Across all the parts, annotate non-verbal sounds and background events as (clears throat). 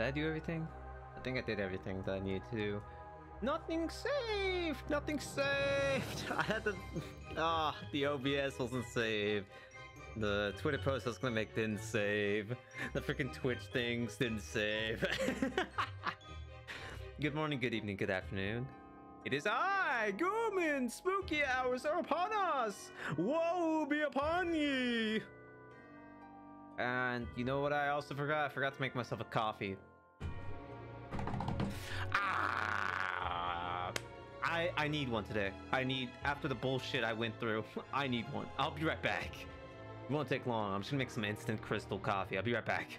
Did I do everything? I think I did everything that I needed to. Nothing saved! Nothing saved! (laughs) I had to... Ah, the OBS wasn't saved. The Twitter post I was gonna make didn't save. The freaking Twitch things didn't save. (laughs) good morning, good evening, good afternoon. It is I, Ghooman! Spooky hours are upon us! Woe be upon ye! And you know what I also forgot? I forgot to make myself a coffee. I, I need one today. I need, after the bullshit I went through, (laughs) I need one. I'll be right back. It won't take long. I'm just gonna make some instant crystal coffee. I'll be right back.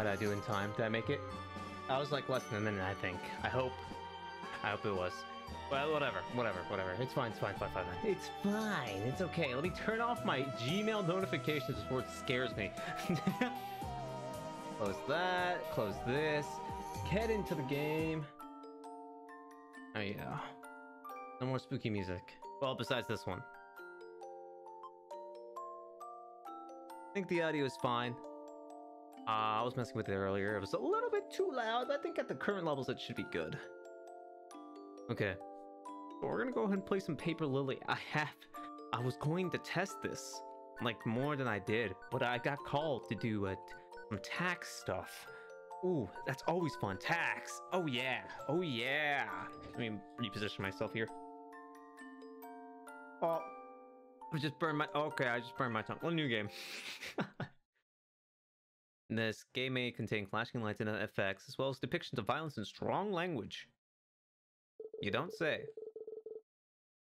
How did I do in time? Did I make it? I was like less than a minute, I think. I hope. I hope it was. Well, whatever, whatever, whatever. It's fine, it's fine, fine, fine. fine. It's fine, it's okay. Let me turn off my Gmail notifications before it scares me. (laughs) close that, close this, get into the game. Oh yeah. No more spooky music. Well, besides this one. I think the audio is fine. Uh, I was messing with it earlier. It was a little bit too loud, I think at the current levels it should be good. Okay. We're gonna go ahead and play some Paper Lily. I have... I was going to test this, like, more than I did, but I got called to do uh, some tax stuff. Ooh, that's always fun. Tax! Oh yeah! Oh yeah! Let me reposition myself here. Oh, I just burned my... Okay, I just burned my tongue. Well, new game. (laughs) This game may contain flashing lights and effects, as well as depictions of violence and strong language. You don't say.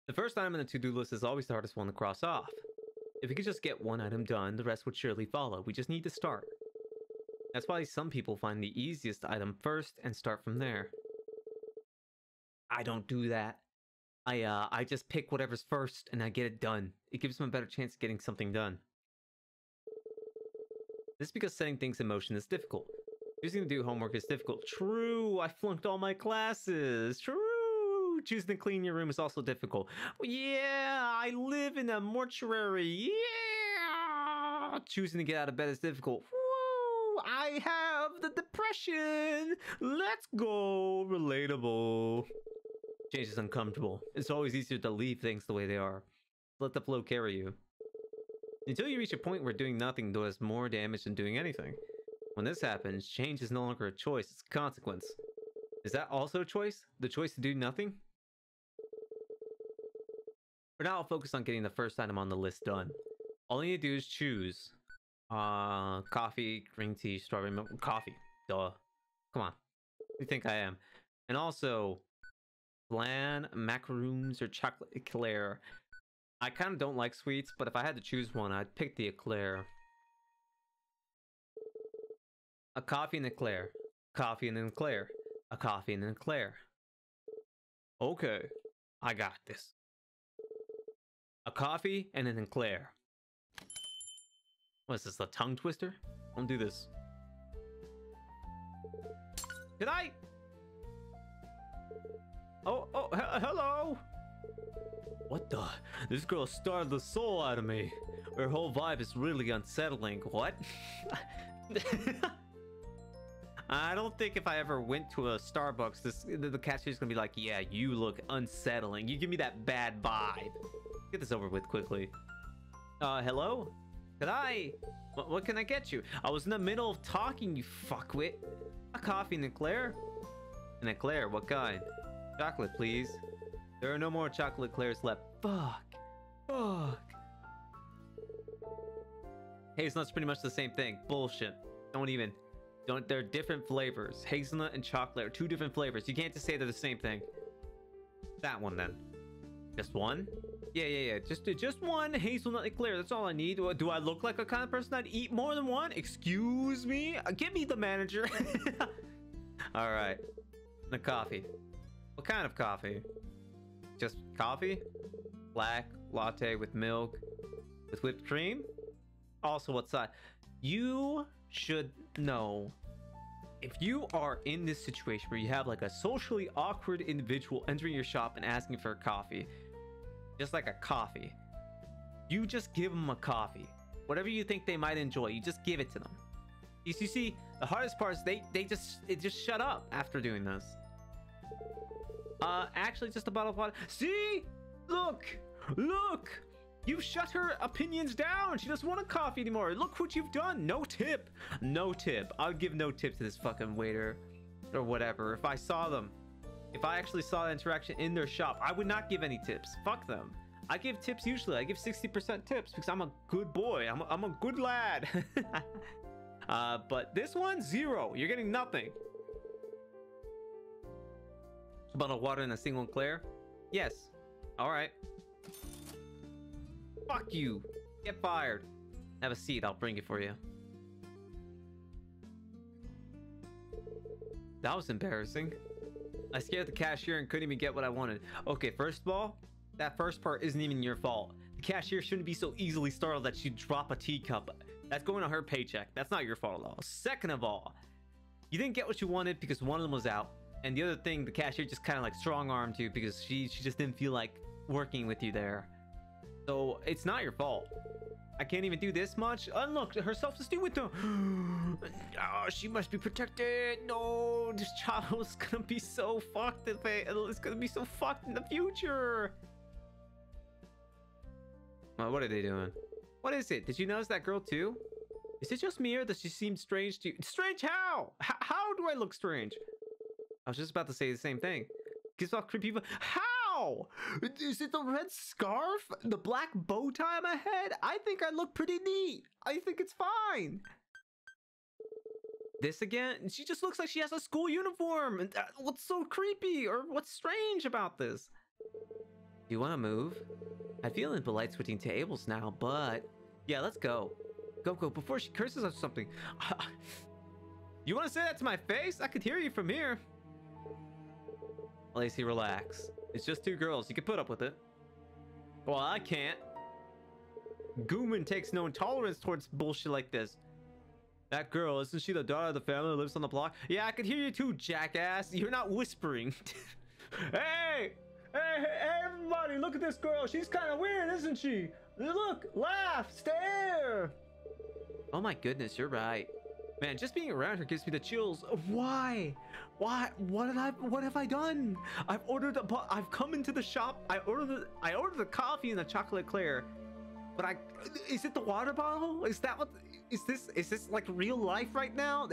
The first item on the to-do list is always the hardest one to cross off. If we could just get one item done, the rest would surely follow. We just need to start. That's why some people find the easiest item first and start from there. I don't do that. I uh I just pick whatever's first and I get it done. It gives them a better chance of getting something done. This is because setting things in motion is difficult. Choosing to do homework is difficult. True, I flunked all my classes. True, choosing to clean your room is also difficult. Yeah, I live in a mortuary. Yeah, choosing to get out of bed is difficult. I have the depression. Let's go, relatable. Change is uncomfortable. It's always easier to leave things the way they are. Let the flow carry you. Until you reach a point where doing nothing does more damage than doing anything. When this happens, change is no longer a choice, it's a consequence. Is that also a choice? The choice to do nothing? For now, I'll focus on getting the first item on the list done. All you need to do is choose. Uh, coffee, green tea, strawberry milk, coffee. Duh. Come on. you think I am? And also, flan, macaroons, or chocolate eclair. I kind of don't like sweets, but if I had to choose one, I'd pick the eclair. A coffee and eclair. Coffee and an eclair. A coffee and an eclair. Okay, I got this. A coffee and an eclair. What is this, a tongue twister? Don't do this. Good night! Oh, oh, he hello! What the? This girl startled the soul out of me. Her whole vibe is really unsettling. What? (laughs) I don't think if I ever went to a Starbucks, this the, cashier's gonna be like, "Yeah, you look unsettling. You give me that bad vibe." Get this over with quickly. Uh, hello? Could I? What, what can I get you? I was in the middle of talking, you fuckwit. A coffee, Eclair? An eclair, what kind? Chocolate, please. There are no more chocolate eclairs left. Fuck. Fuck. Hazelnut's pretty much the same thing. Bullshit. Don't even. Don't. They're different flavors. Hazelnut and chocolate are two different flavors. You can't just say they're the same thing. That one then. Just one? Yeah, yeah, yeah. Just just one hazelnut eclair. That's all I need. Do, do I look like a kind of person that'd eat more than one? Excuse me? Uh, give me the manager. (laughs) all right. The coffee. What kind of coffee? Just coffee? Black latte with milk with whipped cream? Also, what side? You should know if you are in this situation where you have like a socially awkward individual entering your shop and asking for a coffee, just like a coffee, you just give them a coffee. Whatever you think they might enjoy, you just give it to them. You see, the hardest part is they they just they just shut up after doing this. Uh, actually, just a bottle of water. See, look, look. You've shut her opinions down. She doesn't want a coffee anymore. Look what you've done. No tip. No tip. I'll give no tip to this fucking waiter or whatever. If I saw them, if I actually saw the interaction in their shop, I would not give any tips. Fuck them. I give tips usually. I give 60% tips because I'm a good boy. I'm a, I'm a good lad. (laughs) uh, but this one, zero. You're getting nothing. A bottle of water and a single Eclair? Yes. All right. Fuck you. Get fired. Have a seat. I'll bring it for you. That was embarrassing. I scared the cashier and couldn't even get what I wanted. Okay, first of all, that first part isn't even your fault. The cashier shouldn't be so easily startled that she'd drop a teacup. That's going on her paycheck. That's not your fault at all. Second of all, you didn't get what you wanted because one of them was out. And the other thing, the cashier just kind of like strong armed you because she, she just didn't feel like working with you there. So it's not your fault. I can't even do this much. Uh, Unlock her self-esteem with the. oh, she must be protected. No, this child (laughs) is gonna be so fucked. If it's gonna be so fucked in the future. Oh, what are they doing? What is it? Did you notice that girl too? Is it just me or does she seem strange to you? Strange how? H how do I look strange? I was just about to say the same thing. Gives off creepy. How? Is it the red scarf? The black bow tie on my head? I think I look pretty neat. I think it's fine. This again? She just looks like she has a school uniform. And uh, what's so creepy or what's strange about this? Do you want to move? I feel impolite switching tables now, but yeah, let's go. Go, go, before she curses us something. (laughs) you want to say that to my face? I could hear you from here. Lacie, relax. It's just two girls. You can put up with it. Well, I can't. Ghooman takes no intolerance towards bullshit like this. That girl, isn't she the daughter of the family that lives on the block? Yeah, I can hear you too, jackass. You're not whispering. (laughs) hey! Hey, hey, everybody, look at this girl. She's kind of weird, isn't she? Look, laugh, stare. Oh my goodness, you're right. Man, just being around her gives me the chills. Why? Why? What did I? What have I done? I've ordered a. I've come into the shop. I ordered. The, I ordered the coffee and the chocolate eclair. But I. Is it the water bottle? Is that what? Is this? Is this like real life right now?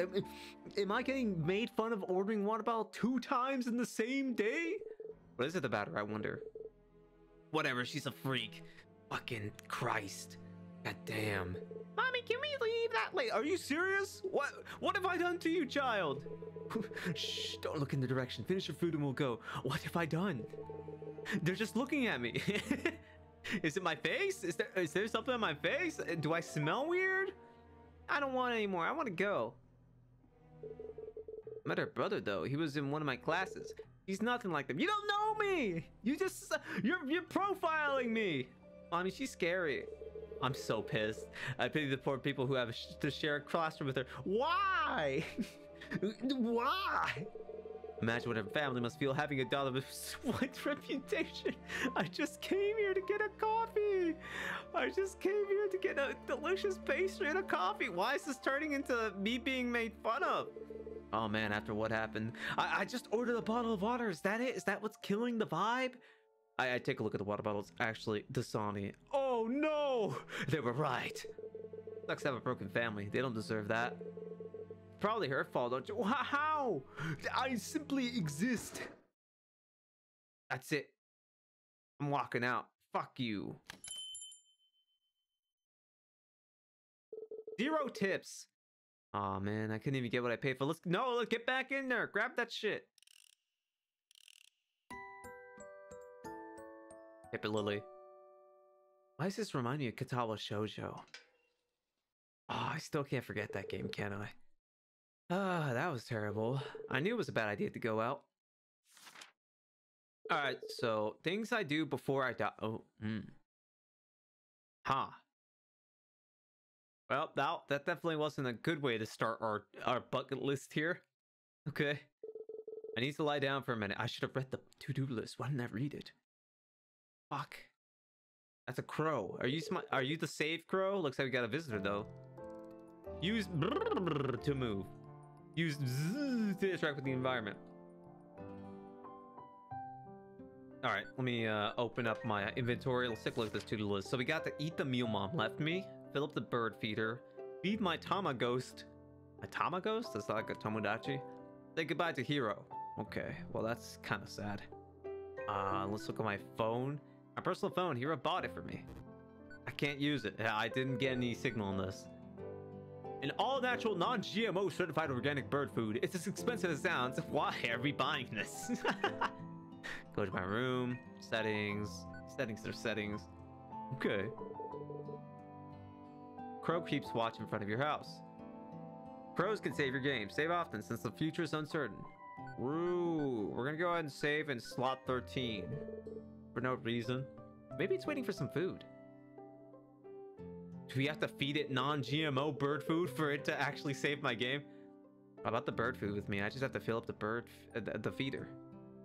Am I getting made fun of ordering water bottle two times in the same day? What is it about her? I wonder. Whatever. She's a freak. Fucking Christ. God damn. Mommy, can we leave that late? Are you serious? What what have I done to you, child? (laughs) Shh, don't look in the direction. Finish your food and we'll go. What have I done? They're just looking at me. (laughs) is it my face? Is there is there something on my face? Do I smell weird? I don't want anymore. I want to go. Met her brother though. He was in one of my classes. He's nothing like them. You don't know me. You just you're you're profiling me. Mommy, she's scary. I'm so pissed. I pity the poor people who have to share a classroom with her. Why? (laughs) Why? Imagine what a family must feel having a daughter with (laughs) slight reputation. I just came here to get a coffee. I just came here to get a delicious pastry and a coffee. Why is this turning into me being made fun of? Oh man, after what happened, I, I just ordered a bottle of water. Is that it? Is that what's killing the vibe? I, I take a look at the water bottles. Actually, Dasani. Oh Oh, no! They were right. Sucks to have a broken family. They don't deserve that. Probably her fault, don't you? How? I simply exist. That's it. I'm walking out. Fuck you. Zero tips. oh, man, I couldn't even get what I paid for. Let's no, let's get back in there. Grab that shit. Hip Lily. Why does this remind me of Katawa Shoujo? Oh, I still can't forget that game, can I? Ah, that was terrible. I knew it was a bad idea to go out. Alright, so things I do before I die. Oh, hmm. Huh. Well, that, that definitely wasn't a good way to start our, our bucket list here. Okay. I need to lie down for a minute. I should have read the to-do list. Why didn't I read it? Fuck. That's a crow. Are you are you the save crow? Looks like we got a visitor though. Use to move. Use to interact with the environment. All right, let me uh, open up my inventory. Let's take a look at this to-do list. So we got to eat the meal mom left me, fill up the bird feeder, feed my Tama ghost. My Tama ghost? That's like a Tomodachi. Say goodbye to Hiro. Okay, well that's kind of sad. Uh, let's look at my phone. My personal phone. Hiro bought it for me. I can't use it. I didn't get any signal on this. An all-natural, non-GMO certified organic bird food. It's as expensive as it sounds. Why are we buying this? (laughs) Go to my room. Settings. Settings are settings. Okay. Crow keeps watch in front of your house. Crows can save your game. Save often since the future is uncertain. Ooh, we're gonna go ahead and save in slot 13. For no reason. Maybe it's waiting for some food. Do we have to feed it non-GMO bird food for it to actually save my game? How about the bird food with me? I just have to fill up the bird, uh, the, feeder.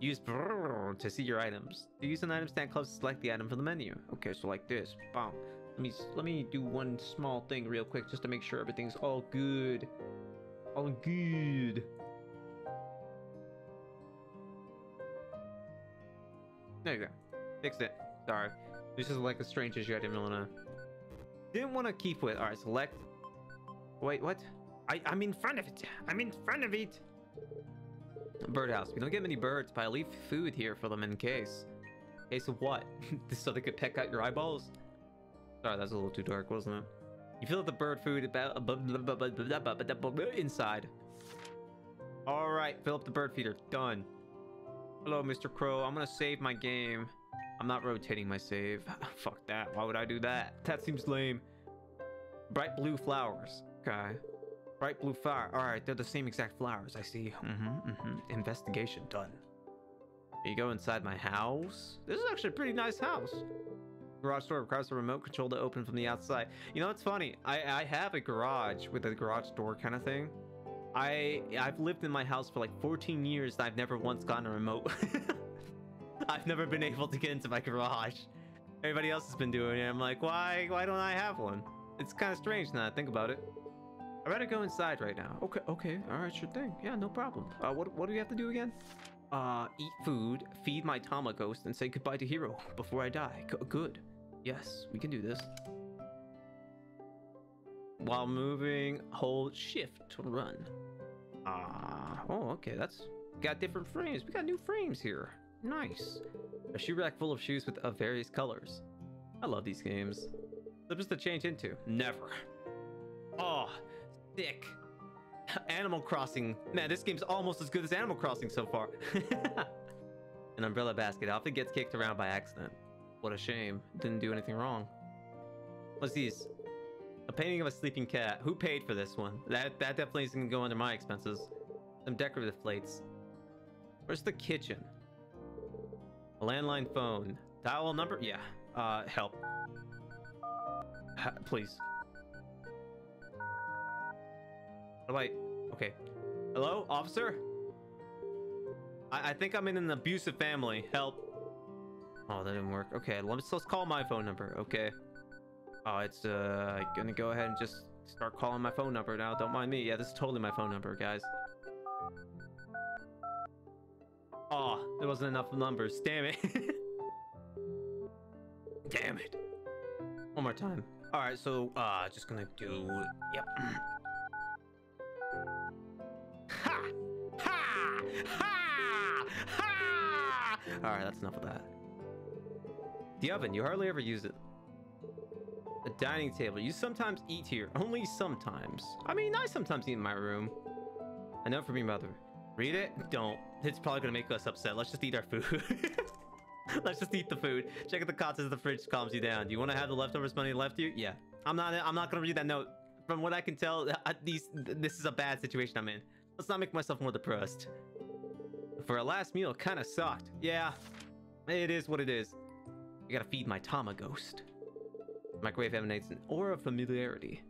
Use to see your items. Use an item stand to select the item from the menu. Okay, so like this. Bam. Let me let me do one small thing real quick just to make sure everything's all good. All good. There you go. Fixed it. Sorry. This is like a strange issue I didn't know didn't want to keep with. All right, select. Wait, what? I, I'm in front of it. I'm in front of it. Birdhouse. We don't get many birds, but I leave food here for them in case. Case of what? so they could peck out your eyeballs? Sorry, that's a little too dark, wasn't it? You fill up the bird food about inside. All right, fill up the bird feeder. Done. Hello, Mr. Crow. I'm gonna save my game. I'm not rotating my save. (laughs) Fuck that. Why would I do that? That seems lame. Bright blue flowers. Okay. Bright blue flower. All right, they're the same exact flowers. I see. Mm-hmm, mm-hmm. Investigation done. You go inside my house. This is actually a pretty nice house. Garage door requires a remote control to open from the outside. You know, it's funny. I, I have a garage with a garage door kind of thing. I I've lived in my house for like 14 years. I've never once gotten a remote. (laughs) (laughs) I've never been able to get into my garage. Everybody else has been doing it. I'm like, why why don't I have one? It's kind of strange now I think about it. I better go inside right now. Okay, okay, all right, sure thing. Yeah, no problem. Uh, what what do we have to do again? Uh, eat food, feed my Tama ghost, and say goodbye to Hiro (laughs) before I die. G good. Yes, we can do this. While moving, hold shift to run. Ah, uh, oh, okay, that's got different frames. We got new frames here. Nice. A shoe rack full of shoes with of various colors. I love these games. Slippers to change into. Never. Oh, thick. Animal Crossing. Man, this game's almost as good as Animal Crossing so far. (laughs) An umbrella basket often gets kicked around by accident. What a shame. Didn't do anything wrong. What's these? A painting of a sleeping cat. Who paid for this one? That that definitely isn't gonna go under my expenses. Some decorative plates. Where's the kitchen? Landline phone. Dial number? Yeah. Uh, help. Ha please. How do I... Okay. Hello, officer? I, I think I'm in an abusive family. Help. Oh, that didn't work. Okay, let's let's call my phone number. Okay. Oh, it's uh gonna go ahead and just start calling my phone number now. Don't mind me. Yeah, this is totally my phone number, guys. Oh, there wasn't enough numbers. Damn it. (laughs) Damn it. One more time. All right, so uh, just gonna do. Yep. ha! Ha! Ha! Ha! All right, that's enough of that. The oven. You hardly ever use it. A dining table. You sometimes eat here. Only sometimes. I mean, I sometimes eat in my room. I know from your mother. Read it? Don't. It's probably gonna make us upset. Let's just eat our food. (laughs) Let's just eat the food. Check out the contents of the fridge calms you down. Do you want to have the leftovers money left you? Yeah. I'm not. I'm not gonna read that note. From what I can tell, uh, these this is a bad situation I'm in. Let's not make myself more depressed. For a last meal, kind of sucked. Yeah, it is what it is. I gotta feed my Tama ghost. Microwave emanates an aura of familiarity.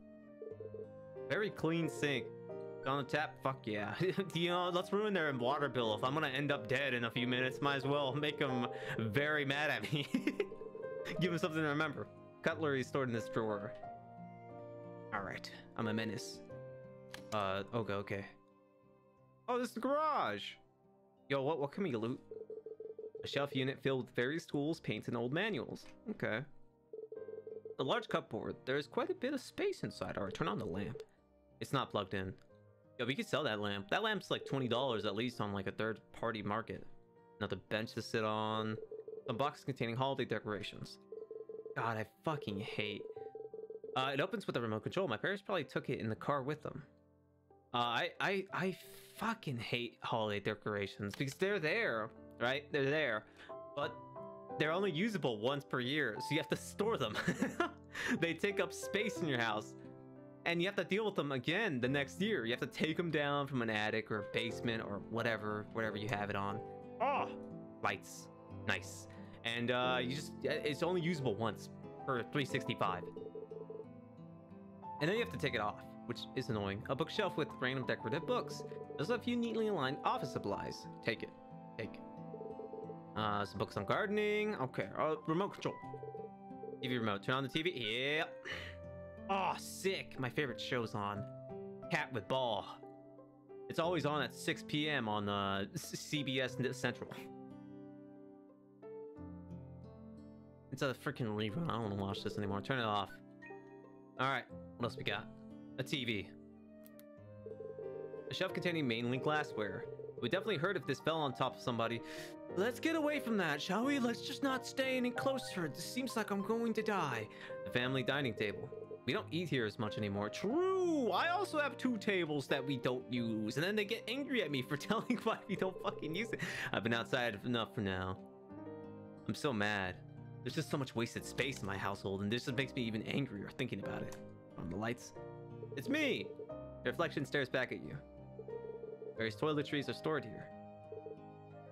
Very clean sink. On the tap? Fuck yeah. (laughs) you know, let's ruin their water bill. If I'm gonna end up dead in a few minutes, might as well make them very mad at me. (laughs) Give them something to remember. Cutlery stored in this drawer. Alright, I'm a menace. Uh, okay, okay. Oh, this is the garage! Yo, what, what can we loot? A shelf unit filled with various tools, paints, and old manuals. Okay. A large cupboard. There's quite a bit of space inside. Alright, turn on the lamp. It's not plugged in. Yeah, we could sell that lamp. That lamp's like $20 at least on like a third party market. Another bench to sit on. Some boxes containing holiday decorations. God, I fucking hate. Uh, it opens with a remote control. My parents probably took it in the car with them. Uh, I, I, I fucking hate holiday decorations because they're there, right? They're there, but they're only usable once per year, so you have to store them. (laughs) they take up space in your house and you have to deal with them again the next year. You have to take them down from an attic or basement or whatever, whatever you have it on. Oh, lights, nice. And uh, you just, it's only usable once for 365. And then you have to take it off, which is annoying. A bookshelf with random decorative books. There's a few neatly aligned office supplies. Take it, take it. Uh, some books on gardening. Okay, uh, remote control. TV remote, turn on the TV. Yep. Oh, sick. My favorite show's on. Cat with Ball. It's always on at 6 p.m. on uh, CBS Central. It's a freaking rerun. I don't want to watch this anymore. Turn it off. All right. What else we got? A TV. A shelf containing mainly glassware. We definitely heard if this fell on top of somebody. Let's get away from that, shall we? Let's just not stay any closer. It seems like I'm going to die. The family dining table. We don't eat here as much anymore. True! I also have two tables that we don't use. And then they get angry at me for (laughs) telling why we don't fucking use it. I've been outside enough for now. I'm so mad. There's just so much wasted space in my household, and this just makes me even angrier thinking about it. On the lights. It's me! The reflection stares back at you. Various toiletries are stored here.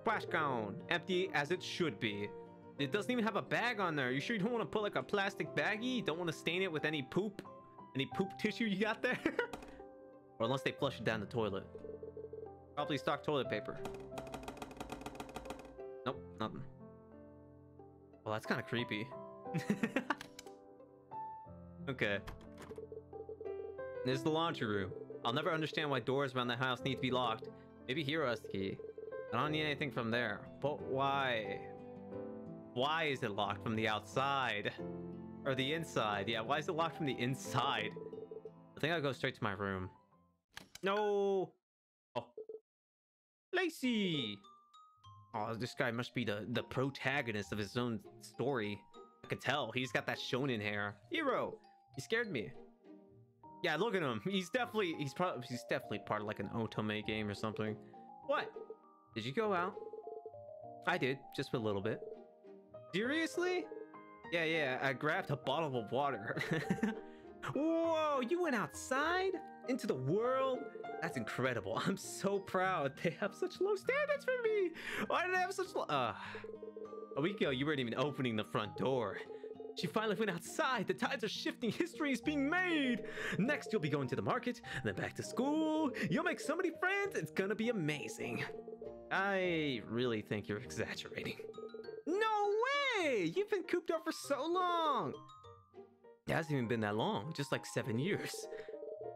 Splash cone, empty as it should be. It doesn't even have a bag on there. You sure you don't want to put like a plastic baggie? You don't want to stain it with any poop? Any poop tissue you got there? (laughs) or unless they flush it down the toilet. Probably stock toilet paper. Nope, nothing. Well, that's kind of creepy. (laughs) okay. This is the laundry room. I'll never understand why doors around the house need to be locked. Maybe Hiro has the key. I don't need anything from there. But why? Why is it locked from the outside? Or the inside? Yeah, why is it locked from the inside? I think I'll go straight to my room. No! Oh. Lacie! Oh, this guy must be the, the protagonist of his own story. I can tell. He's got that shonen hair. Hiro! He scared me. Yeah, look at him. He's definitely he's probably he's definitely part of like an Otome game or something. What? Did you go out? I did, just for a little bit. Seriously? Yeah, yeah, I grabbed a bottle of water. (laughs) Whoa, you went outside? Into the world? That's incredible. I'm so proud. They have such low standards for me. Why did they have such low... Uh, a week ago, you weren't even opening the front door. She finally went outside. The tides are shifting. History is being made. Next, you'll be going to the market, then back to school. You'll make so many friends. It's gonna be amazing. I really think you're exaggerating. No way! You've been cooped up for so long! It hasn't even been that long, just like seven years.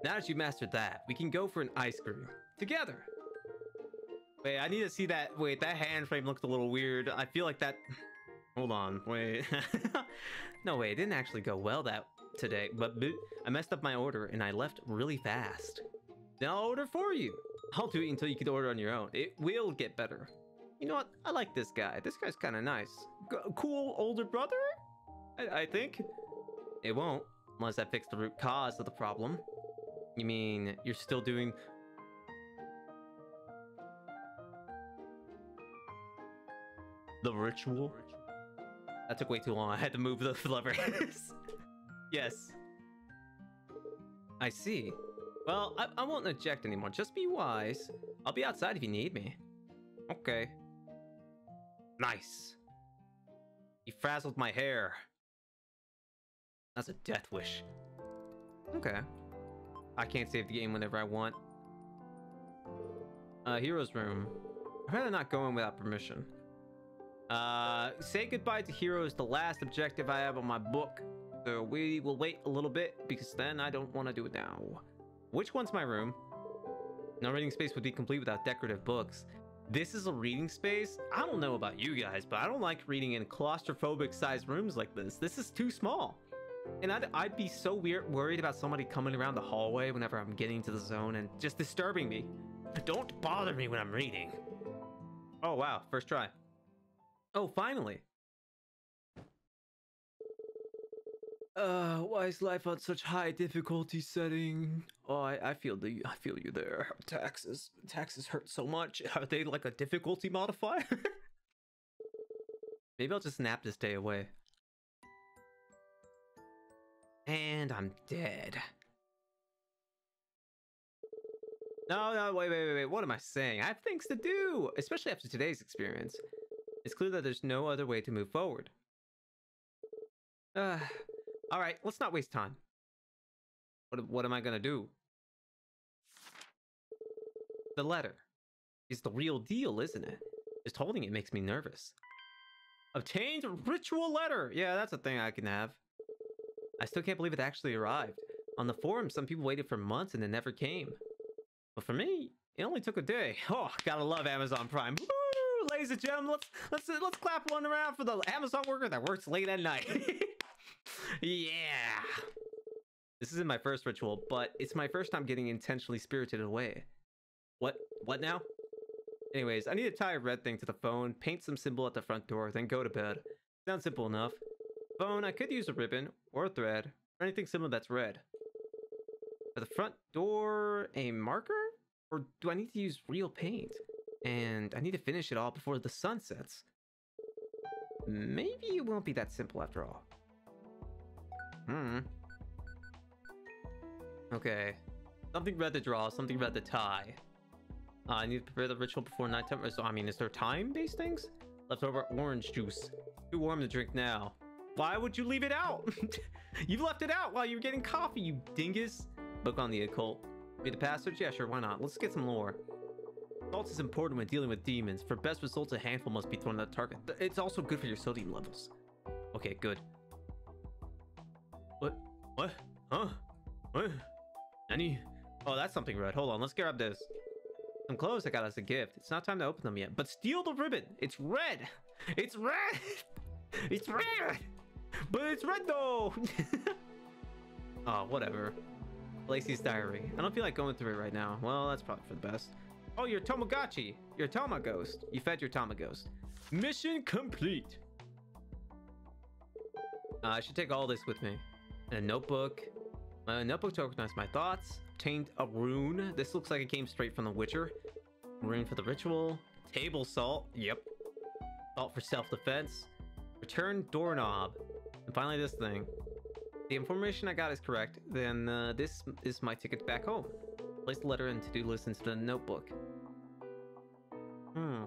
Now that you've mastered that, we can go for an ice cream. Together! Wait, I need to see that. Wait, that hand frame looked a little weird. I feel like that. Hold on, wait. (laughs) no, wait, it didn't actually go well that today, but I messed up my order and I left really fast. Then I'll order for you. I'll do it until you can order on your own. It will get better. You know what? I like this guy. This guy's kind of nice. G cool older brother? I, I think. It won't, unless I fix the root cause of the problem. You mean you're still doing the ritual? That took way too long. I had to move the (laughs) levers. (laughs) yes. I see. Well, I, I won't eject anymore. Just be wise. I'll be outside if you need me. Okay. Nice. He frazzled my hair. That's a death wish. Okay. I can't save the game whenever I want. Uh, Hiro's Room. I'd rather not go in without permission. Uh, say goodbye to Hiro is the last objective I have on my book. So we will wait a little bit because then I don't want to do it now. Which one's my room? No reading space would be complete without decorative books. This is a reading space? I don't know about you guys, but I don't like reading in claustrophobic sized rooms like this. This is too small. And I'd, I'd be so weird, worried about somebody coming around the hallway whenever I'm getting to the zone and just disturbing me. Don't bother me when I'm reading. Oh wow, first try. Oh, finally. Uh, why is life on such high difficulty setting? Oh, I, I feel the I feel you there. Taxes taxes hurt so much. (laughs) Are they like a difficulty modifier? (laughs) Maybe I'll just nap this day away. And I'm dead. No, no, wait, wait, wait, wait. What am I saying? I have things to do, especially after today's experience. It's clear that there's no other way to move forward. Uh, (sighs) all right, let's not waste time. What, what am I gonna do? The letter is the real deal, isn't it? Just holding it makes me nervous. Obtained ritual letter. Yeah, that's a thing I can have. I still can't believe it actually arrived. On the forum, some people waited for months and it never came. But for me, it only took a day. Oh, gotta love Amazon Prime. Woo! Ladies and gentlemen, let's let's let's clap one around for the Amazon worker that works late at night. (laughs) yeah. This isn't my first ritual, but it's my first time getting intentionally spirited away. What? What now? Anyways, I need to tie a red thing to the phone, paint some symbol at the front door, then go to bed. Sounds simple enough. Phone, I could use a ribbon, or a thread, or anything similar that's red. For the front door, a marker? Or do I need to use real paint? And I need to finish it all before the sun sets. Maybe it won't be that simple after all. Hmm. Okay. Something about the draw, something about the tie. Uh, I need to prepare the ritual before nighttime. So, I mean, is there time-based things? Leftover orange juice. Too warm to drink now. Why would you leave it out? (laughs) You've left it out while you were getting coffee, you dingus. Book on the occult. Read the passage? Yeah, sure, why not? Let's get some lore. Salt is important when dealing with demons. For best results, a handful must be thrown at the target. It's also good for your sodium levels. Okay, good. What? Huh? What? Any? Oh, that's something red. Hold on, let's grab this. Some clothes I got as a gift. It's not time to open them yet. But steal the ribbon. It's red. It's red. (laughs) It's red. But it's red though. oh, (laughs) whatever. Lacie's diary. I don't feel like going through it right now. Well, that's probably for the best. Oh, you're Tamagotchi. You're a Tamaghost. You fed your Tamaghost. Mission complete. Uh, I should take all this with me. A notebook. A notebook to organize my thoughts. Obtained a rune. This looks like it came straight from The Witcher. Rune for the ritual. Table salt. Yep. Salt for self-defense. Return doorknob. And finally this thing. The information I got is correct, then uh, this is my ticket back home. Place the letter and to-do list into the notebook. Hmm.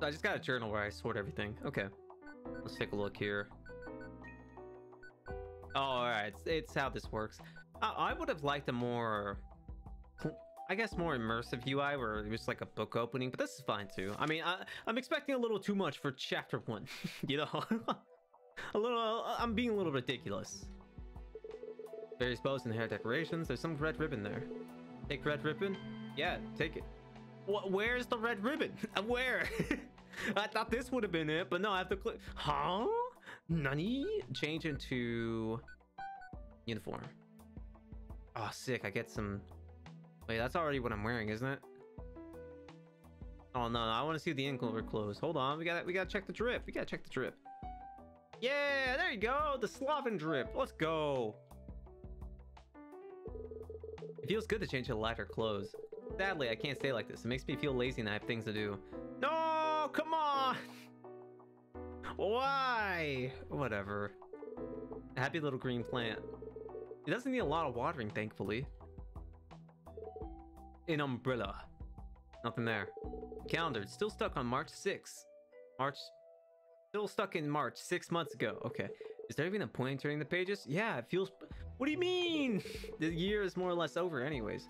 I just got a journal where I sort everything. Okay. Let's take a look here. Oh, alright. It's, it's, how this works. I, I would have liked a more... I guess more immersive UI where it was like a book opening, but this is fine too. I mean, I, I'm expecting a little too much for chapter one, (laughs) you know? (laughs) a little, I'm being a little ridiculous. Various bows and hair decorations. There's some red ribbon there. Take red ribbon? Yeah, take it. Where's the red ribbon? (laughs) Where? I thought this would have been it, but no, I have to click. Huh? Nani? Change into uniform. Oh, sick. I get some. Wait, that's already what I'm wearing, isn't it? Oh no, I want to see the ankle clothes. Hold on, we got we got to check the drip. We got to check the drip. Yeah, there you go, the Sloven drip. Let's go. It feels good to change to lighter clothes. Sadly, I can't stay like this. It makes me feel lazy and I have things to do. No, come on. Why? Whatever. Happy little green plant. It doesn't need a lot of watering, thankfully. An umbrella. Nothing there. Calendar. It's still stuck on March 6th. March. Still stuck in March, six months ago. Okay. Is there even a point in turning the pages? Yeah, it feels... What do you mean? (laughs) The year is more or less over anyways.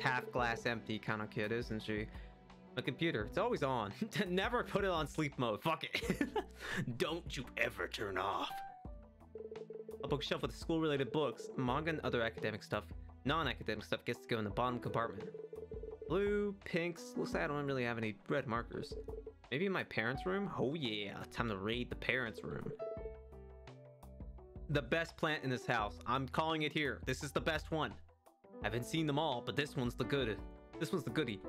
Half glass empty kind of kid, isn't she? A computer, it's always on. (laughs) Never put it on sleep mode. Fuck it. (laughs) Don't you ever turn off. A bookshelf with school-related books, manga and other academic stuff. Non-academic stuff gets to go in the bottom compartment. Blue, pinks. Looks like I don't really have any red markers. Maybe in my parents' room? Oh yeah, time to raid the parents' room. The best plant in this house. I'm calling it here. This is the best one. I haven't seen them all, but this one's the good. This one's the goodie.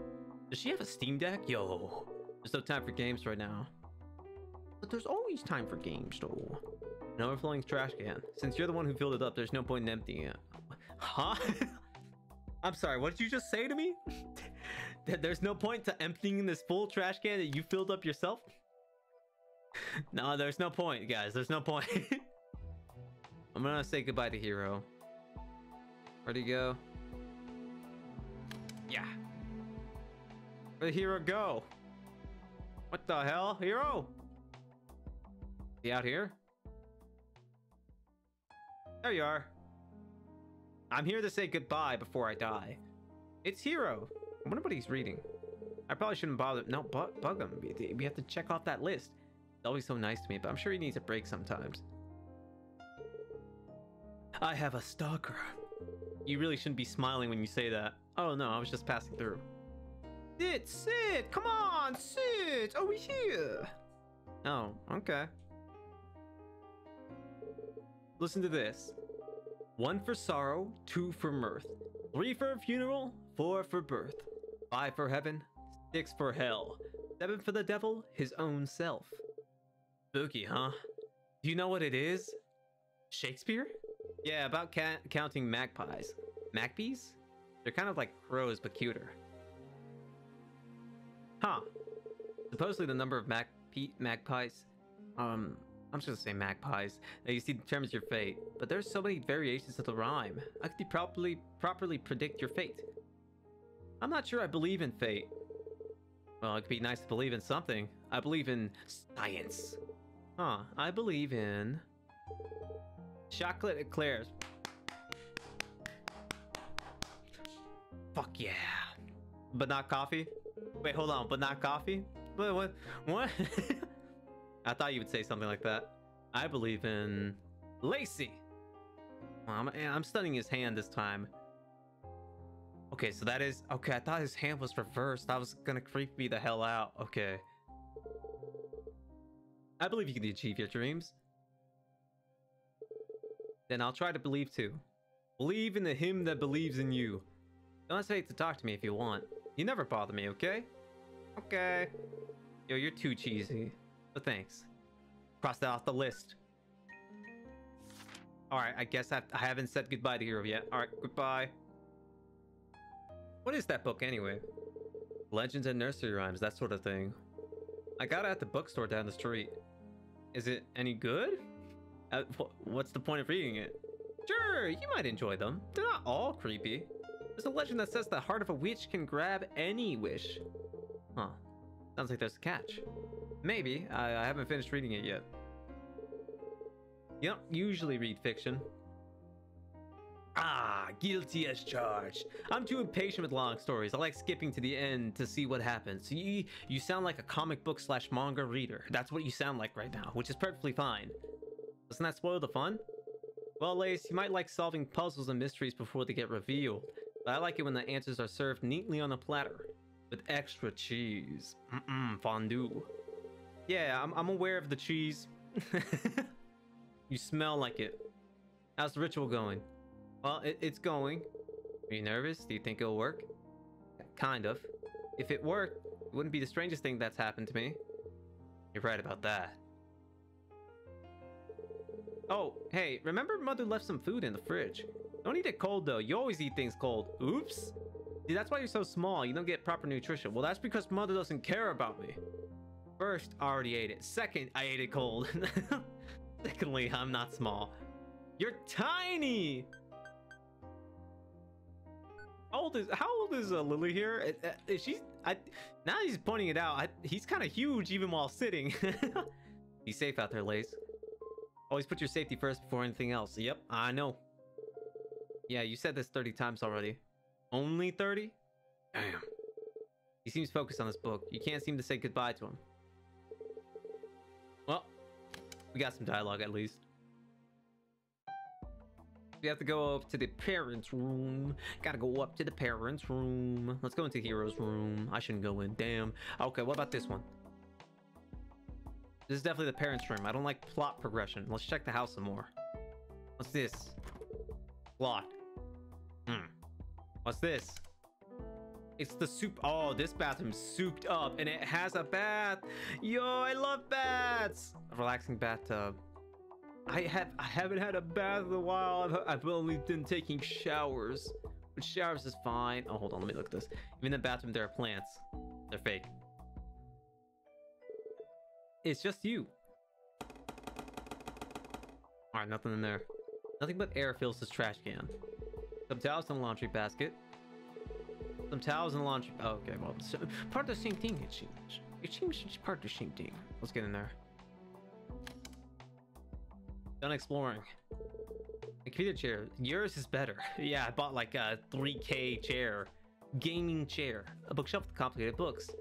Does she have a Steam Deck? Yo, there's no time for games right now. But there's always time for games, though. An overflowing trash can. Since you're the one who filled it up, there's no point in emptying it. Huh? (laughs) I'm sorry, what did you just say to me? (laughs) That there's no point to emptying this full trash can that you filled up yourself? (laughs) no, there's no point, guys. There's no point. I'm gonna say goodbye to Hiro. Where'd he go? Yeah. Where'd Hiro go? What the hell? Hiro? He out here? There you are. I'm here to say goodbye before I die. It's Hiro. I wonder what he's reading. I probably shouldn't bother. No, bu bug him. We have to check off that list. He's always so nice to me, but I'm sure he needs a break sometimes. I have a stalker. You really shouldn't be smiling when you say that. Oh no, I was just passing through. Sit, sit, come on, sit, over oh, here. Oh, okay. Listen to this. One for sorrow, two for mirth, three for funeral, four for birth, five for heaven, six for hell, seven for the devil, his own self. Spooky, huh? Do you know what it is? Shakespeare? Yeah, about ca counting magpies. Magpies? They're kind of like crows, but cuter. Huh. Supposedly the number of mag magpies, um, I'm just gonna say magpies. Now you see determines your fate, but there's so many variations of the rhyme. I could properly properly predict your fate. I'm not sure I believe in fate. Well, it could be nice to believe in something. I believe in science. Huh, I believe in chocolate eclairs. Fuck yeah. But not coffee? Wait, hold on, but not coffee? What? What? what? (laughs) I thought you would say something like that. I believe in Lacie. I'm, eh, I'm studying his hand this time. Okay, so that is... Okay, I thought his hand was reversed. That was gonna creep me the hell out. Okay. I believe you can achieve your dreams. Then I'll try to believe too. Believe in the him that believes in you. Don't hesitate to talk to me if you want. You never bother me, okay? Okay. Yo, you're too cheesy. But thanks. Cross that off the list. Alright, I guess I, I haven't said goodbye to Hiro yet. Alright, goodbye. What is that book anyway? Legends and nursery rhymes, that sort of thing. I got it at the bookstore down the street. Is it any good? Uh, what's the point of reading it? Sure, you might enjoy them. They're not all creepy. There's a legend that says the heart of a witch can grab any wish. Huh. Sounds like there's a catch. Maybe. I, I haven't finished reading it yet. You don't usually read fiction. Ah, guilty as charged. I'm too impatient with long stories. I like skipping to the end to see what happens. You, you sound like a comic book slash manga reader. That's what you sound like right now, which is perfectly fine. Doesn't that spoil the fun? Well, Lace, you might like solving puzzles and mysteries before they get revealed. But I like it when the answers are served neatly on a platter. With extra cheese. Mm-mm, fondue. Yeah, I'm, I'm aware of the cheese. (laughs) you smell like it. How's the ritual going? Well, it, it's going. Are you nervous? Do you think it'll work? Kind of. If it worked, it wouldn't be the strangest thing that's happened to me. You're right about that. Oh, hey, remember Mother left some food in the fridge? Don't eat it cold though. You always eat things cold. Oops. See, that's why you're so small. You don't get proper nutrition. Well, that's because Mother doesn't care about me. First, I already ate it. Second, I ate it cold. (laughs) Secondly, I'm not small. You're tiny! How old is how old is uh, Lily here? Uh, uh, she? I now he's pointing it out. I, he's kind of huge even while sitting. (laughs) Be safe out there, Lace. Always put your safety first before anything else. Yep, I know. Yeah, you said this 30 times already. Only 30? Damn. He seems focused on this book. You can't seem to say goodbye to him. Well, we got some dialogue at least. We have to go up to the parents' room. Gotta go up to the parents' room. Let's go into the Hiro's room. I shouldn't go in. Damn. Okay, what about this one? This is definitely the parents' room. I don't like plot progression. Let's check the house some more. What's this? Locked. What's this? It's the soup. Oh, this bathroom's souped up and it has a bath. Yo, I love baths. A relaxing bathtub. I have I haven't had a bath in a while. I've, I've only been taking showers. But showers is fine. Oh, hold on. Let me look at this. Even in the bathroom, there are plants. They're fake. It's just you. Alright, nothing in there. Nothing but air fills this trash can. Some towels in the laundry basket. Some towels in the laundry... Oh, okay, well, part of the same thing, it seems. It seems it's part of the same thing. Let's get in there. Done exploring. A computer chair. Yours is better. (laughs) yeah, I bought like a 3K chair. Gaming chair. A bookshelf with complicated books.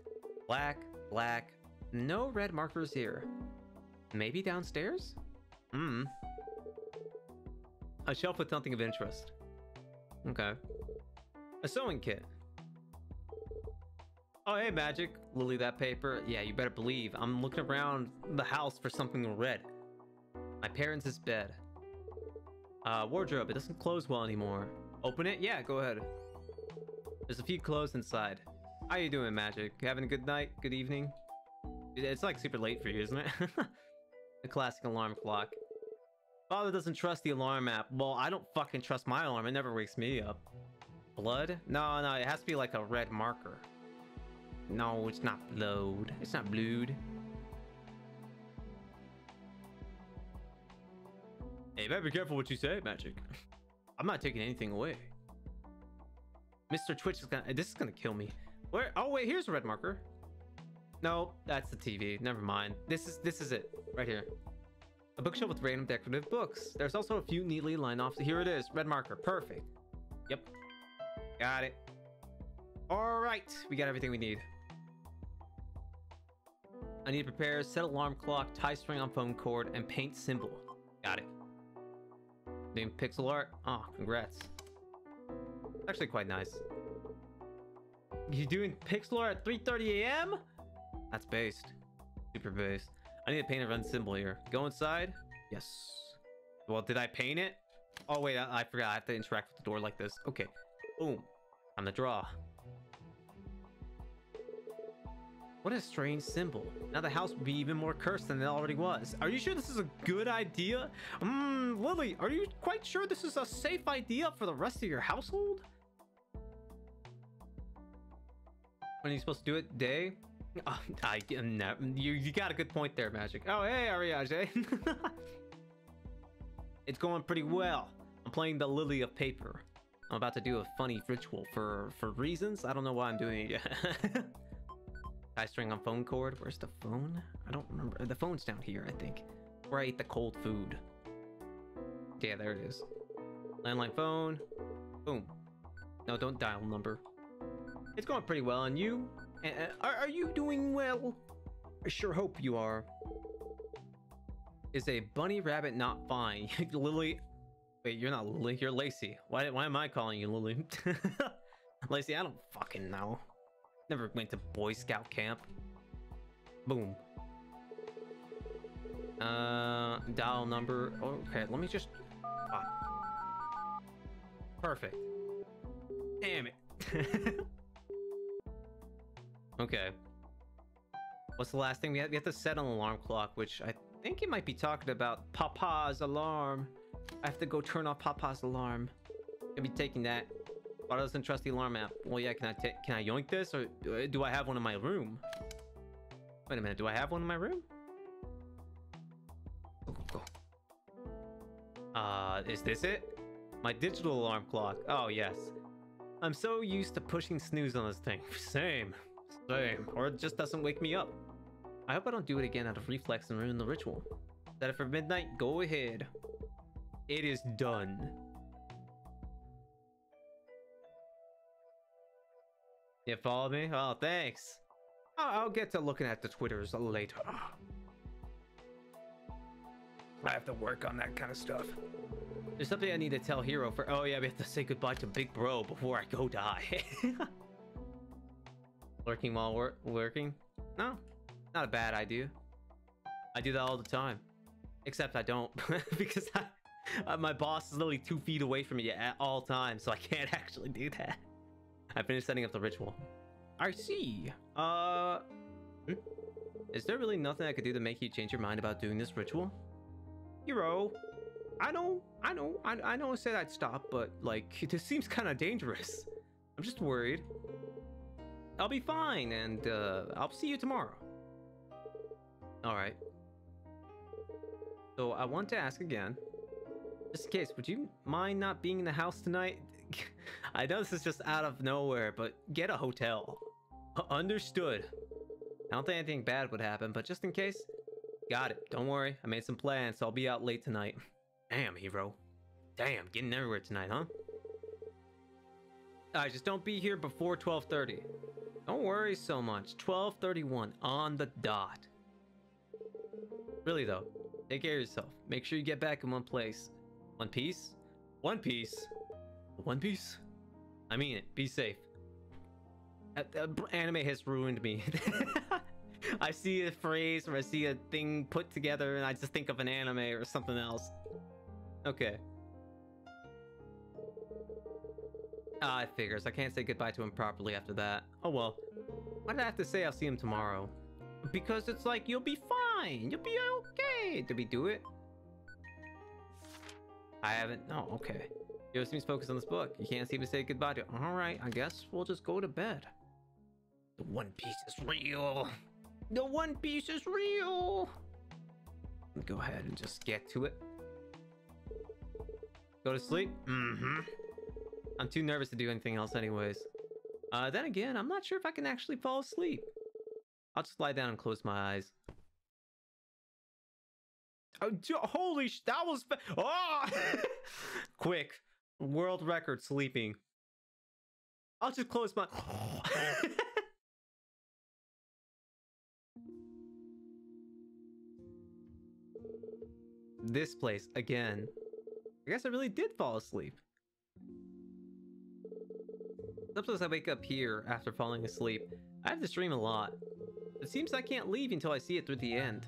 Black, black. No red markers here. Maybe downstairs? Hmm. A shelf with something of interest. Okay. A sewing kit. Oh, hey, Magic. Lily, that paper. Yeah, you better believe. I'm looking around the house for something red. My parents' bed. Uh, wardrobe. It doesn't close well anymore. Open it? Yeah, go ahead. There's a few clothes inside. How you doing, Magic? Having a good night? Good evening? It's like super late for you, isn't it? (laughs) the classic alarm clock. Father doesn't trust the alarm app. Well, I don't fucking trust my alarm. It never wakes me up. Blood? No, no, it has to be like a red marker. No, it's not blood. It's not blood. Hey, better be careful what you say, Magic. I'm not taking anything away. Mr. Twitch is gonna- this is gonna kill me. Where- oh wait, here's a red marker. No, that's the TV. Never mind. This is this is it right here. A bookshelf with random decorative books. There's also a few neatly lined off. Here it is. Red marker. Perfect. Yep. Got it. All right. We got everything we need. I need to prepare set alarm clock, tie string on phone cord, and paint symbol. Got it. Doing pixel art. Oh, congrats. Actually quite nice. You doing pixel art at 3.30 a.m.? That's based. Super based. I need to paint a rune symbol here. Go inside. Yes. Well, did I paint it? Oh, wait, I, I forgot. I have to interact with the door like this. Okay. Boom. I'm the draw. What a strange symbol. Now the house would be even more cursed than it already was. Are you sure this is a good idea? Mmm, Lily, are you quite sure this is a safe idea for the rest of your household? When are you supposed to do it? Day? Oh, (laughs) I uh, no, you you got a good point there, Magic. Oh hey, Ariage. (laughs) it's going pretty well. I'm playing the Lily of Paper. I'm about to do a funny ritual for for reasons. I don't know why I'm doing it yet. (laughs) Tie string on phone cord. Where's the phone? I don't remember. The phone's down here, I think. Where I ate the cold food. Yeah, there it is. Landline phone. Boom. No, don't dial number. It's going pretty well, and you? Uh, are, are you doing well? I sure hope you are. Is a bunny rabbit not fine? (laughs) Lily. Wait, you're not Lily. You're Lacie. Why, why am I calling you Lily? (laughs) Lacie, I don't fucking know. Never went to Boy Scout camp. Boom. Uh, dial number. Okay, let me just. Ah. Perfect. Damn it. (laughs) okay. What's the last thing we have? We have to set an alarm clock, which I think it might be talking about Papa's alarm. I have to go turn off Papa's alarm. Gonna be taking that. Why doesn't trust the alarm app? Well, yeah. Can I take? Can I yoink this, or do I have one in my room? Wait a minute. Do I have one in my room? Go, go, go. Uh, is this it? My digital alarm clock. Oh yes. I'm so used to pushing snooze on this thing. (laughs) Same. Same. Or it just doesn't wake me up. I hope I don't do it again out of reflex and ruin the ritual. It for midnight? Go ahead. It is done. You follow me? Oh, thanks. I'll get to looking at the Twitters later. I have to work on that kind of stuff. There's something I need to tell Hiro for. Oh, yeah, we have to say goodbye to Big Bro before I go die. (laughs) Working while wor working? No, not a bad idea. I do that all the time. Except I don't, (laughs) because I, uh, my boss is literally two feet away from me at all times, so I can't (laughs) actually do that. I finished setting up the ritual. I see. Uh, hmm? is there really nothing I could do to make you change your mind about doing this ritual? Hiro, I know, I know, I, I know I said I'd stop, but like, (laughs) this seems kind of dangerous. I'm just worried. I'll be fine, and uh, I'll see you tomorrow. Alright. So I want to ask again, just in case, would you mind not being in the house tonight? (laughs) I know this is just out of nowhere, but get a hotel. (laughs) Understood. I don't think anything bad would happen, but just in case, got it. Don't worry, I made some plans, so I'll be out late tonight. (laughs) Damn, Hiro. Damn, getting everywhere tonight, huh? Alright, just don't be here before 12.30. Don't worry so much. 12.31 on the dot. Really though, take care of yourself. Make sure you get back in one place. One piece? One piece? One piece? I mean it. Be safe. Anime has ruined me. (laughs) I see a phrase or I see a thing put together and I just think of an anime or something else. Okay. Ah, it figures. I can't say goodbye to him properly after that. Oh well. Why did I have to say I'll see him tomorrow? Because it's like, you'll be fine. You'll be okay. Did we do it? I haven't. Oh, okay. Yo seems focused on this book. You can't seem to say goodbye to. Alright, I guess we'll just go to bed. The One Piece is real. The One Piece is real. Go ahead and just get to it. Go to sleep? Mm-hmm. I'm too nervous to do anything else anyways. Uh, then again, I'm not sure if I can actually fall asleep. I'll just lie down and close my eyes. Oh, holy sh- that was oh! (laughs) quick world record sleeping. I'll just close my. (laughs) this place again. I guess I really did fall asleep. Sometimes I wake up here after falling asleep. I have this dream a lot. It seems I can't leave until I see it through the end.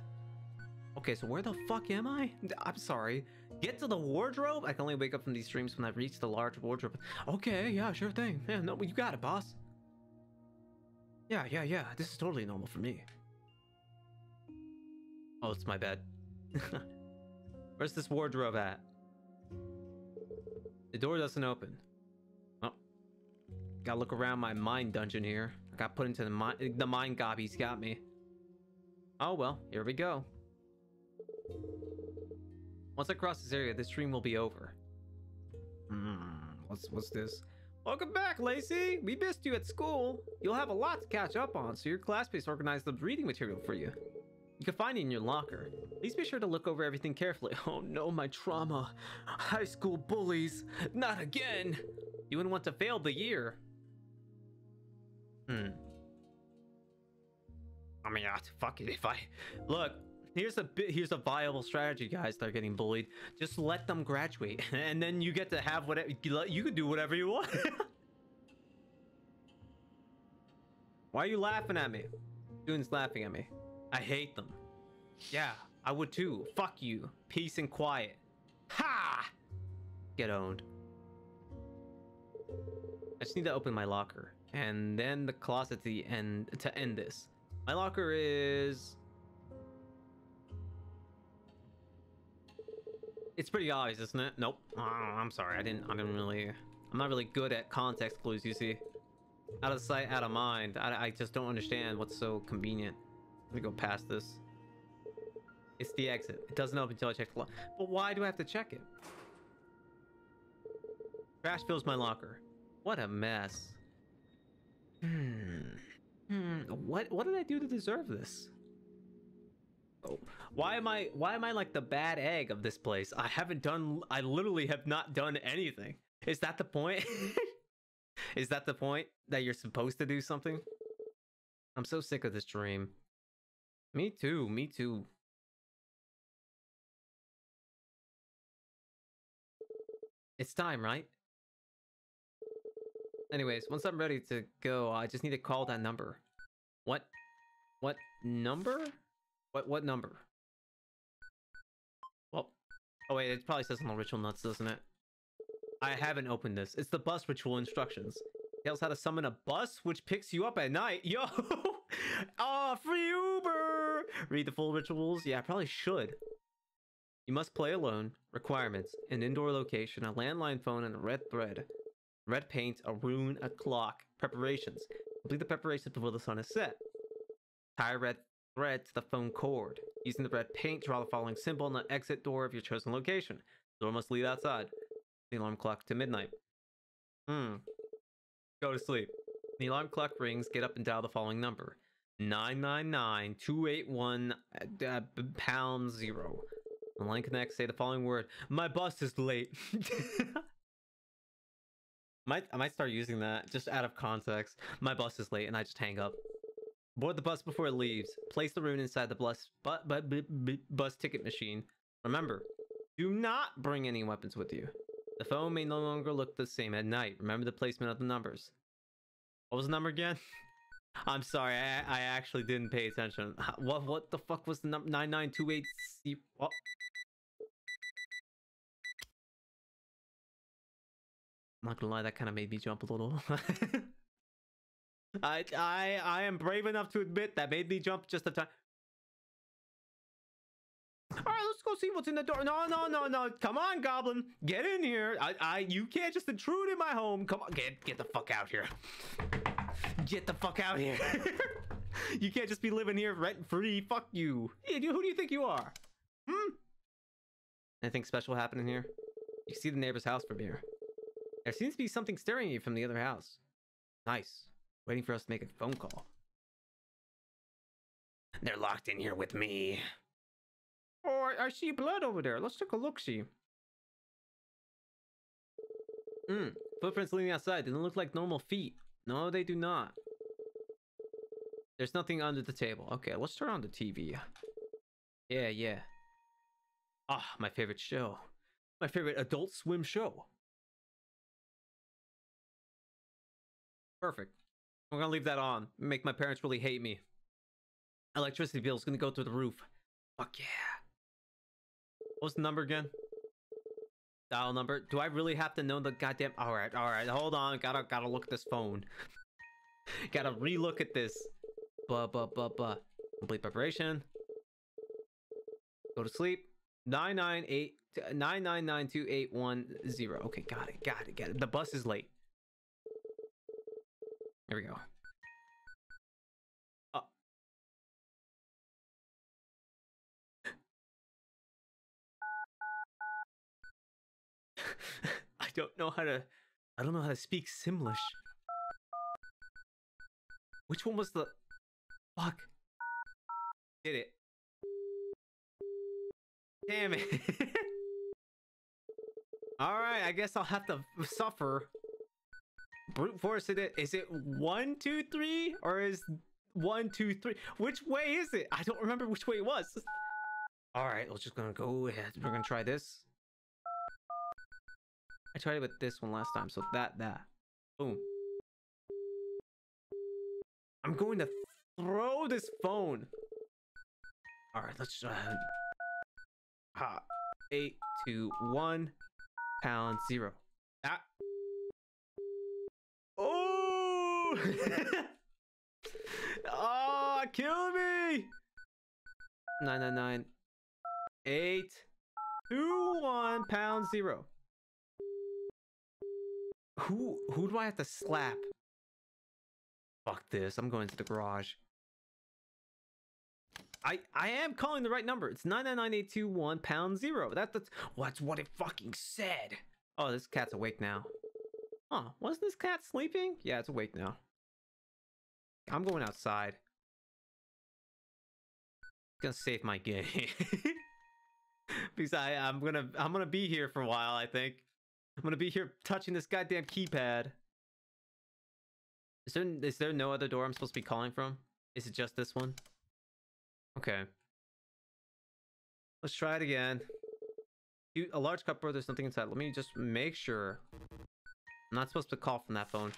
Okay, so where the fuck am I? (laughs) I'm sorry. Get to the wardrobe? I can only wake up from these dreams when I reach the large wardrobe. Okay, yeah, sure thing. Yeah, (laughs) no, you got it, boss. Yeah, yeah, yeah. This is totally normal for me. Oh, it's my bed. (laughs) Where's this wardrobe at? The door doesn't open. Gotta look around my mind dungeon here. I got put into the mine. the mind gobby's got me. Oh well, here we go. Once I cross this area, this stream will be over. Hmm, what's what's this? Welcome back, Lacie! We missed you at school. You'll have a lot to catch up on, so your classmates organized the reading material for you. You can find it in your locker. Please be sure to look over everything carefully. (laughs) Oh no, my trauma. High school bullies. Not again. You wouldn't want to fail the year. Hmm. I mean, fuck it. If I look, here's a bit. Here's a viable strategy, guys. They're getting bullied. Just let them graduate, (laughs) and then you get to have whatever. You can do whatever you want. (laughs) Why are you laughing at me? Students laughing at me. I hate them. Yeah, I would too. Fuck you. Peace and quiet. Ha! Get owned. I just need to open my locker and then the closet to the end to end this. My locker is It's pretty obvious, isn't it? Nope. Oh, I'm sorry. I didn't I didn't really I'm not really good at context clues, you see. Out of sight, out of mind. I, I just don't understand what's so convenient. Let me go past this. It's the exit. It doesn't open until I check the lock. But why do I have to check it? Trash fills my locker. What a mess. Hmm. Hmm. What what did I do to deserve this? Oh, why am I why am I like the bad egg of this place? I haven't done I literally have not done anything. Is that the point? (laughs) Is that the point that you're supposed to do something? I'm so sick of this dream. Me too, me too. It's time, right? Anyways, once I'm ready to go, I just need to call that number. What? What number? What what number? Well, oh wait, it probably says on the ritual nuts, doesn't it? I haven't opened this. It's the bus ritual instructions. Tells how to summon a bus which picks you up at night. (laughs) Yo! Ah, oh, free Uber! Read the full rituals? Yeah, I probably should. You must play alone. Requirements. An indoor location, a landline phone, and a red thread. Red paint, a rune, a clock. Preparations. Complete the preparations before the sun is set. Tie a red thread to the phone cord. Using the red paint, draw the following symbol on the exit door of your chosen location. The door must lead outside. The alarm clock to midnight. Hmm. Go to sleep. The alarm clock rings. Get up and dial the following number. 999-281 uh, uh pound zero. On line connect, say the following word. My bus is late. (laughs) might I might start using that just out of context. My bus is late, and I just hang up. Board the bus before it leaves. Place the rune inside the bus but but bus ticket machine. Remember, do not bring any weapons with you. The phone may no longer look the same at night. Remember the placement of the numbers. What was the number again? (laughs) I'm sorry, I, I actually didn't pay attention. (laughs) What what the fuck was the number? 9928 C. What? I'm not gonna lie, that kind of made me jump a little. (laughs) I I I am brave enough to admit that made me jump just a time. All right, let's go see what's in the door. No, no, no, no. Come on, Goblin, get in here. I, I, you can't just intrude in my home. Come on, get, get the fuck out here. Get the fuck out here. (laughs) you can't just be living here rent free. Fuck you. Who do you think you are? Hmm. Anything special happening here? You see the neighbor's house from here. There seems to be something staring at you from the other house. Nice. Waiting for us to make a phone call. They're locked in here with me. Oh, I, see blood over there. Let's take a look-see. Hmm. Footprints leading outside. They don't look like normal feet. No, they do not. There's nothing under the table. Okay, let's turn on the TV. Yeah, yeah. Ah, my favorite show. My favorite adult swim show. Perfect. I'm gonna leave that on. Make my parents really hate me. Electricity bill is gonna go through the roof. Fuck yeah. What's the number again? Dial number. Do I really have to know the goddamn? All right, all right. Hold on. Gotta gotta look at this phone. (laughs) gotta relook at this. Buh buh buh buh. Complete preparation. Go to sleep. Nine nine eight nine nine nine two eight one zero. Okay, got it. Got it. Got it. The bus is late. Here we go. Uh. (laughs) I don't know how to. I don't know how to speak Simlish. Which one was the. Fuck. Did it. Damn it. (laughs) All right, I guess I'll have to suffer. Brute force it. Is it one, two, three, or is one, two, three? Which way is it? I don't remember which way it was. All right, we're just gonna go ahead. We're gonna try this. I tried it with this one last time, so that, that. Boom. I'm going to throw this phone. All right, let's. Uh, ha. Eight, two, one, pound zero. Ah. (laughs) Oh! kill me! Nine, nine, nine, eight, two, one, pound zero. Who who do I have to slap? Fuck this. I'm going to the garage. I I am calling the right number. It's 999821 pound zero. That, that's what's what it fucking said. Oh, this cat's awake now. Huh, wasn't this cat sleeping? Yeah, it's awake now. I'm going outside. Gonna save my game. (laughs) because I, I'm gonna I'm gonna be here for a while, I think. I'm gonna be here touching this goddamn keypad. Is there is there no other door I'm supposed to be calling from? Is it just this one? Okay. Let's try it again. A large cupboard, there's nothing inside. Let me just make sure. I'm not supposed to call from that phone.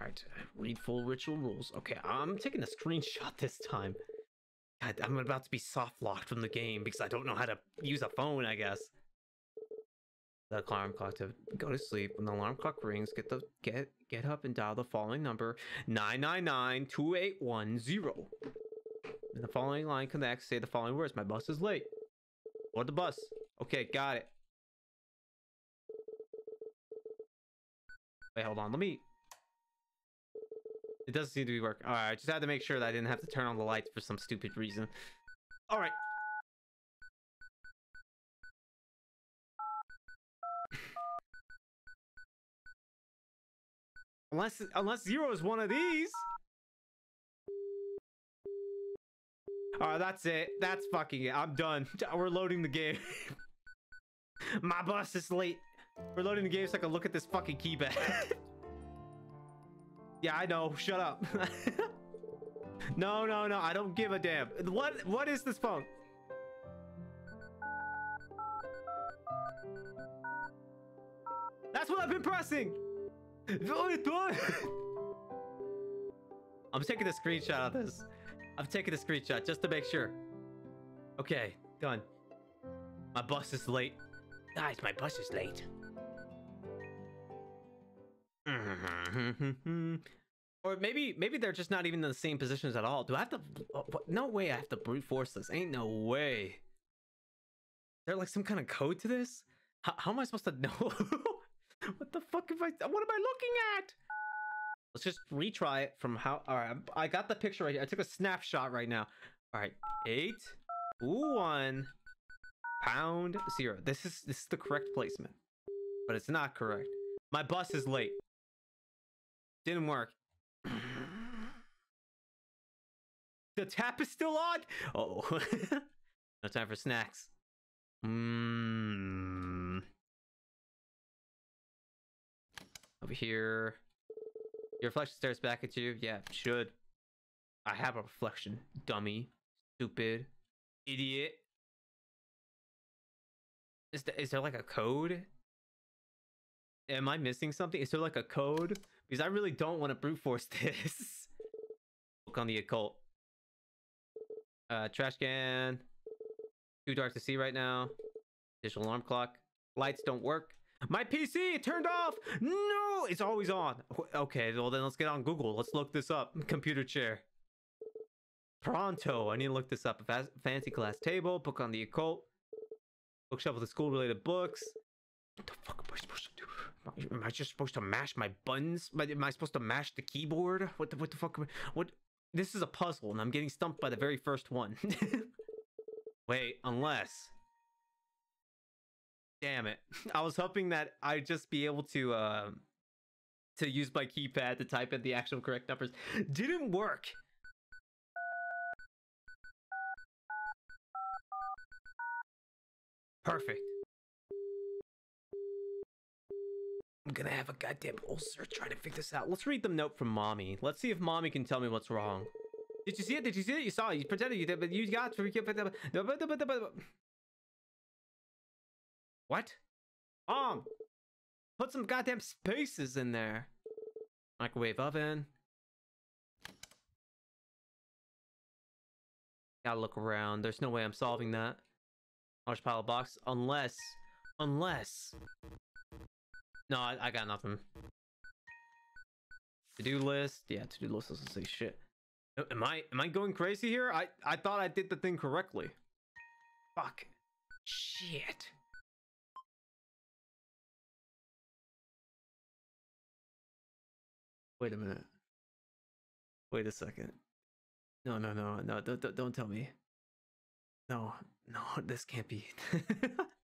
Alright, read full ritual rules. Okay, I'm taking a screenshot (laughs) this time. God, I'm about to be soft locked from the game because I don't know how to use a phone, I guess the alarm clock to go to sleep. When the alarm clock rings, get the get get up and dial the following number 999-2810. And the following line connects, say the following words. My bus is late. Or the bus. Okay, got it. Wait, hold on. Let me. It doesn't seem to be working. Alright, I just had to make sure that I didn't have to turn on the lights for some stupid reason. Alright. Unless unless zero is one of these. Alright, that's it. That's fucking it. I'm done. (laughs) We're loading the game. (laughs) My bus is late. We're loading the game so I can look at this fucking keypad. (laughs) yeah, I know. Shut up. (laughs) no, no, no. I don't give a damn. What what is this phone? That's what I've been pressing. (laughs) I'm taking a screenshot of this. I'm taking a screenshot just to make sure. Okay, done. My bus is late. Guys, my bus is late. (laughs) or maybe maybe they're just not even in the same positions at all. Do I have to uh, no way I have to brute force this. Ain't no way. There like some kind of code to this? How, how am I supposed to (laughs) know? what the fuck am I? What am I looking at? Let's just retry it from how. All right, I got the picture right here. I took a snapshot right now. All right, eight, one, pound zero. This is this is the correct placement, but it's not correct. My bus is late. Didn't work. the tap is still on. Oh, (laughs) no time for snacks. Mmm. Over here. Your reflection stares back at you. Yeah, should. I have a reflection. Dummy. Stupid. Idiot. Is, there, is there like a code? Am I missing something? Is there like a code? Because I really don't want to brute force (laughs) this. Look on the occult. Uh, trash can. Too dark to see right now. Digital alarm clock. Lights don't work. My PC turned off. No, it's always on. Okay, well then let's get on Google. Let's look this up. (laughs) Computer chair. Pronto. I need to look this up. Fancy class table. Book on the occult. Bookshelf with the school-related books. What the fuck am I supposed to do? Am I just supposed to mash my buttons? Am I supposed to mash the keyboard? What the what the fuck? What? This is a puzzle, and I'm getting stumped by the very first one. (laughs) Wait, unless damn it. (laughs) I was hoping that I'd just be able to uh, to use my keypad to type in the actual correct numbers. Didn't work. Perfect. I'm gonna have a goddamn ulcer trying to figure this out. Let's read the note from mommy. Let's see if mommy can tell me what's wrong. Did you see it? Did you see it? You saw it. You pretended you did, but you got to. What? Mom! Put some goddamn spaces in there. Microwave oven. Gotta look around. There's no way I'm solving that. Large pile of box. Unless. Unless. No, I, I got nothing. To-do list. Yeah, to-do list doesn't say shit. Am I am I going crazy here? I I thought I did the thing correctly. Fuck. Shit. Wait a minute. Wait a second. No, no, no, no, don't, don't, don't tell me. No, no, this can't be. (laughs)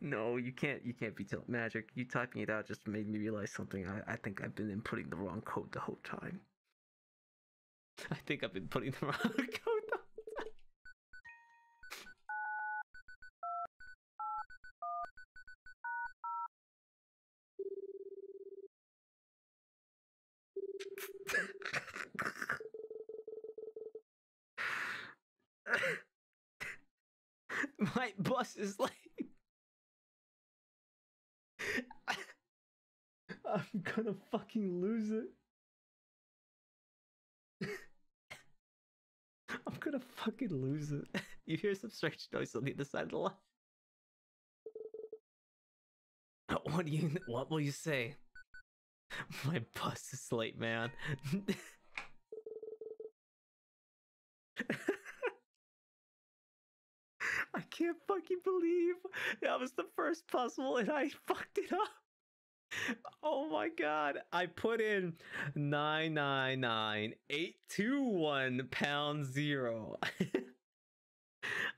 no, you can't, you can't be telling magic. You typing it out just made me realize something. I, I think I've been inputting the wrong code the whole time. I think I've been putting the wrong (laughs) code the whole time. (laughs) My bus is late. (laughs) I'm gonna fucking lose it. I'm gonna fucking lose it. You hear some strange noise on the other side of the line. (laughs) What do you? What will you say? (laughs) My bus is late, man. I can't fucking believe that was the first puzzle and I fucked it up. Oh my god. I put in 999821 pound zero. (laughs)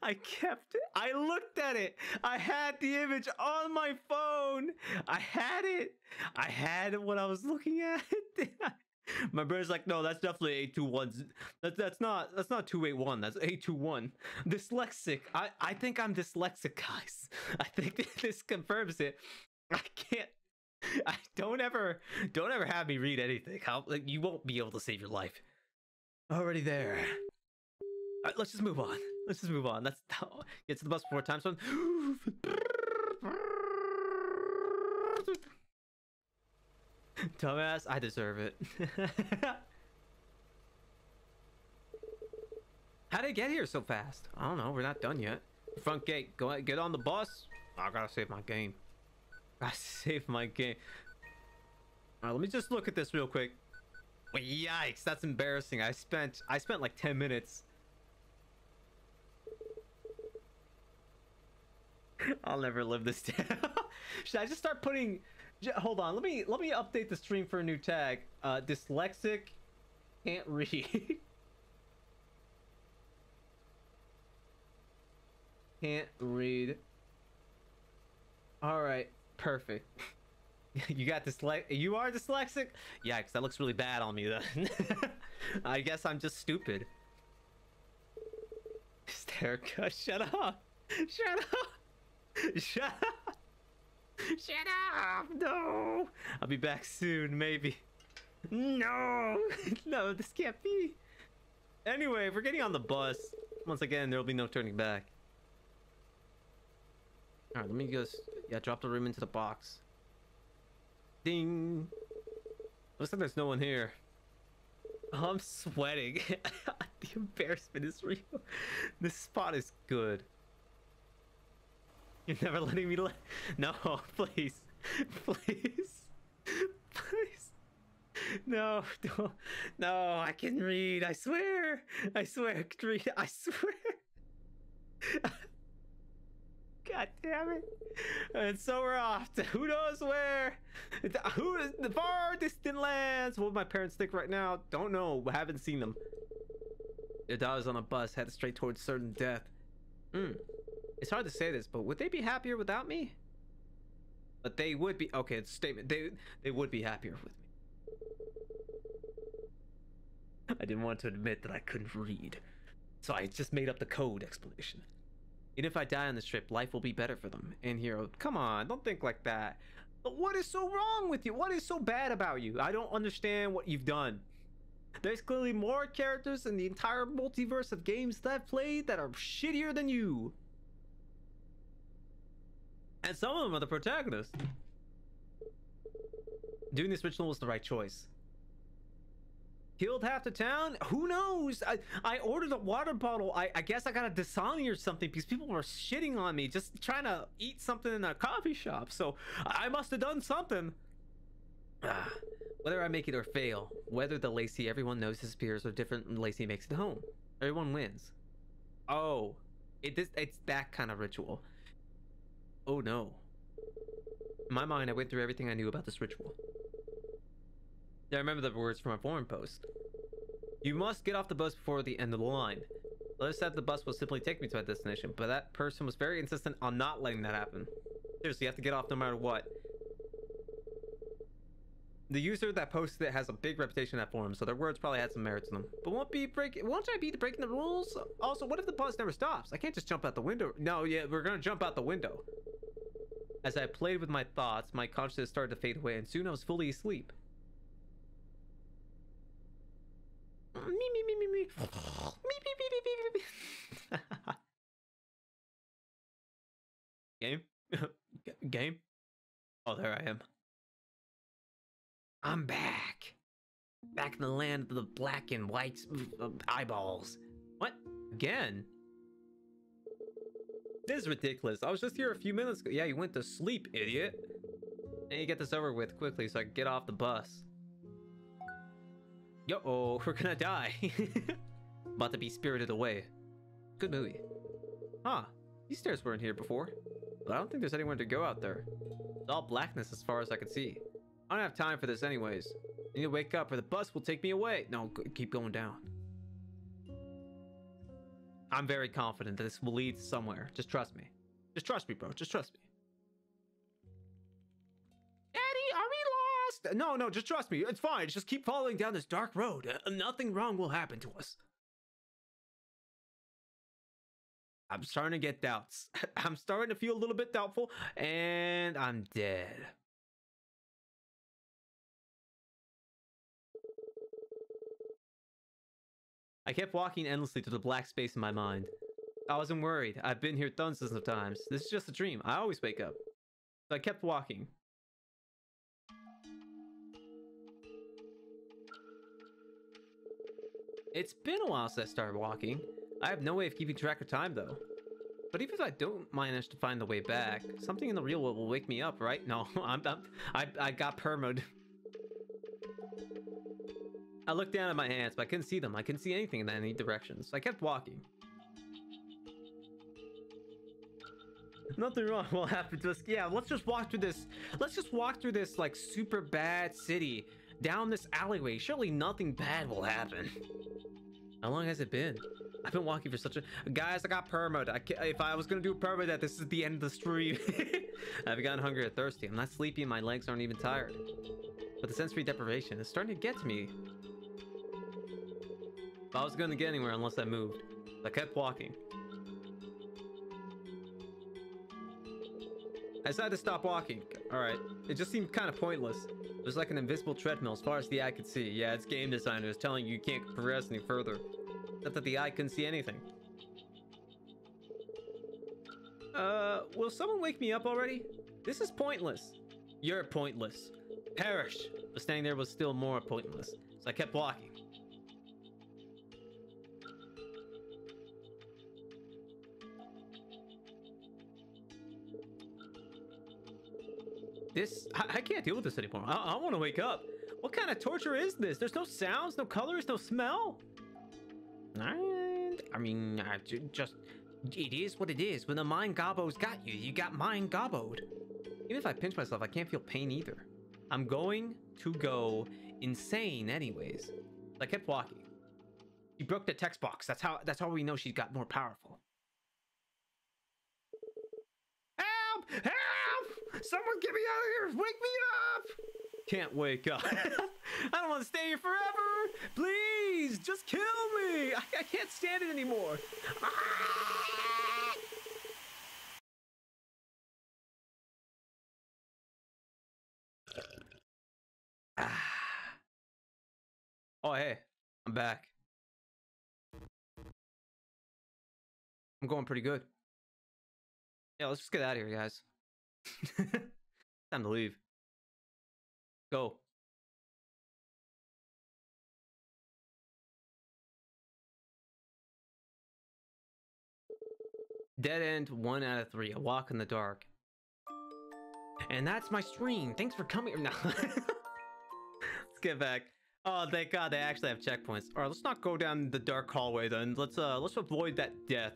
I kept it. I looked at it. I had the image on my phone. I had it. I had what I was looking at. (laughs) My brother's like, no, that's definitely 821. That, that's not that's not 281. That's 821. Dyslexic. I, I think I'm dyslexic, guys. (laughs) I think this confirms it. I can't (laughs) I don't ever don't ever have me read anything. How like, you won't be able to save your life. Already there. All right, let's just move on. Let's just move on. Let's (laughs) get to the bus four times. So (laughs) Dumbass, I deserve it. How did it get here so fast? I don't know. We're not done yet. Front gate. Go get on the bus. I gotta save my game. (laughs) I saved my game. All right, let me just look at this real quick. Yikes, that's embarrassing. I spent I spent like 10 minutes. (laughs) I'll never live this (laughs) down. Should I just start putting hold on, let me let me update the stream for a new tag. Uh dyslexic can't read. can't read. All right. Perfect. (laughs) you got dyslexic. You are dyslexic? Yeah, because that looks really bad on me then. (laughs) I guess I'm just stupid. Hysterica, (laughs) shut up! Shut up! Shut up! Shut up! No! I'll be back soon, maybe. No! no, this can't be. Anyway, we're getting on the bus. Once again, there'll be no turning back. Alright, let me just yeah, drop the rune into the box. Ding. Looks like there's no one here. Oh, I'm sweating. (laughs) the embarrassment is real. This spot is good. You're never letting me let. No, (laughs) please, please, please. No, don't. No, I can read. I swear. I swear. I read. I swear. (laughs) God damn it. And so we're off to who knows where. Who is the far distant lands. What would my parents think right now? Don't know. Haven't seen them. Their daughter's on a bus headed straight towards certain death. Hmm. It's hard to say this, but would they be happier without me? But they would be. Okay, it's a statement. They they would be happier with me. I didn't want to admit that I couldn't read, so I just made up the code explanation. Even if I die on this trip, life will be better for them. And Hiro, come on, don't think like that. What is so wrong with you? What is so bad about you? I don't understand what you've done. There's clearly more characters in the entire multiverse of games that I've played that are shittier than you. And some of them are the protagonists. Doing this ritual was the right choice. Killed half the town? Who knows? I, I ordered a water bottle. I, I guess I got a Dasani or something because people were shitting on me just trying to eat something in a coffee shop. So I must have done something. Ah, (sighs) whether I make it or fail, whether the Lacie everyone knows disappears or different Lacie makes it home, everyone wins. Oh, it this it's that kind of ritual. Oh no. In my mind, I went through everything I knew about this ritual. I remember the words from a forum post. You must get off the bus before the end of the line. Let us said the bus will simply take me to my destination, but that person was very insistent on not letting that happen. Seriously, you have to get off no matter what. The user that posted it has a big reputation at forum, so their words probably had some merit to them. But won't be break won't I be breaking the rules? Also, what if the bus never stops? I can't just jump out the window. No, yeah, we're gonna jump out the window. As I played with my thoughts, my consciousness started to fade away, and soon I was fully asleep. Me me me me me. Me me me me me me. Game? Game? Oh, there I am. I'm back. Back in the land of the black and white uh, eyeballs. What? Again? This is ridiculous. I was just here a few minutes ago. Yeah, you went to sleep, idiot. And you get this over with quickly so I can get off the bus. Yo, (laughs) we're gonna die. (laughs) About to be spirited away. Good movie. Huh, these stairs weren't here before. But I don't think there's anywhere to go out there. It's all blackness as far as I can see. I don't have time for this anyways. I need to wake up or the bus will take me away. No, keep going down. I'm very confident that this will lead somewhere. Just trust me. Just trust me, bro. Just trust me. No, no, just trust me. It's fine. Just keep following down this dark road. Uh, nothing wrong will happen to us. I'm starting to get doubts. (laughs) I'm starting to feel a little bit doubtful, and I'm dead. I kept walking endlessly to the black space in my mind. I wasn't worried. I've been here dozens of times. This is just a dream. I always wake up. So I kept walking. It's been a while since I started walking. I have no way of keeping track of time though. But even if I don't manage to find the way back, something in the real world will wake me up, right? (laughs) No, I'm, I'm I, I got permoed. I looked down at my hands, but I couldn't see them. I couldn't see anything in any directions. So I kept walking. Nothing wrong (laughs) will happen to us. Yeah, let's just walk through this. Let's just walk through this like super bad city down this alleyway. Surely nothing bad will happen. How long has it been? I've been walking for such a guys. I got permod. I if I was gonna do a permod, that this is the end of the stream. (laughs) I've gotten hungry or thirsty. I'm not sleepy, and my legs aren't even tired. But the sensory deprivation is starting to get to me. I was gonna get anywhere unless I moved. I kept walking. I decided to stop walking. Alright. It just seemed kind of pointless. It was like an invisible treadmill as far as the eye could see. Yeah, it's game designers telling you you can't progress any further. That the eye couldn't see anything. Uh, will someone wake me up already? This is pointless. You're pointless. Perish. But standing there was still more pointless. So I kept walking. This, I, I can't deal with this anymore. I, I want to wake up. What kind of torture is this? There's no sounds, no colors, no smell. And, I mean, uh, I just, it is what it is. When the mind gobbo's got you, you got mind gobboed. Even if I pinch myself, I can't feel pain either. I'm going to go insane anyways. I kept walking. She broke the text box. That's how that's how we know she got more powerful. Help! Help! Someone get me out of here! Wake me up! Can't wake up. (laughs) I don't want to stay here forever. Please, just kill me. I, I can't stand it anymore. (sighs) Oh, hey, I'm back. I'm going pretty good. Yeah, let's just get out of here, guys. (laughs) Time to leave. Go. Dead end, one out of three. A walk in the dark. And that's my stream. Thanks for coming. (laughs) No. let's get back. Oh, thank God they actually have checkpoints. All right, let's not go down the dark hallway then. Let's uh, let's avoid that death.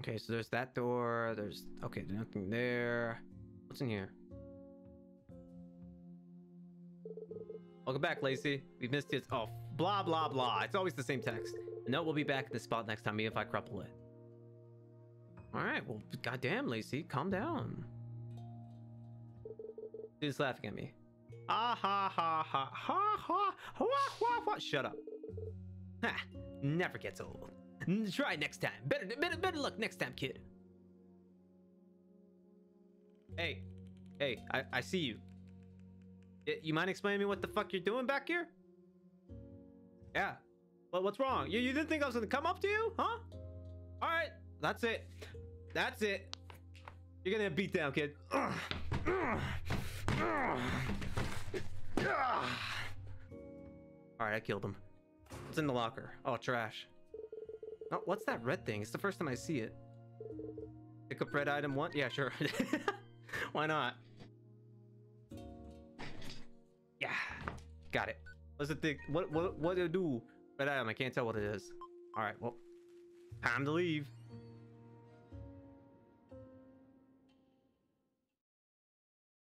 Okay, so there's that door. There's okay, there's nothing there. What's in here? Welcome back, Lacie. We missed it. Oh, blah blah blah. It's always the same text. No, we'll be back at this spot next time, even if I crumple it. All right. Well, goddamn, Lacie, calm down. Dude's laughing at me. Ah ha ha ha ha ha ha ha ha. Shut up. Ha! Never gets old. Try next time. Better, better, better luck next time, kid. Hey, hey, I, I see you. You mind explaining to me what the fuck you're doing back here? Yeah. Well, what's wrong? You, you didn't think I was gonna come up to you, huh? All right, that's it. That's it. You're gonna beat down, kid. All right, I killed him. What's in the locker? Oh, trash. Oh, what's that red thing? It's the first time I see it. Pick up red item one? Yeah, sure. (laughs) Why not? Yeah, got it. What's it think? What what what do it do? I can't tell what it is. All right, well, time to leave.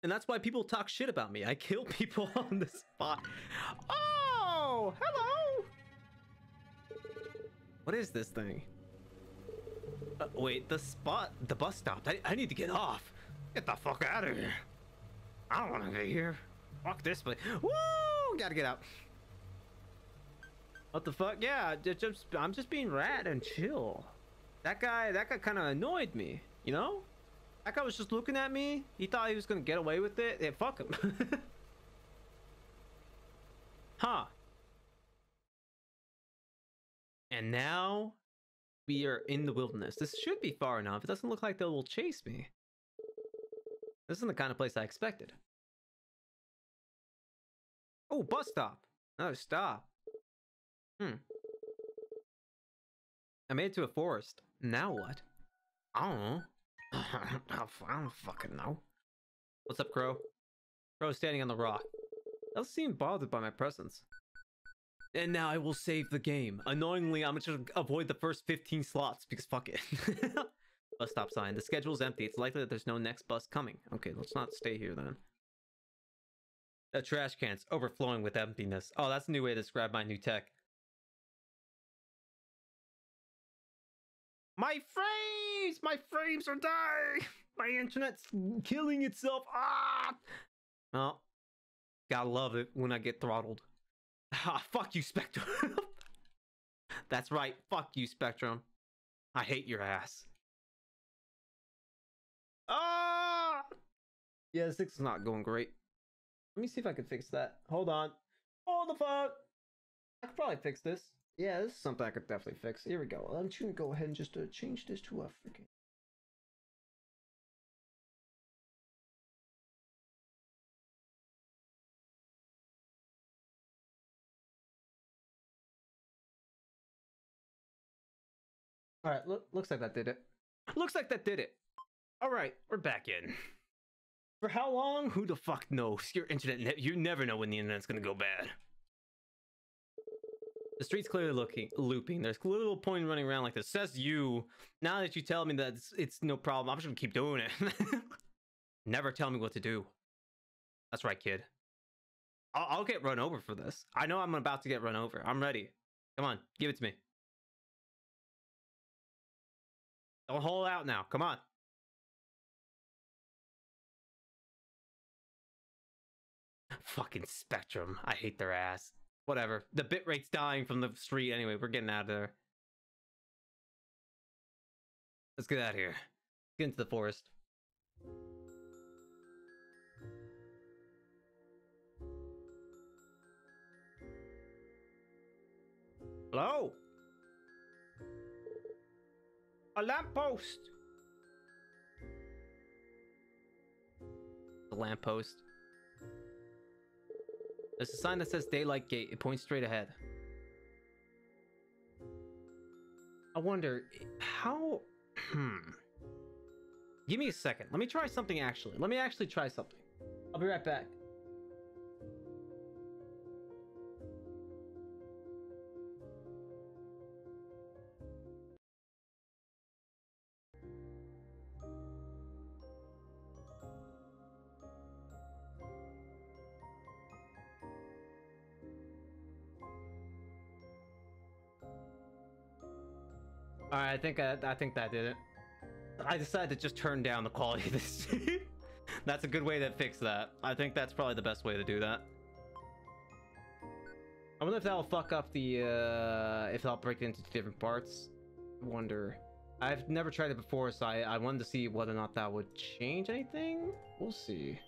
And that's why people talk shit about me. I kill (laughs) people on the spot. Oh, hello. What is this thing? Uh, wait, the spot, the bus stopped. I, I need to get off. Get the fuck out of here. I don't want to be here. Fuck this place. Woo! Gotta get out. What the fuck? Yeah, just, I'm just being rad and chill. That guy, that guy kind of annoyed me. You know? That guy was just looking at me. He thought he was gonna get away with it. Yeah, fuck him. (laughs) huh. And now we are in the wilderness. This should be far enough. It doesn't look like they will chase me. This isn't the kind of place I expected. Oh, bus stop. Another stop. Hmm. I made it to a forest. Now what? I don't know. (laughs) I don't fucking know. What's up, Crow? Crow standing on the rock. Doesn't seem bothered by my presence. And now I will save the game. Annoyingly, I'm just gonna avoid the first 15 slots because fuck it. (laughs) bus stop sign. The schedule's empty. It's likely that there's no next bus coming. Okay, let's not stay here then. The trash can's overflowing with emptiness. Oh, that's a new way to describe my new tech. My frames! My frames are dying! (laughs) My internet's killing itself! Ah! Oh, gotta love it when I get throttled. (laughs) Ah, fuck you, Spectrum. (laughs) That's right, fuck you, Spectrum. I hate your ass. Ah! Yeah, six is not going great. Let me see if I can fix that. Hold on. Hold the fuck! I could probably fix this. Yeah, this is something I could definitely fix. Here we go. I'm just gonna go ahead and just uh, change this to a freaking. All right, look, looks like that did it. Looks like that did it. All right, we're back in. (laughs) For how long? Who the fuck knows? Your internet, ne- you never know when the internet's gonna go bad. The street's clearly looking looping. There's little point running around like this. Says you. Now that you tell me that it's, it's no problem, I'm just gonna keep doing it. (laughs) Never tell me what to do. That's right, kid. I'll, I'll get run over for this. I know I'm about to get run over. I'm ready. Come on, give it to me. Don't hold out now. Come on. Fucking Spectrum. I hate their ass. Whatever. The bit rate's dying from the street anyway. We're getting out of there. Let's get out of here. Get into the forest. Hello? A lamppost. The lamppost. There's a sign that says Daylight Gate. It points straight ahead. I wonder how. Hmm. Give me a second. Let me try something actually. Let me actually try something. I'll be right back. Think I, I think that did it. I decided to just turn down the quality of this. (laughs) that's a good way to fix that. I think that's probably the best way to do that. I wonder if that'll fuck up the, uh, if that'll break it into different parts. I wonder. I've never tried it before, so I, I wanted to see whether or not that would change anything. We'll see.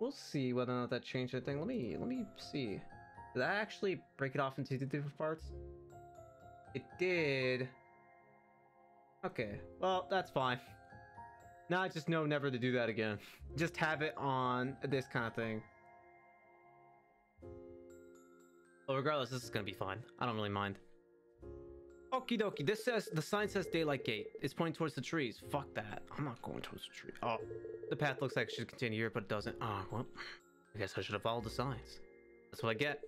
We'll see whether or not that changed anything. Let me, let me see. Did I actually break it off into different parts? It did. Okay, well, that's fine. Now I just know never to do that again. (laughs) Just have it on this kind of thing. Well, regardless, this is gonna be fine. I don't really mind. Okie dokie, this says, the sign says Daylight Gate. It's pointing towards the trees. Fuck that. I'm not going towards the tree. Oh, the path looks like it should continue here, but it doesn't. Oh, well, I guess I should have followed the signs. That's what I get.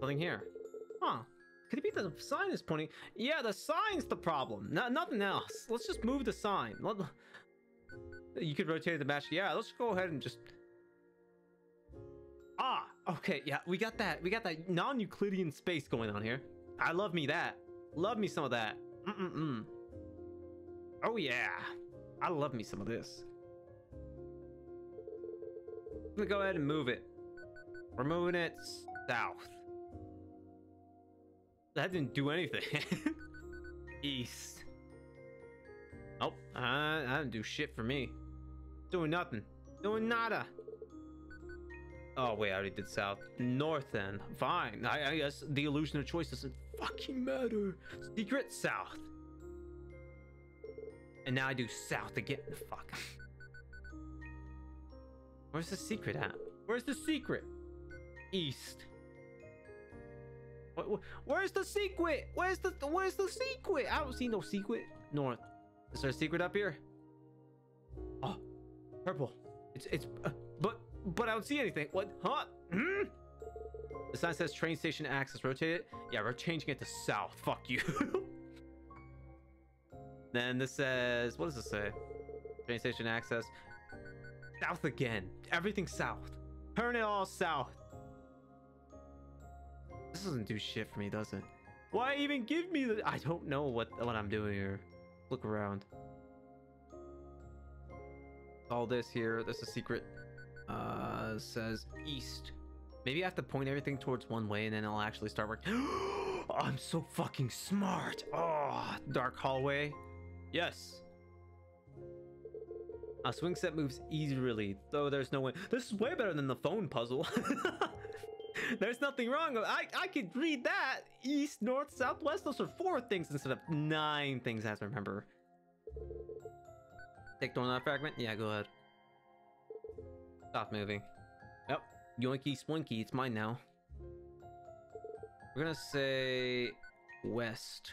Nothing here. Huh. Could it be the sign is pointing? Yeah, the sign's the problem. No, nothing else. Let's just move the sign. Let, you could rotate the match. Yeah, let's go ahead and just. Ah, okay, yeah, we got that. We got that non-Euclidean space going on here. I love me that. Love me some of that. Mm-mm-mm. Oh yeah, I love me some of this. I'm gonna go ahead and move it. We're moving it south. That didn't do anything. (laughs) East. Oh, I, that didn't do shit for me. Doing nothing. Doing nada. Oh, wait, I already did south. North, then. Fine. I, I guess the illusion of choice doesn't fucking matter. Secret south. And now I do south again. Fuck. Where's the secret at? Where's the secret? East. Where's the secret? Where's the where's the secret? I don't see no secret. North. Is there a secret up here? Oh, purple. It's it's uh, but but I don't see anything. What? Huh? Hmm? The sign says train station access. Rotate it. Yeah, we're changing it to south. Fuck you. (laughs) then this says what does it say? Train station access. South again. Everything south. Turn it all south. This doesn't do shit for me, does it? Why even give me the... I don't know what, what I'm doing here. Look around. All this here, this is secret. Uh, says east. Maybe I have to point everything towards one way and then it'll actually start working. (gasps) oh, I'm so fucking smart. Oh, dark hallway. Yes. A swing set moves easily, though there's no way. This is way better than the phone puzzle. (laughs) (laughs) There's nothing wrong. I I could read that. East, north, southwest. Those are four things instead of nine things I have to remember. Take down that fragment? Yeah, go ahead. Stop moving. Yep. Yoinky spoinky, it's mine now. We're gonna say west.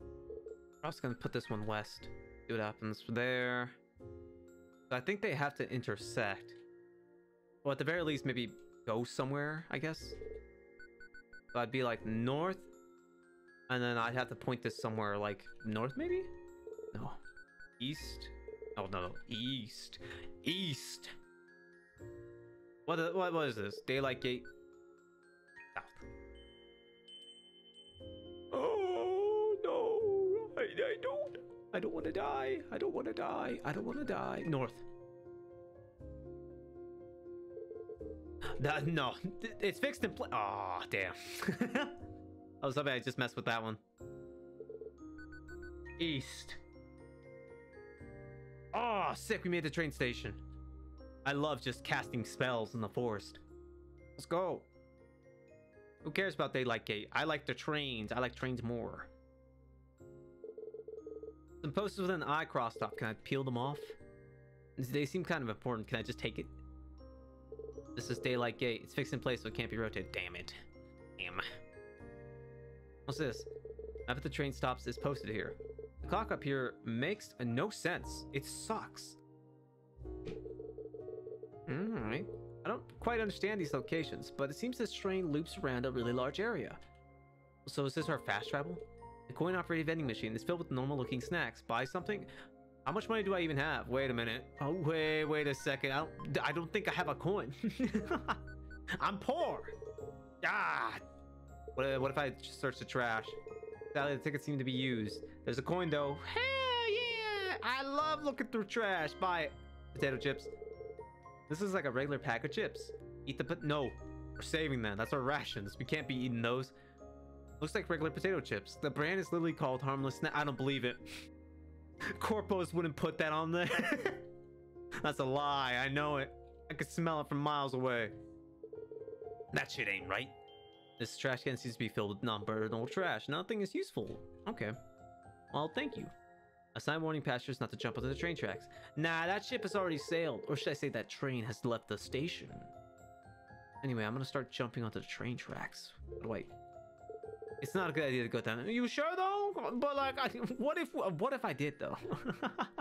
I'm also gonna put this one west. See what happens there. I think they have to intersect. Well, at the very least, maybe go somewhere, I guess. So I'd be like north, and then I'd have to point this somewhere like north, maybe? No. East? Oh, no, no. East. East! What, what, what is this? Daylight Gate? South. I don't want to die. I don't want to die. I don't want to die. North. That, no, it's fixed in place. Oh, damn. (laughs) I was hoping I just messed with that one. East. Oh, sick. We made the train station. I love just casting spells in the forest. Let's go. Who cares about Daylight Gate? I like the trains. I like trains more. Some posters with an eye crossed off. Can I peel them off? They seem kind of important. Can I just take it? This is Daylight Gate. It's fixed in place so it can't be rotated. Damn it. Damn. What's this? Map at the train stops is posted here. The clock up here makes no sense. It sucks. Alright. I don't quite understand these locations, but it seems this train loops around a really large area. So is this our fast travel? The coin-operated vending machine is filled with normal-looking snacks. Buy something? How much money do I even have? Wait a minute. Oh, wait, wait a second. I don't, I don't think I have a coin. (laughs) I'm poor. Ah. What, what if I just search the trash? Sadly, the tickets seem to be used. There's a coin, though. Hell yeah! I love looking through trash. Buy it. Potato chips. This is like a regular pack of chips. Eat the no, we're saving them. That's our rations. We can't be eating those. Looks like regular potato chips. The brand is literally called Harmless Snack. I don't believe it. (laughs) Corpos wouldn't put that on there. (laughs) That's a lie. I know it. I could smell it from miles away. That shit ain't right. This trash can seems to be filled with non-burnable trash. Nothing is useful. Okay. Well, thank you. A sign warning passengers not to jump onto the train tracks. Nah, that ship has already sailed. Or should I say that train has left the station. Anyway, I'm gonna start jumping onto the train tracks. But wait. It's not a good idea to go down. Are You sure though? But like, I, what if what if I did though?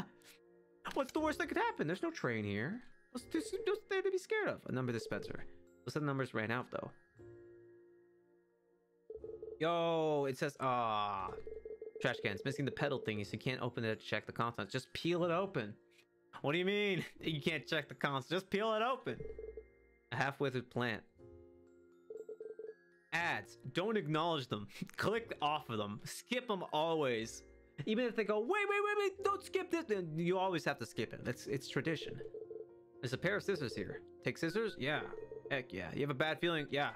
(laughs) What's the worst that could happen? There's no train here. What's, there's, there's there to be scared of? A number dispenser. Like the numbers ran out though. Yo, it says ah. Trash cans missing the pedal thingy, so you can't open it to check the contents. Just peel it open. What do you mean? (laughs) You can't check the contents. Just peel it open. A half-withered plant. Ads. Don't acknowledge them. (laughs) Click off of them. Skip them always. Even if they go, wait, wait, wait, wait, don't skip this. Then you always have to skip it. It's it's tradition. There's a pair of scissors here. Take scissors? Yeah. Heck yeah. You have a bad feeling? Yeah.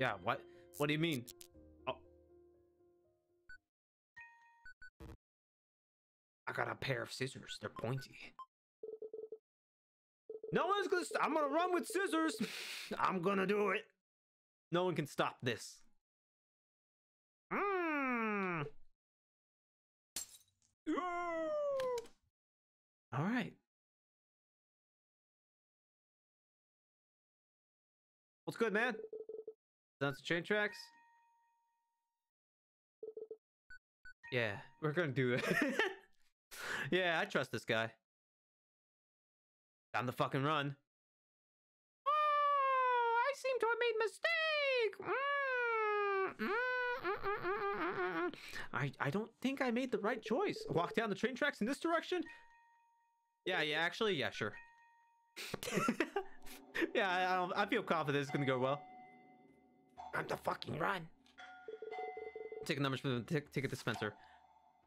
Yeah. What? What do you mean? Oh. I got a pair of scissors. They're pointy. No one's gonna. i I'm gonna run with scissors. (laughs) I'm gonna do it. No one can stop this. Mm. All right. What's good, man? The train tracks. Yeah, we're gonna do it. (laughs) yeah, I trust this guy. Time to fucking run. Oh, I seem to have made mistake. I I don't think I made the right choice. Walk down the train tracks in this direction. Yeah, yeah, actually, yeah, sure. yeah, I, I feel confident it's gonna go well. I'm the fucking run. Take numbers from the ticket dispenser.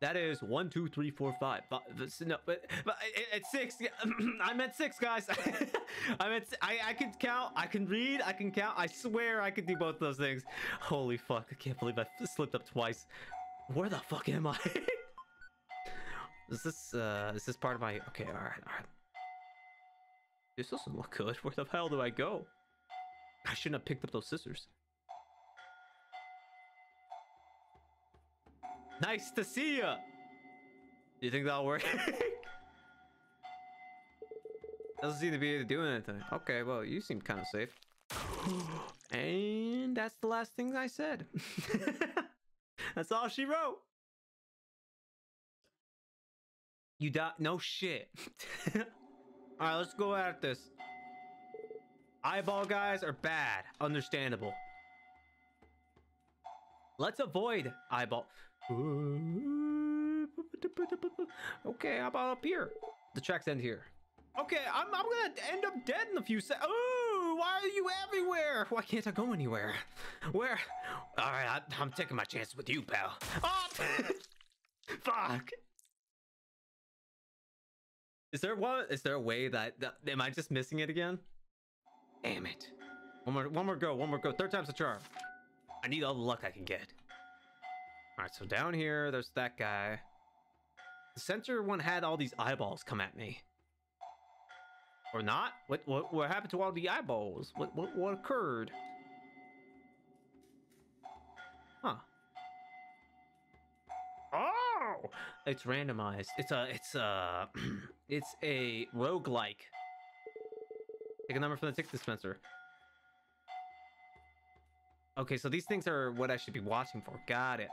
That is one, two, three, four, five. no, but, but it's six. I meant (clears throat) six, guys. (laughs) I meant I I can count. I can read. I can count. I swear I can do both those things. Holy fuck! I can't believe I slipped up twice. Where the fuck am I? (laughs) is this uh is this part of my? Okay, all right, all right. This doesn't look good. Where the hell do I go? I shouldn't have picked up those scissors. Nice to see you. You think that'll work? (laughs) Doesn't seem to be doing anything. Okay, well, you seem kind of safe. and that's the last thing I said. (laughs) that's all she wrote. You die? No shit. (laughs) all right, let's go at this. Eyeball guys are bad. Understandable. Let's avoid eyeball. Okay, how about up here? The tracks end here. Okay, I'm, I'm gonna end up dead in a few seconds. Oh, why are you everywhere? Why can't I go anywhere? Where? All right, I, I'm taking my chance with you, pal. Oh, (laughs) fuck. Is there one? Is there a way that, that am I just missing it again? Damn it! One more, one more go, one more go. Third time's a charm. I need all the luck I can get. Alright, so down here, there's that guy. The center one had all these eyeballs come at me. Or not? What what what happened to all the eyeballs? What what what occurred? Huh. Oh! It's randomized. It's a it's a (clears throat) it's a roguelike. Take a number from the ticket dispenser. Okay, so these things are what I should be watching for. Got it.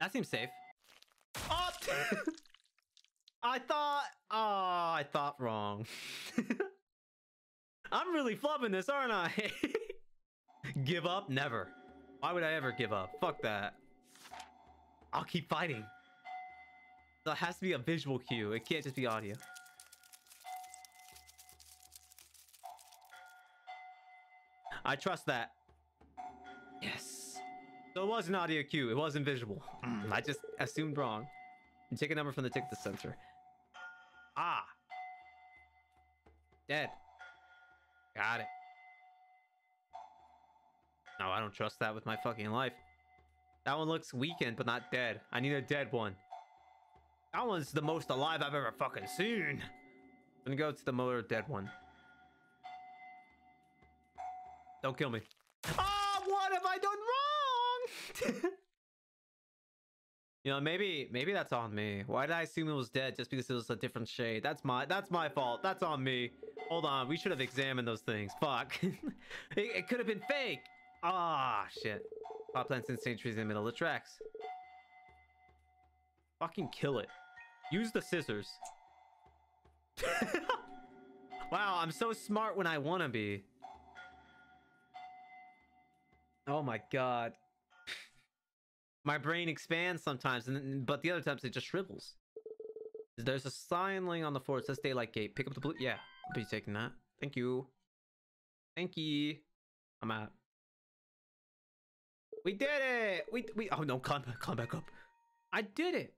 That seems safe. Oh! (laughs) I thought... Oh, I thought wrong. (laughs) I'm really flubbing this, aren't I? (laughs) give up? Never. Why would I ever give up? Fuck that. I'll keep fighting. It has to be a visual cue. It can't just be audio. I trust that. So it was an audio cue. It wasn't visual. Mm, I just assumed wrong. You take a number from the ticket sensor. Ah. Dead. Got it. No, I don't trust that with my fucking life. That one looks weakened, but not dead. I need a dead one. That one's the most alive I've ever fucking seen. I'm gonna go to the motor dead one. Don't kill me. Ah, oh, what have I done wrong? (laughs) you know, maybe maybe that's on me. Why did I assume it was dead just because it was a different shade? That's my that's my fault. That's on me. Hold on, we should have examined those things. Fuck. (laughs) it, it could have been fake. Ah, shit. Pot plants insane trees in the middle of the tracks. Fucking kill it. Use the scissors. (laughs) wow, I'm so smart when I want to be. Oh my god. My brain expands sometimes, and but the other times it just shrivels. There's a sign laying on the floor. It says Daylight Gate. Pick up the blue. Yeah, I'll be taking that. Thank you. Thank you. I'm out. We did it! We we oh no, come come back up. I did it.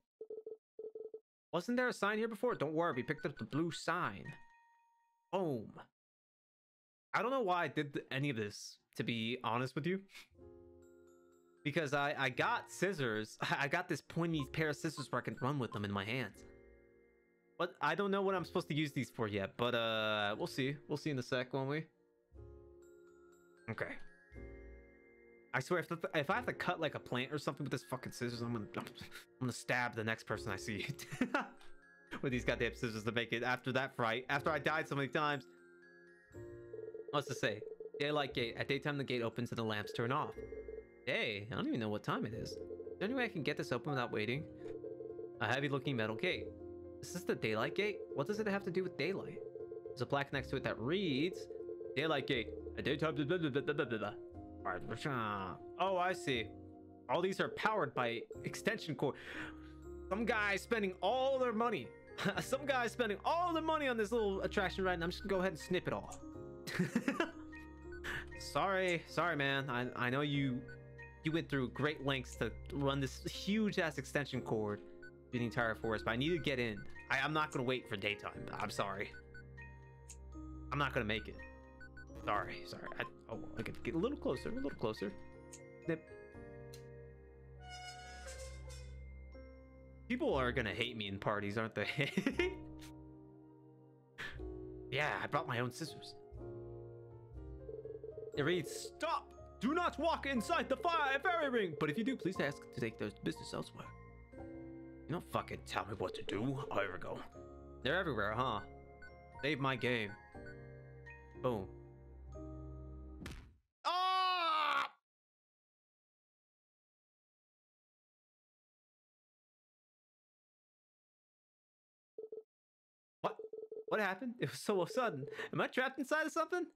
Wasn't there a sign here before? Don't worry, we picked up the blue sign. Boom. I don't know why I did any of this, to be honest with you. Because I, I got scissors. (laughs) I got this pointy pair of scissors where I can run with them in my hands. But I don't know what I'm supposed to use these for yet. But uh, we'll see. We'll see in a sec, won't we? Okay. I swear, if, the, if I have to cut like a plant or something with this fucking scissors, I'm gonna (laughs) I'm, gonna stab the next person I see (laughs) with these goddamn scissors to make it after that fright. After I died so many times. What's to say? Daylight gate. At daytime, the gate opens and the lamps turn off. Hey, I don't even know what time it is. Is there any way I can get this open without waiting? A heavy-looking metal gate. Is this the daylight gate? What does it have to do with daylight? There's a plaque next to it that reads, Daylight gate. A daytime, blah, blah, blah, blah, blah, blah. Oh, I see. All these are powered by extension cord. Some guy spending all their money. (laughs) Some guy spending all the money on this little attraction right now. I'm just gonna go ahead and snip it all. (laughs) sorry, sorry, man. I I know you you went through great lengths to run this huge ass extension cord through the entire forest, but I need to get in. I, I'm not gonna wait for daytime. I'm sorry. I'm not gonna make it. Sorry, sorry. I, oh, I could get a little closer, a little closer. Snip. People are gonna hate me in parties, aren't they? (laughs) yeah, I brought my own scissors. It Stop! Do not walk inside the fire fairy ring! But if you do, please ask to take their business elsewhere. You don't fucking tell me what to do. Oh, here we go. They're everywhere, huh? Save my game. Boom. Ah! What? What happened? It was so sudden. Am I trapped inside of something?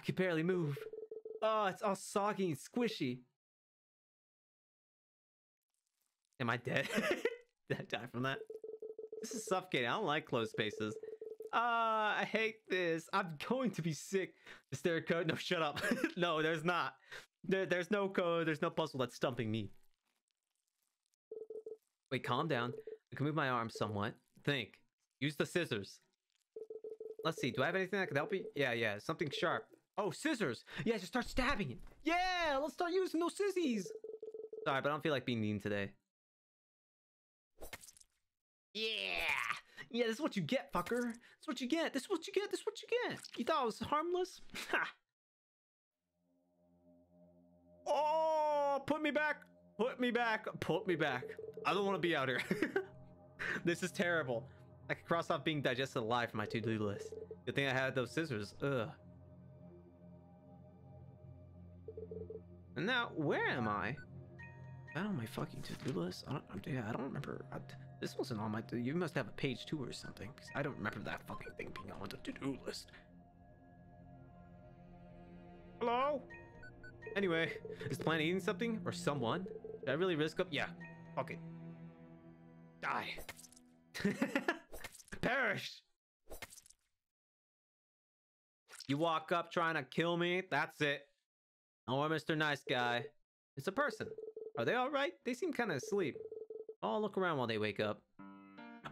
I can barely move. Oh, it's all soggy and squishy. Am I dead? (laughs) Did I die from that? This is suffocating. I don't like closed spaces. Ah, uh, I hate this. I'm going to be sick. Is there a code? No, shut up. (laughs) no, there's not. There, there's no code. There's no puzzle that's stumping me. Wait, calm down. I can move my arm somewhat. Think. Use the scissors. Let's see. Do I have anything that could help me? Yeah, yeah. Something sharp. Oh, scissors. Yeah, just start stabbing it. Yeah, let's start using those scissors. Sorry, but I don't feel like being mean today. Yeah! Yeah, this is what you get, fucker. This is what you get. This is what you get. This is what you get. You thought it was harmless? (laughs) Ha! Oh, put me back. Put me back. Put me back. I don't want to be out here. (laughs) this is terrible. I could cross off being digested alive from my to-do list. Good thing I had those scissors. Ugh. And now, where am I? That on my fucking to-do list? I don't, yeah, I don't remember. I, this wasn't on my. To- You must have a page two or something. I don't remember that fucking thing being on the to-do list. Hello? Anyway, is plan eating something or someone? Did I really risk up? Yeah. Fuck it. Die. (laughs) Perish. You walk up trying to kill me. That's it. Oh, Mr. Nice Guy. It's a person. Are they all right? They seem kind of asleep. I'll look around while they wake up.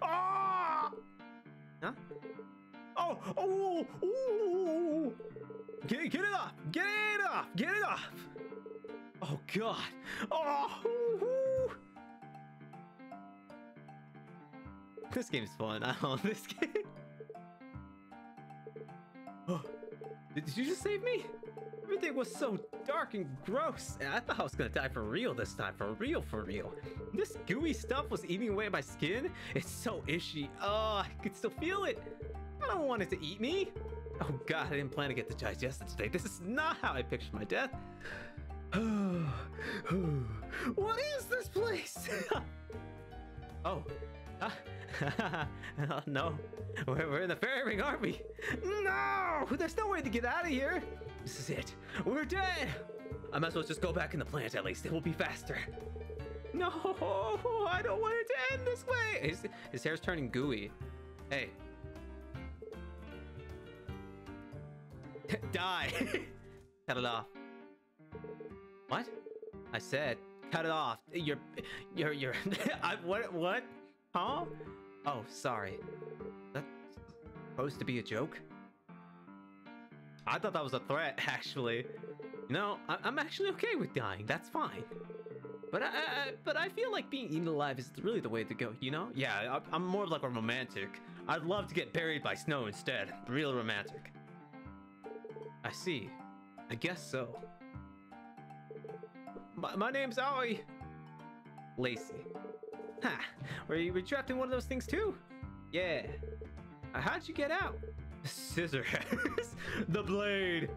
Ah! Huh? Oh! Oh! Oh! Get, get it off! Get it off! Get it off! Oh God! Oh! Ooh, This game's fun. (laughs) I know this game. (gasps) Oh, did you just save me? Everything was so dark and gross. I thought I was gonna die for real this time. For real, for real. This gooey stuff was eating away at my skin. It's so ishy. Oh, I can still feel it. I don't want it to eat me. Oh god, I didn't plan to get the digested today. This is not how I pictured my death. (sighs) what is this place? (laughs) oh. (laughs) no. We're, we're in the fairy ring, aren't we? No! There's no way to get out of here. This is it. We're dead. I might as well just go back in the plant at least. It will be faster. No, I don't want it to end this way. His, his hair's turning gooey. Hey. (laughs) Die. (laughs) cut it off. What? I said, cut it off. You're, you're, you're. (laughs) I, what? What? Huh? Oh, sorry. That's supposed to be a joke? I thought that was a threat, (laughs) actually. You know, I am actually okay with dying. That's fine. But I, I, but I feel like being eaten alive is really the way to go. You know? Yeah, I, I'm more of like a romantic. I'd love to get buried by snow instead. Real romantic. I see. I guess so. My, my name's Aoi. Lacie. Ha! Were you trapped in one of those things too? Yeah. How'd you get out? Scissors. (laughs) the blade.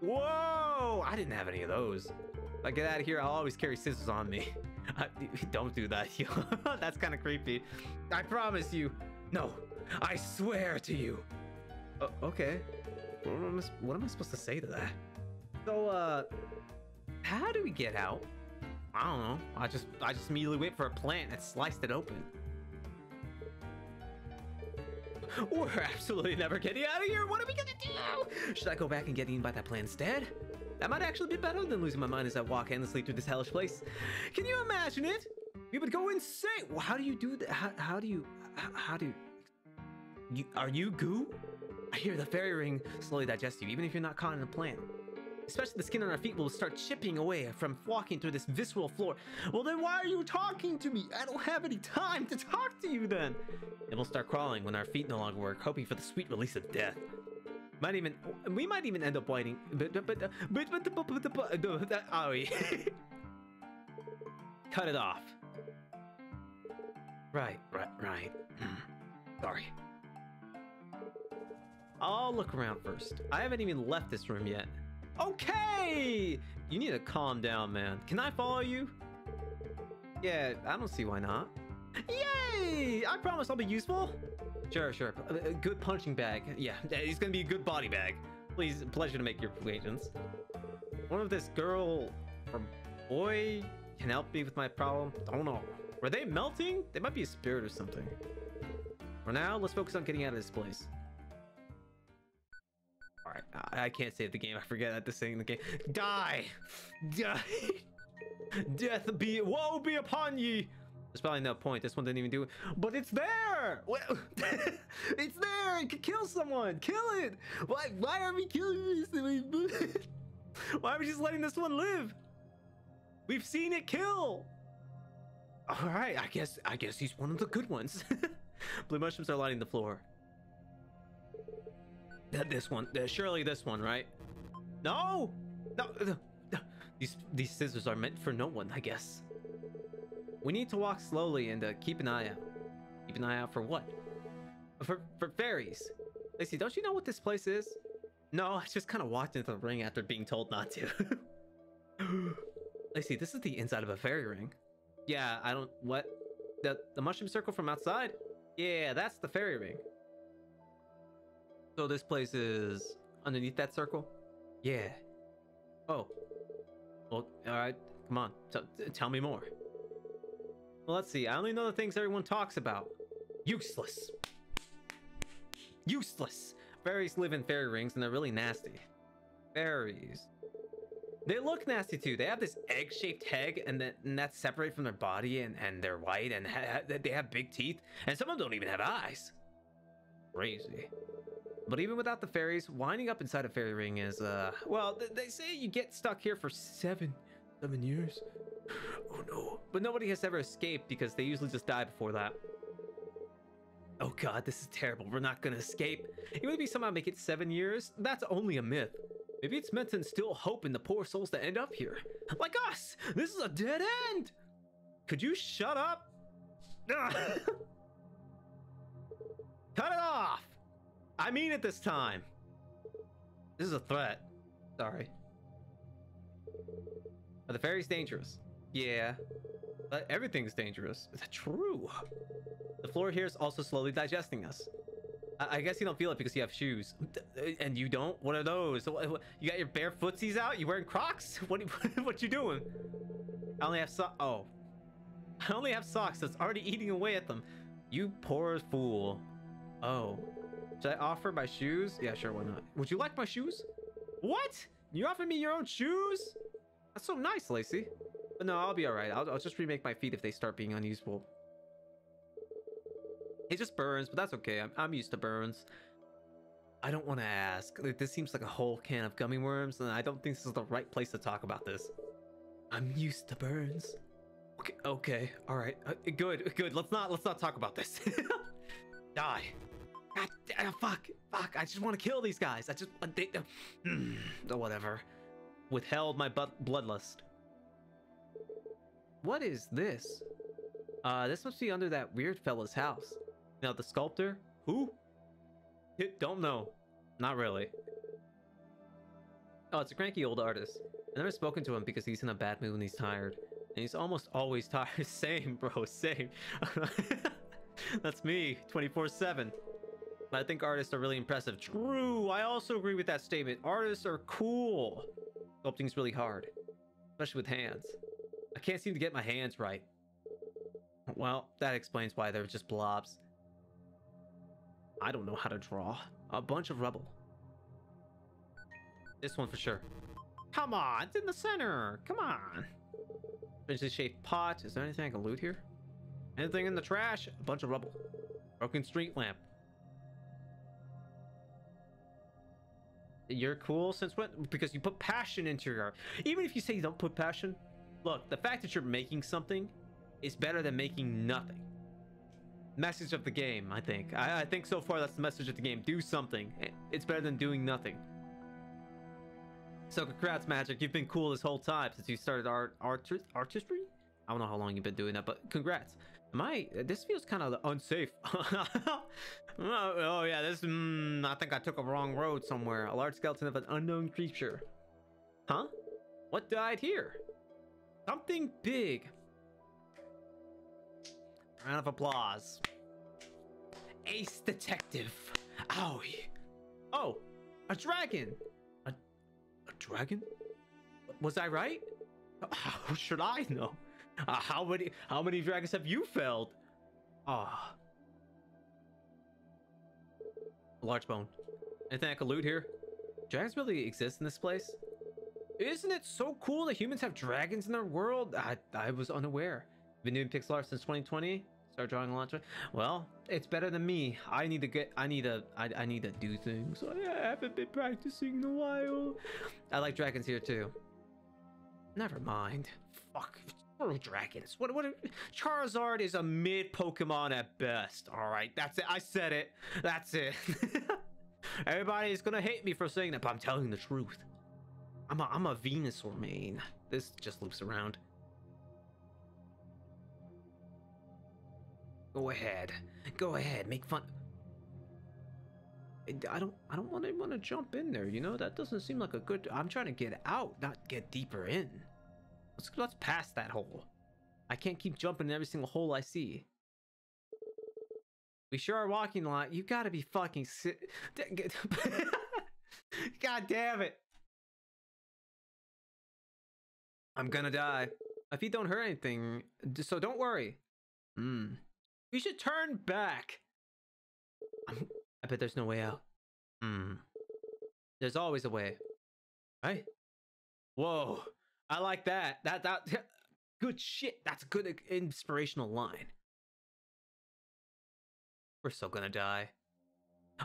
Whoa! I didn't have any of those. I get out of here, I'll always carry scissors on me. (laughs) I, (laughs) don't do that. That's kind of creepy. I promise you. No, I swear to you. Uh, okay. What am, I, what am I supposed to say to that? So, uh, how do we get out? I don't know. I just I just immediately went for a plant and sliced it open. We're absolutely never getting out of here. What are we gonna do? Should I go back and get eaten by that plant instead? That might actually be better than losing my mind as I walk endlessly through this hellish place. Can you imagine it? We would go insane. Well, how do you do that? How, how do you? How, how do you? Are you goo? I hear the fairy ring slowly digest you, even if you're not caught in a plant especially the skin on our feet will start chipping away from walking through this visceral floor. Well, then why are you talking to me? I don't have any time to talk to you then. And we'll start crawling when our feet no longer work, hoping for the sweet release of death. Might even, we might even end up whiting. But, but, but, but, but, but, but, but, but, oh, Cut it off. Right, right, right. Sorry. I'll look around first. I haven't even left this room yet. Okay! You need to calm down, man. Can I follow you? Yeah, I don't see why not. Yay! I promise I'll be useful. Sure, sure. A good punching bag. Yeah, he's gonna be a good body bag. Please, pleasure to make your acquaintance. One of this girl or boy can help me with my problem. Don't know. Were they melting? They might be a spirit or something. For now, let's focus on getting out of this place. Alright, I can't save the game. I forget that this thing in the game. Die! Die! (laughs) Death be- Woe be upon ye! There's probably no point. This one didn't even do it. But it's there! (laughs) it's there! It could kill someone! Kill it! Why, why are we killing this? (laughs) why are we just letting this one live? We've seen it kill. All right, I guess I guess he's one of the good ones. Blue mushrooms are lining the floor. This one, surely this one, right? No, no, these these scissors are meant for no one, I guess. We need to walk slowly and uh, keep an eye out. Keep an eye out for what? For for fairies. Lacie, don't you know what this place is? No, I just kind of walked into the ring after being told not to. (gasps) Lacie, this is the inside of a fairy ring. Yeah, I don't. What? The the mushroom circle from outside? Yeah, that's the fairy ring. So this place is underneath that circle? Yeah. Oh. Well, all right. Come on. T- tell me more. Well, let's see. I only know the things everyone talks about. Useless. Useless. Fairies live in fairy rings and they're really nasty. Fairies. They look nasty too. They have this egg-shaped head, and, that, and that's separate from their body, and, and they're white, and ha- ha- they have big teeth, and some of them don't even have eyes. Crazy. But even without the fairies, winding up inside a fairy ring is, uh, well, th- they say you get stuck here for seven, seven years. (sighs) Oh no. But nobody has ever escaped because they usually just die before that. Oh god, this is terrible. We're not gonna escape. Even if we somehow make it seven years, that's only a myth. Maybe it's meant to instill hope in the poor souls that end up here. Like us! This is a dead end! Could you shut up? (laughs) Cut it off! I mean it this time. This is a threat. Sorry. Are the fairies dangerous? Yeah. But everything's dangerous. Is that true? The floor here is also slowly digesting us. I, I guess you don't feel it because you have shoes. And you don't? What are those? You got your bare footsies out? You wearing Crocs? (laughs) What what you doing? I only have so- oh. I only have socks that's already eating away at them. You poor fool. Oh. Should I offer my shoes? Yeah, sure, why not? Would you like my shoes? What? You offer me your own shoes? That's so nice, Lacie. But no, I'll be alright. I'll, I'll just remake my feet if they start being unusable. It just burns, but that's okay. I'm, I'm used to burns. I don't want to ask. This seems like a whole can of gummy worms, and I don't think this is the right place to talk about this. I'm used to burns. Okay, okay, all right, uh, good, good. Let's not let's not talk about this. (laughs) Die. God, da- fuck, fuck. I just want to kill these guys. I just uh, they, uh, mm, whatever. Withheld my bloodlust. What is this? Uh, this must be under that weird fella's house. Now the sculptor? Who? H- Don't know. Not really. Oh, it's a cranky old artist. I've never spoken to him because he's in a bad mood and he's tired. And he's almost always (laughs) tired. Same, bro, same. (laughs) That's me, 24 7. I think artists are really impressive. True, I also agree with that statement. Artists are cool. Sculpting's really hard, especially with hands. I can't seem to get my hands right. Well, that explains why they're just blobs. I don't know how to draw. A bunch of rubble. This one for sure. Come on, it's in the center. Come on. Strangely shaped pot. Is there anything I can loot here? Anything in the trash? A bunch of rubble. Broken street lamp. You're cool since when? Because you put passion into your art. Even if you say you don't put passion, look, the fact that you're making something is better than making nothing. Message of the game, I think. I, I think so far that's the message of the game. Do something. It's better than doing nothing. So congrats, Magic. You've been cool this whole time since you started art, art artistry. I don't know how long you've been doing that, but congrats. I? This feels kind of unsafe. (laughs) oh, oh, yeah, this. Mm, I think I took a wrong road somewhere. A large skeleton of an unknown creature. Huh? What died here? Something big. Round of applause. Ace Detective. Owie. Oh, a dragon. A, a dragon? Was I right? How (laughs) should I know? Uh, how many how many dragons have you felled? Ah. Large bone. Anything I can loot here? Dragons really exist in this place? Isn't it so cool that humans have dragons in their world? I I was unaware. Been doing pixel art since 2020. Start drawing a lot. Well, it's better than me. I need to get. I need to. I, I need to do things. I haven't been practicing in a while. I like dragons here too. Never mind. fuck screw dragons. What what Charizard is a mid Pokemon at best. All right, that's it. I said it. That's it. (laughs) Everybody's gonna hate me for saying that, but I'm telling the truth. I'm a I'm a Venusaur main. This just loops around. Go ahead. Go ahead. Make fun. I don't I don't want anyone to jump in there, you know? That doesn't seem like a good I'm trying to get out, not get deeper in. Let's let's pass that hole. I can't keep jumping in every single hole I see. We sure are walking a lot. You gotta be fucking si- (laughs) God damn it. I'm gonna die. My feet don't hurt anything, so don't worry. Hmm. We should turn back. I'm, I bet there's no way out. Hmm. There's always a way. Right? Whoa. I like that. That that (laughs) good shit. That's a good inspirational line. We're still gonna die.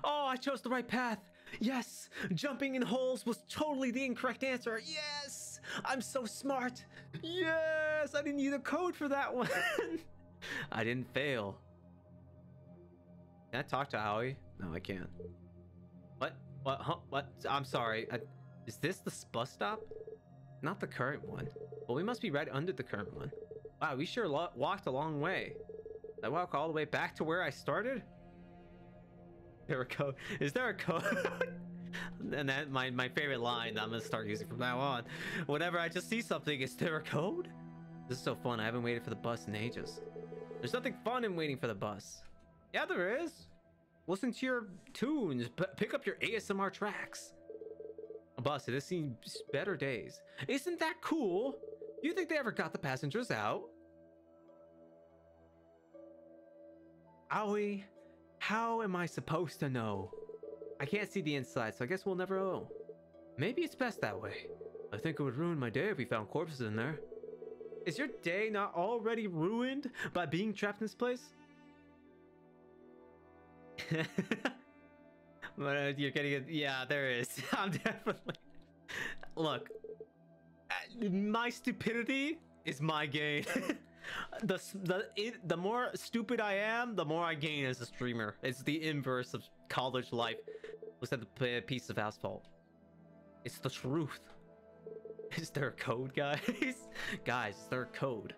Oh, I chose the right path. Yes, jumping in holes was totally the incorrect answer. Yes, I'm so smart. Yes, I didn't need a code for that one. (laughs) I didn't fail. Can I talk to Howie? No, I can't. What? What? Huh? What? I'm sorry. I, is this the bus stop? Not the current one. Well, we must be right under the current one. Wow, we sure walked a long way. Did I walk all the way back to where I started? There a code. Is there a code? (laughs) and that my, my favorite line that I'm gonna start using from now on. Whenever I just see something, is there a code? This is so fun. I haven't waited for the bus in ages. There's nothing fun in waiting for the bus. Yeah, there is. Listen to your tunes. Pick up your ASMR tracks. Bus, it has seen better days. Isn't that cool? You think they ever got the passengers out? Owie, how am I supposed to know? I can't see the inside, so I guess we'll never know. Maybe it's best that way. I think it would ruin my day if we found corpses in there. Is your day not already ruined by being trapped in this place? (laughs) uh, you're getting it. Yeah, there is. (laughs) I'm definitely. Look, uh, my stupidity is my gain. (laughs) the the it, the more stupid I am, the more I gain as a streamer. It's the inverse of college life. Looks at the piece of asphalt. It's the truth. (laughs) Is there a code, guys? guys, is there a code?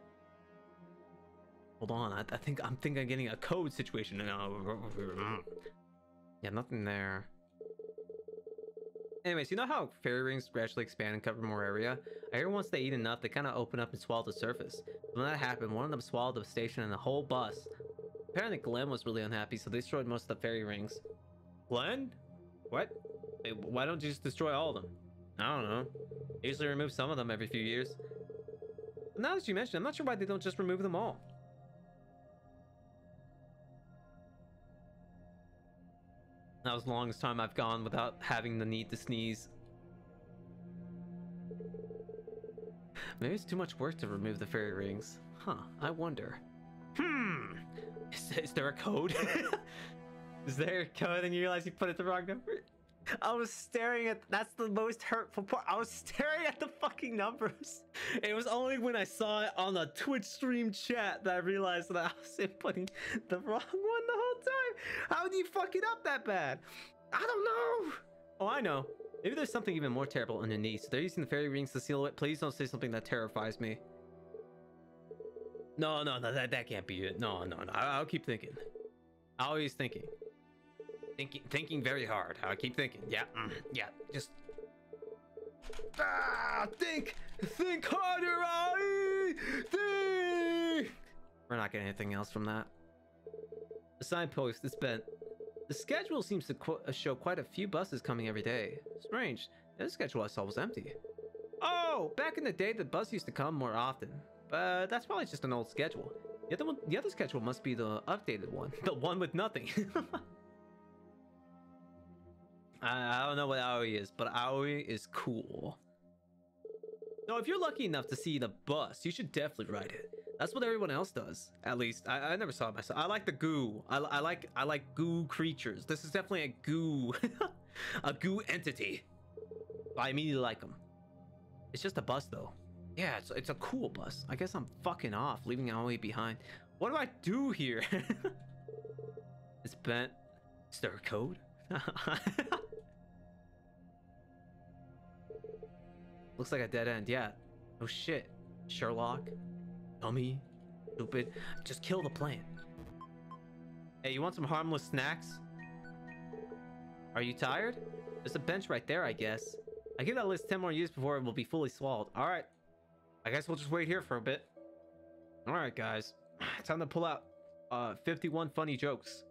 Hold on, I, I think I'm thinking I'm getting a code situation. Yeah, nothing there. Anyways, you know how fairy rings gradually expand and cover more area? I hear once they eat enough, they kind of open up and swallow the surface. When that happened, one of them swallowed the station and the whole bus. Apparently Glenn was really unhappy, so they destroyed most of the fairy rings. Glenn? What? Wait, why don't you just destroy all of them? I don't know. They usually remove some of them every few years. But now that you mention, it, I'm not sure why they don't just remove them all. That was the longest time I've gone without having the need to sneeze. Maybe it's too much work to remove the fairy rings. Huh, I wonder. Hmm, is, is there a code? (laughs) is there a code and you realize you put it the wrong number? I was staring at that's the most hurtful part. I was staring at the fucking numbers. It was only when I saw it on the Twitch stream chat that I realized that I was inputting the wrong one the time. How do you fuck it up that bad? I don't know. Oh, I know. Maybe there's something even more terrible underneath. They're using the fairy rings to seal it. Please don't say something that terrifies me. No, no, no, that, that can't be it. No, no, no. I, I'll keep thinking. I always thinking. Thinking, thinking very hard. I keep thinking. Yeah, mm, yeah. Just ah, think, think harder, I think. We're not getting anything else from that. The signpost is bent. The schedule seems to qu show quite a few buses coming every day. Strange. This schedule I saw was empty. Oh, back in the day, the bus used to come more often, but that's probably just an old schedule. The other one, the other schedule must be the updated one, (laughs) the one with nothing. (laughs) I, I don't know what Aoi is, but Aoi is cool. No, if you're lucky enough to see the bus, you should definitely ride it. That's what everyone else does. At least I, I never saw it myself. I like the goo. I, I like I like goo creatures. This is definitely a goo, (laughs) a goo entity. I immediately like them. It's just a bus though. Yeah, it's, it's a cool bus. I guess I'm fucking off, leaving way behind. What do I do here? (laughs) it's bent. Is there a code? (laughs) Looks like a dead end, yeah. Oh shit. Sherlock. Dummy. Stupid. Just kill the plant. Hey, you want some harmless snacks? Are you tired? There's a bench right there, I guess. I give that list 10 more years before it will be fully swallowed. Alright. I guess we'll just wait here for a bit. Alright, guys. (sighs) Time to pull out uh 51 funny jokes.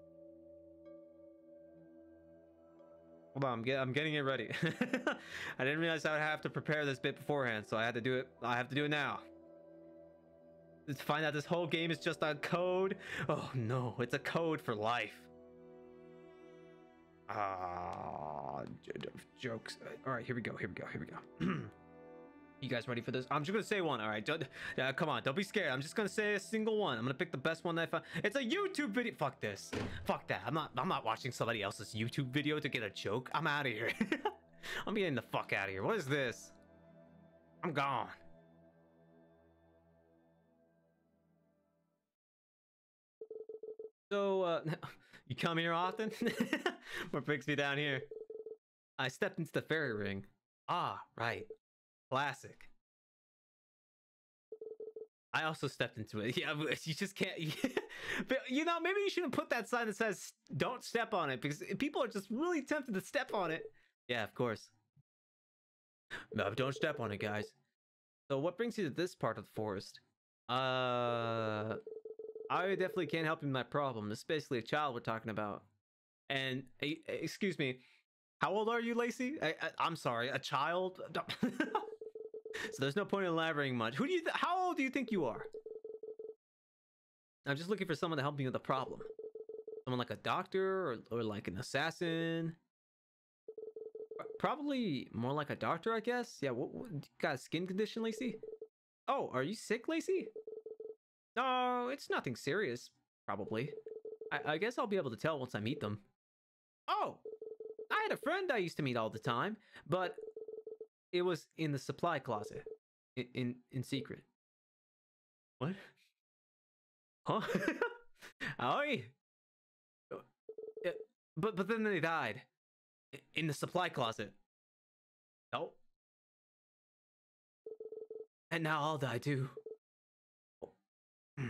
Hold on, I'm, get, I'm getting it ready. (laughs) I didn't realize I would have to prepare this bit beforehand, so I had to do it. I have to do it now. To find out this whole game is just a code. Oh no, it's a code for life. Ah, jokes. All right, here we go. Here we go. Here we go. (clears throat) you guys ready for this? I'm just gonna say one. All right, don't, uh, come on, don't be scared. I'm just gonna say a single one. I'm gonna pick the best one that I found. It's a YouTube video. Fuck this. Fuck that. I'm not. I'm not watching somebody else's YouTube video to get a joke. I'm out of here. (laughs) I'm getting the fuck out of here. What is this? I'm gone. So, uh, (laughs) you come here often? (laughs) what brings me down here? I stepped into the fairy ring. Ah, right. Classic. I also stepped into it. (laughs) Yeah, you just can't. (laughs) but you know, maybe you shouldn't put that sign that says "Don't step on it" because people are just really tempted to step on it. Yeah, of course. No, don't step on it, guys. So, what brings you to this part of the forest? Uh, I definitely can't help you with my problem. Is basically a child we're talking about. And excuse me, how old are you, Lacie? I, am sorry, a child. (laughs) so there's no point in elaborating much. Who do you? Th- how old do you think you are? I'm just looking for someone to help me with a problem. Someone like a doctor or, or like an assassin. Probably more like a doctor, I guess. Yeah. What, what got a skin condition, Lacie? Oh, are you sick, Lacie? No, it's nothing serious, probably. I, I guess I'll be able to tell once I meet them. Oh, I had a friend I used to meet all the time, but it was in the supply closet, in in, in secret. What? Huh? (laughs) Aoi. Uh, but but then they died in the supply closet. No. And now I'll die too. (clears throat)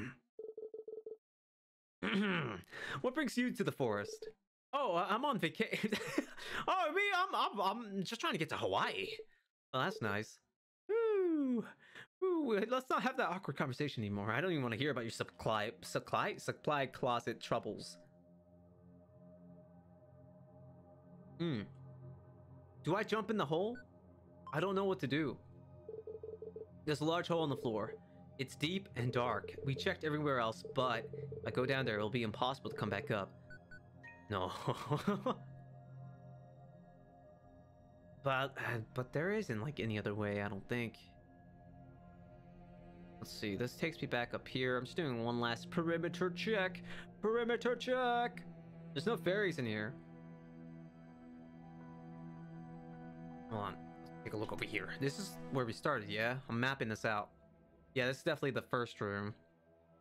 what brings you to the forest? Oh, I'm on vacation. (laughs) oh, me, I'm, I'm, I'm just trying to get to Hawaii. Well, that's nice. Ooh, ooh, let's not have that awkward conversation anymore. I don't even want to hear about your supply, supply, supply closet troubles. Hmm. Do I jump in the hole? I don't know what to do. There's a large hole in the floor. It's deep and dark. We checked everywhere else, but if I go down there, it'll be impossible to come back up. No. (laughs) but, (sighs) but there isn't like any other way, I don't think. Let's see, this takes me back up here. I'm just doing one last perimeter check. Perimeter check! There's no fairies in here. Hold on. Let's take a look over here. This is where we started, yeah? I'm mapping this out. Yeah, this is definitely the first room.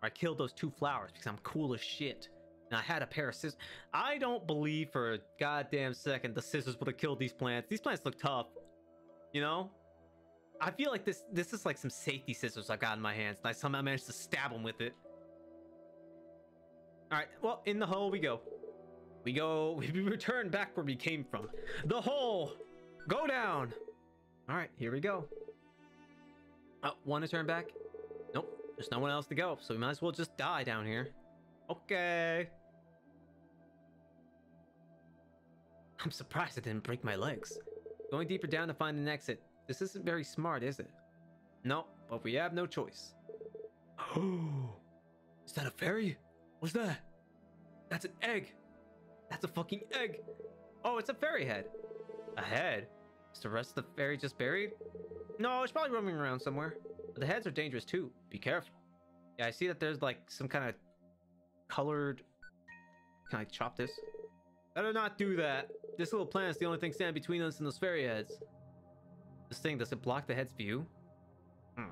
I killed those two flowers because I'm cool as shit. And I had a pair of scissors. I don't believe for a goddamn second the scissors would have killed these plants. These plants look tough. You know? I feel like this this is like some safety scissors I got in my hands. And I somehow managed to stab them with it. Alright, well, in the hole we go. We go, (laughs) we return back where we came from. The hole! Go down! Alright, here we go. Oh, want to turn back? Nope, there's no one else to go, so we might as well just die down here. Okay. I'm surprised I didn't break my legs. Going deeper down to find an exit. This isn't very smart, is it? No, but we have no choice. Oh, (gasps) is that a fairy? What's that? That's an egg. That's a fucking egg. Oh, it's a fairy head. A head? Is the rest of the fairy just buried? No, it's probably roaming around somewhere. But the heads are dangerous too. Be careful. Yeah, I see that there's like some kind of colored. Can I chop this? Better not do that. This little plant is the only thing standing between us and those fairy heads. This thing, does it block the head's view? Hmm.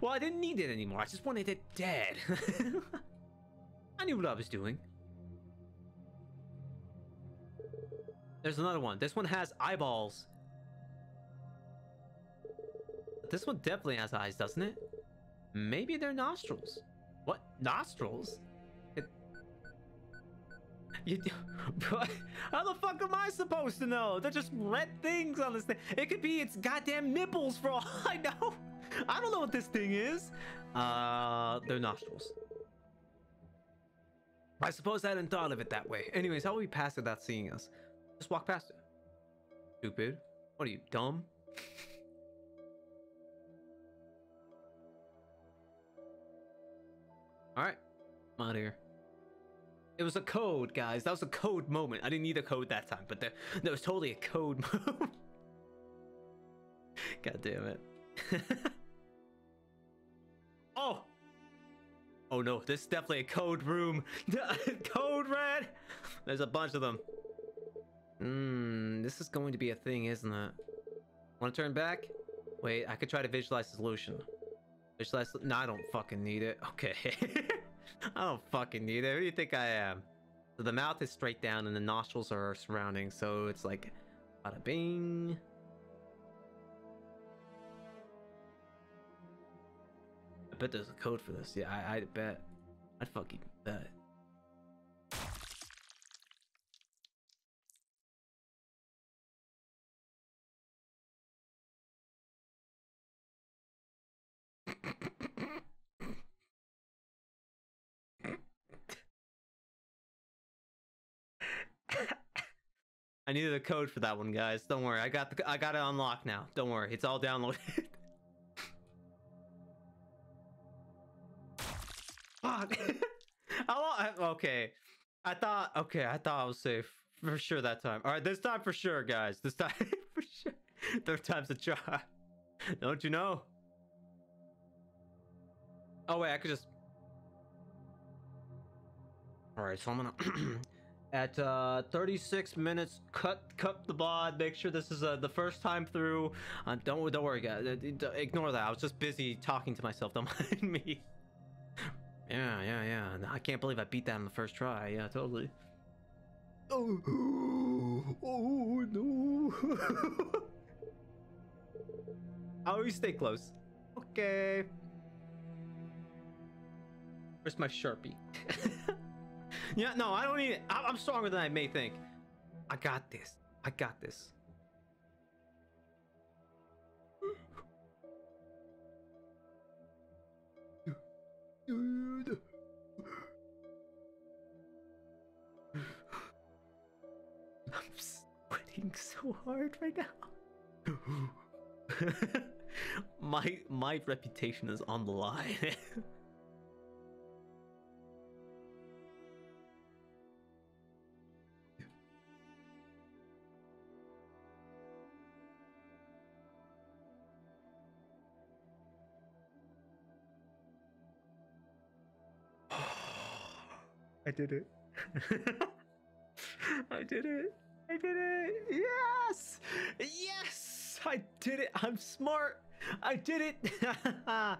Well, I didn't need it anymore. I just wanted it dead. (laughs) I knew what I was doing. There's another one. This one has eyeballs. This one definitely has eyes, doesn't it? Maybe they're nostrils. What? Nostrils? You... (laughs) How the fuck am I supposed to know? They're just red things on this thing. It could be its goddamn nipples for all (laughs) I know. I don't know what this thing is. Uh, they're nostrils. I suppose I hadn't thought of it that way. Anyways, how will we pass it without seeing us? Just walk past it. Stupid. What are you, dumb? Alright. I'm out of here. It was a code, guys. That was a code moment. I didn't need a code that time, but there, there was totally a code (laughs) moment. God damn it. (laughs) oh! Oh no, this is definitely a code room. (laughs) code red! There's a bunch of them. Mmm, this is going to be a thing, isn't it? Want to turn back? Wait, I could try to visualize the solution. Visualize. No, I don't fucking need it. Okay. (laughs) I don't fucking need it. Who do you think I am? So the mouth is straight down and the nostrils are surrounding, so it's like bada bing. I bet there's a code for this. Yeah, I, I bet. I'd fucking bet. I needed the code for that one, guys. Don't worry. I got the I got it unlocked now. Don't worry. It's all downloaded. (laughs) Fuck. (laughs) Long? Okay. I thought. Okay, I thought I was safe for sure that time. All right, this time for sure, guys. This time (laughs) for sure. Third time's a charm. Don't you know? Oh wait, I could just. All right, so I'm gonna. (clears throat) at uh, 36 minutes. Cut cut the bod. Make sure this is uh, the first time through. Uh, don't don't worry, guys. Uh, ignore that. I was just busy talking to myself. Don't (laughs) mind me. yeah, yeah, yeah. I can't believe I beat that on the first try. Yeah, totally. Oh, (gasps) oh no. (laughs) I always stay close. Okay. Where's my sharpie? (laughs) Yeah, no, I don't need it. I'm stronger than I may think. I got this. I got this. I'm sweating so hard right now. (laughs) my my reputation is on the line. (laughs) I did it. I did it. I did it. Yes. Yes. I did it. I'm smart. I did it. I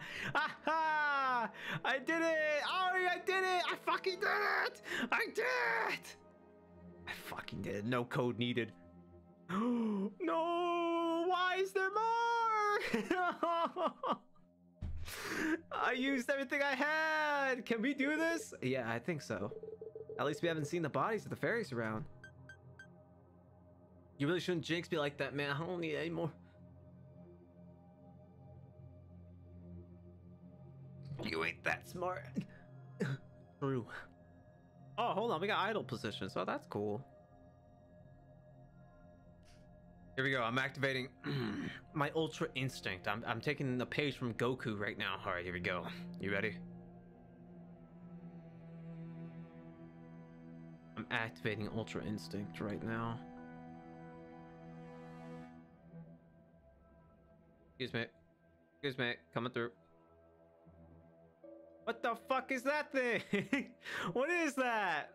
did it. Ari, I did it. I fucking did it. I did it. I fucking did it. No code needed. no. Why is there more? I used everything I had. Can we do this? Yeah, I think so. At least we haven't seen the bodies of the fairies around. You really shouldn't jinx me like that, man. I don't need any more. You ain't that smart. (laughs) True. Oh, hold on. We got idle position, so that's cool. Here we go. I'm activating (clears throat) my Ultra Instinct. I'm, I'm taking the page from Goku right now. All right, here we go. You ready? I'm activating Ultra Instinct right now. Excuse me. Excuse me. Coming through. What the fuck is that thing? (laughs) what is that?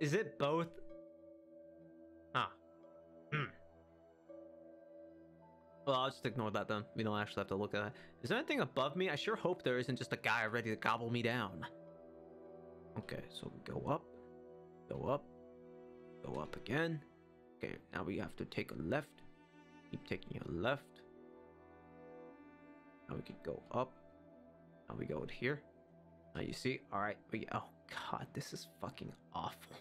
Is it both? Well, I'll just ignore that then. We don't actually have to look at that. Is there anything above me? I sure hope there isn't just a guy ready to gobble me down. Okay, so we go up, go up, go up again. Okay, now we have to take a left. Keep taking a left. Now we can go up. Now we go here. Now you see, all right. We oh god, this is fucking awful,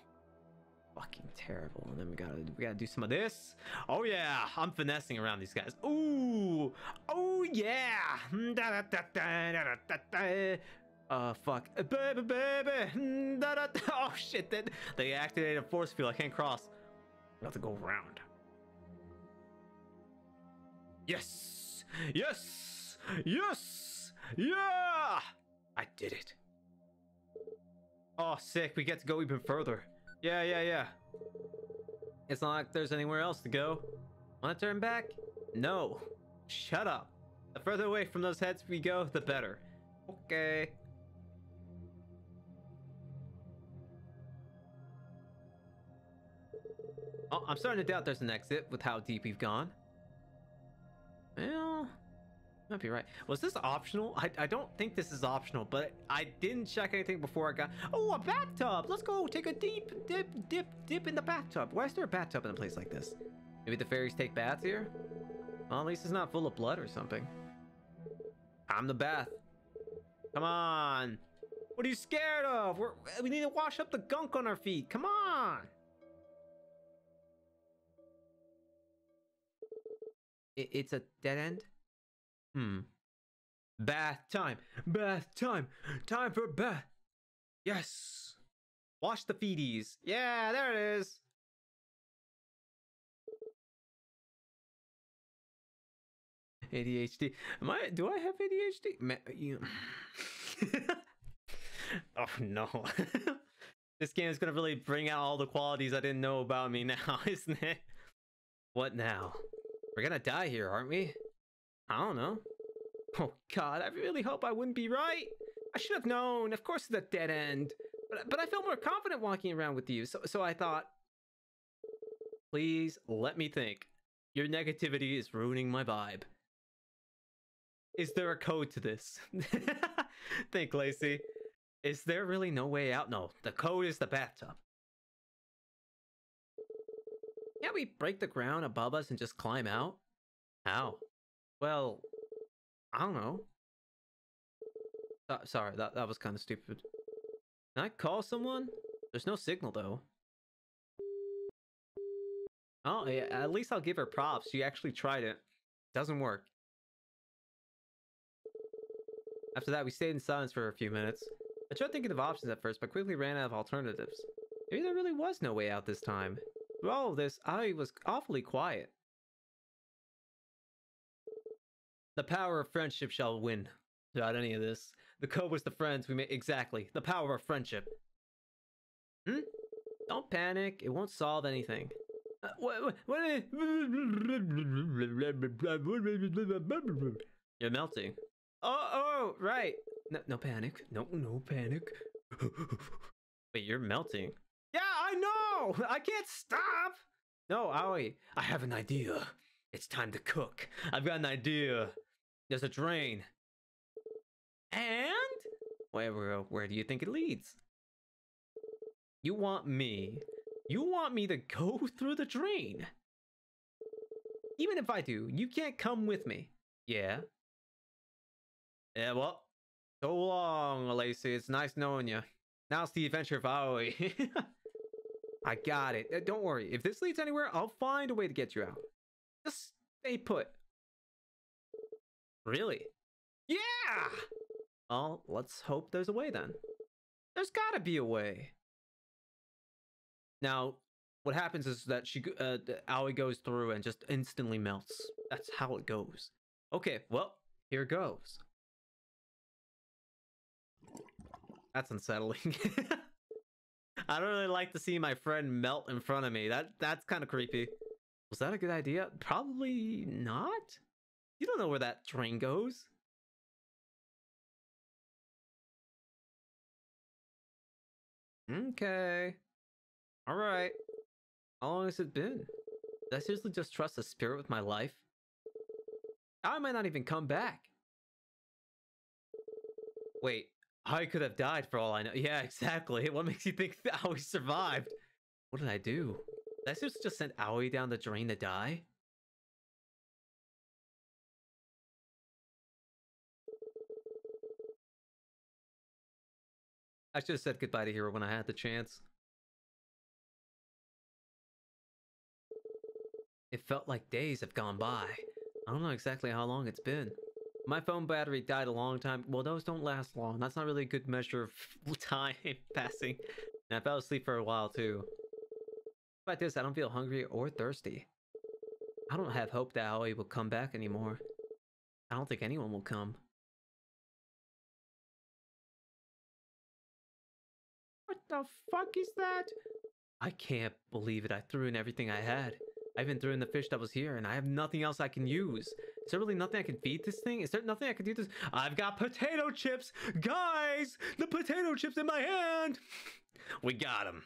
fucking terrible. And then we gotta we gotta do some of this. Oh yeah, I'm finessing around these guys. Ooh, oh yeah. Da, da, da, da, da, da, da. Uh, fuck. Baby, baby. Da, da, da. (laughs) Oh shit, they, they activated a force field. I can't cross. We have to go around. Yes! Yes! Yes! Yeah! I did it. Oh, sick. We get to go even further. Yeah, yeah, yeah. It's not like there's anywhere else to go. Want to turn back? No. Shut up. The further away from those heads we go, the better. Okay. Oh, I'm starting to doubt there's an exit with how deep we've gone. Well, might be right. Was this optional? I, I don't think this is optional, but I didn't check anything before I got... Oh, a bathtub! Let's go take a deep dip, dip, dip in the bathtub. Why is there a bathtub in a place like this? Maybe the fairies take baths here? Well, at least it's not full of blood or something. I'm the bath. Come on. What are you scared of? We're, we need to wash up the gunk on our feet. Come on. It, it's a dead end? Hmm. Bath time. Bath time. Time for bath. Yes. Wash the feeties. Yeah, there it is. ADHD. Am I? Do I have ADHD? Ma- you. (sighs) oh no. (laughs) this game is gonna really bring out all the qualities I didn't know about me now, (laughs) isn't it? What now? We're gonna die here, aren't we? I don't know. Oh god, I really hope I wouldn't be right. I should have known. Of course it's a dead end. But, but I felt more confident walking around with you, so, so I thought... Please, let me think. Your negativity is ruining my vibe. Is there a code to this? (laughs) think, Lacie. Is there really no way out? No, the code is the bathtub. Can't we break the ground above us and just climb out? How? Well, I don't know. Uh, sorry, that, that was kind of stupid. Can I call someone? There's no signal, though. Oh, yeah, at least I'll give her props. She actually tried it. Doesn't work. After that, we stayed in silence for a few minutes. I tried thinking of options at first, but quickly ran out of alternatives. Maybe there really was no way out this time. Through all of this, I was awfully quiet. The power of friendship shall win throughout any of this. The code was the friends we made. Exactly. The power of friendship. Hmm? Don't panic. It won't solve anything. Uh, what, what, (laughs) You're melting. Oh, oh, right. No, no panic. No, no panic. (laughs) Wait, you're melting. Yeah, I know! I can't stop! No, Aoi, I have an idea. It's time to cook. I've got an idea. There's a drain. And? Where, where, do you think it leads? You want me. You want me to go (laughs) through the drain. Even if I do, you can't come with me. Yeah. Yeah, well, so long, Lacie. It's nice knowing you. Now it's the adventure of Aoi. (laughs) I got it. Uh, don't worry. If this leads anywhere, I'll find a way to get you out. Just stay put. Really? Yeah! Well, let's hope there's a way then. There's gotta be a way. Now, what happens is that she, uh, Aoi goes through and just instantly melts. That's how it goes. Okay, well, here goes. That's unsettling. (laughs) I don't really like to see my friend melt in front of me. That that's kind of creepy. Was that a good idea? Probably not. You don't know where that train goes. Okay. All right. How long has it been? Did I seriously just trust the spirit with my life? I might not even come back. Wait, I could have died for all I know. Yeah, (laughs) exactly. What makes you think (laughs) that Aoi survived? What did I do? Did I just, just send Aoi down the drain to die? I should have said goodbye to Hiro when I had the chance. It felt like days have gone by. I don't know exactly how long it's been. My phone battery died a long time. Well, those don't last long. That's not really a good measure of (laughs) time (laughs) passing. And I fell asleep for a while too. About this, I don't feel hungry or thirsty. I don't have hope that Aoi will come back anymore. I don't think anyone will come. The fuck is that? I can't believe it. I threw in everything I had. I even threw in the fish that was here, and I have nothing else I can use. Is there really nothing I can feed this thing? Is there nothing I can do this? I've got potato chips! Guys! The potato chips in my hand! We got them.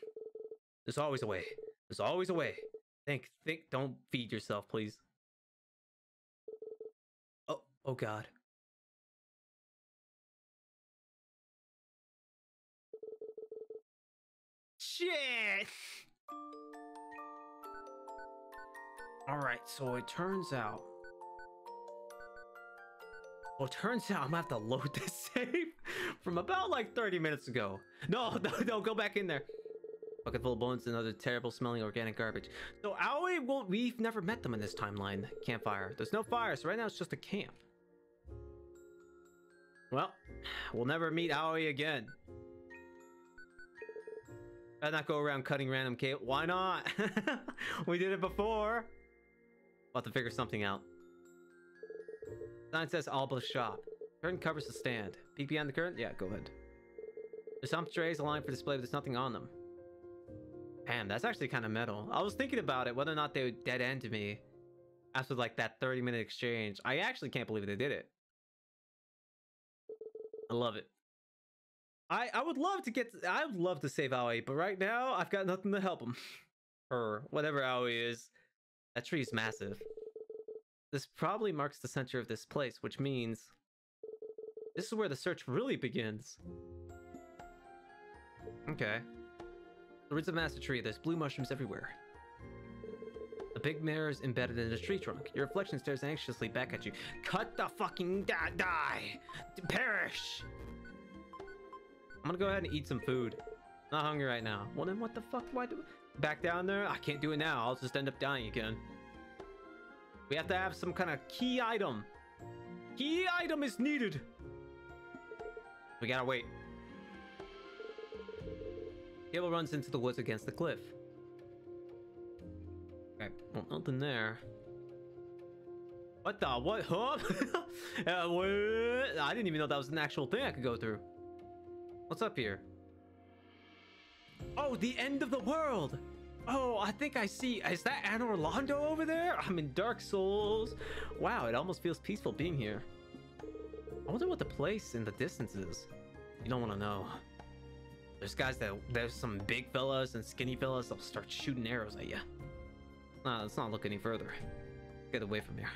There's always a way. There's always a way. Think, think, don't feed yourself, please. Oh, oh god. Shit! Alright, so it turns out... Well, it turns out I'm gonna have to load (laughs) this save from about like 30 minutes ago. No, (laughs) no, no, go back in there. Bucket full of bones and other terrible smelling organic garbage. So Aoi won't, we've never met them in this timeline. Campfire. There's no fire, so right now it's just a camp. Well, we'll never meet Aoi again. Better not go around cutting random cable. Why not? (laughs) we did it before. Have to figure something out. Sign says Alba's shop. Curtain covers the stand. Peek behind the curtain? Yeah, go ahead. There's some trays aligned for display, but there's nothing on them. Damn, that's actually kind of metal. I was thinking about it, whether or not they would dead end me after like that 30 minute exchange. I actually can't believe they did it. I love it. I, I would love to get, I would love to save Aoi, but right now I've got nothing to help him. (laughs) or whatever Aoi is. That tree is massive. This probably marks the center of this place, which means this is where the search really begins. Okay. The roots of massive tree, there's blue mushrooms everywhere. A big mirror is embedded in the tree trunk. Your reflection stares anxiously back at you. Cut the fucking die! die. Perish! I'm gonna go ahead and eat some food. Not hungry right now. Well then what the fuck I do? Back down there? I can't do it now. I'll just end up dying again. We have to have some kind of key item. Key item is needed. We gotta wait. Cable runs into the woods against the cliff. Okay, well, nothing there. What the? What? Huh? (laughs) uh, what? I didn't even know that was an actual thing I could go through. What's up here? Oh, the end of the world! Oh, I think I see. Is that Anor Londo over there? I'm in Dark Souls. Wow, it almost feels peaceful being here. I wonder what the place in the distance is. You don't want to know. There's guys that there's some big fellas and skinny fellas that'll start shooting arrows at you. Nah, let's not look any further. Get away from here.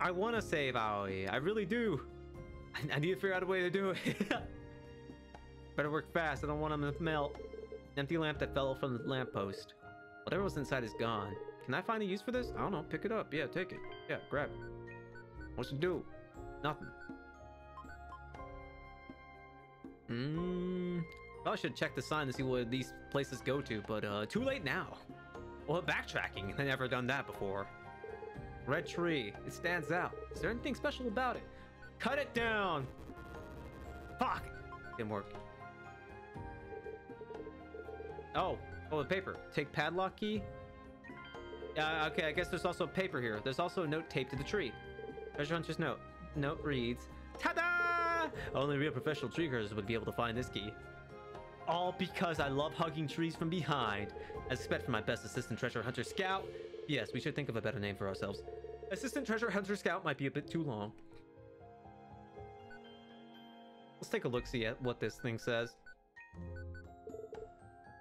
I want to save Aoi. I really do. I, I need to figure out a way to do it. (laughs) Better work fast. I don't want him to melt. Empty lamp that fell from the lamppost. Whatever was inside is gone. Can I find a use for this? I don't know. Pick it up. Yeah, take it. Yeah, grab it. What's it do? Nothing. Hmm. Probably should check the sign to see where these places go to, but uh, too late now. Well, backtracking. I've never done that before. Red tree. It stands out. Is there anything special about it? Cut it down! Fuck! Didn't work. Oh, oh, the paper. Take padlock key. Uh, okay, I guess there's also paper here. There's also a note taped to the tree. Treasure Hunter's note. Note reads, Ta-da! Only real professional tree hunters would be able to find this key. All because I love hugging trees from behind. As expect from my best assistant treasure hunter scout. Yes, we should think of a better name for ourselves. Assistant treasure hunter scout might be a bit too long. Let's take a look see at what this thing says.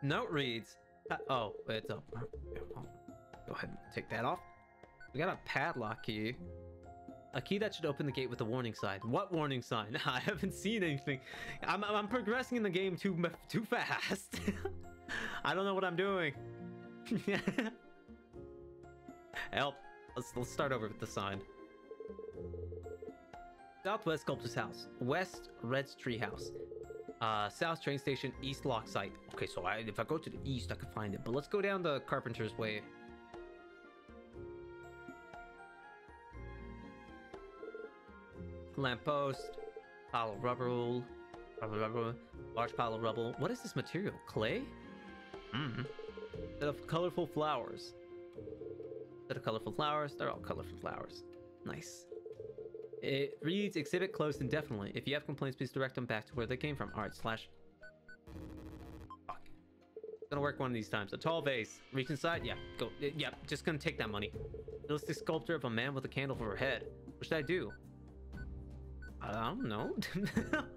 Note reads, uh, oh, it's up. Go ahead and take that off. We got a padlock key. A key that should open the gate with a warning sign. What warning sign? (laughs) I haven't seen anything. I'm, I'm progressing in the game too too fast. (laughs) I don't know what I'm doing. (laughs) Help. Let's let's start over with the sign. Southwest Sculptor's House. West Red's Tree House. Uh, South Train Station, East Lock Site. Okay, so I, if I go to the east, I can find it. But let's go down the Carpenter's Way. Lamppost, pile of rubble, rubble, rubble, large pile of rubble. What is this material? Clay? Hmm. Set of colorful flowers. Set of colorful flowers. They're all colorful flowers. Nice. It reads exhibit closed indefinitely. If you have complaints, please direct them back to where they came from. Alright, slash. Fuck. Gonna work one of these times. A tall vase. Reach inside? Yeah, go. Yeah, just gonna take that money. Realistic sculpture of a man with a candle for a head. What should I do? I don't know.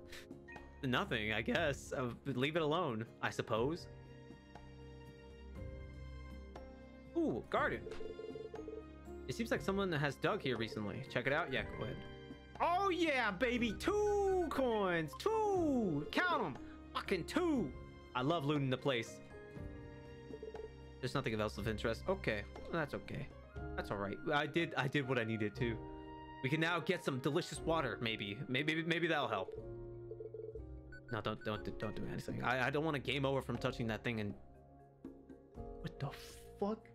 (laughs) Nothing, I guess. Uh, leave it alone, I suppose. Ooh, garden. It seems like someone has dug here recently. Check it out. Yeah, go ahead. Oh yeah, baby, two coins, two. Count them, fucking two. I love looting the place. There's nothing else of interest. Okay, that's okay. That's all right. I did, I did what I needed to. We can now get some delicious water. Maybe, maybe, maybe that'll help. No, don't, don't, don't do anything. I, I don't want to game over from touching that thing and. What the fuck?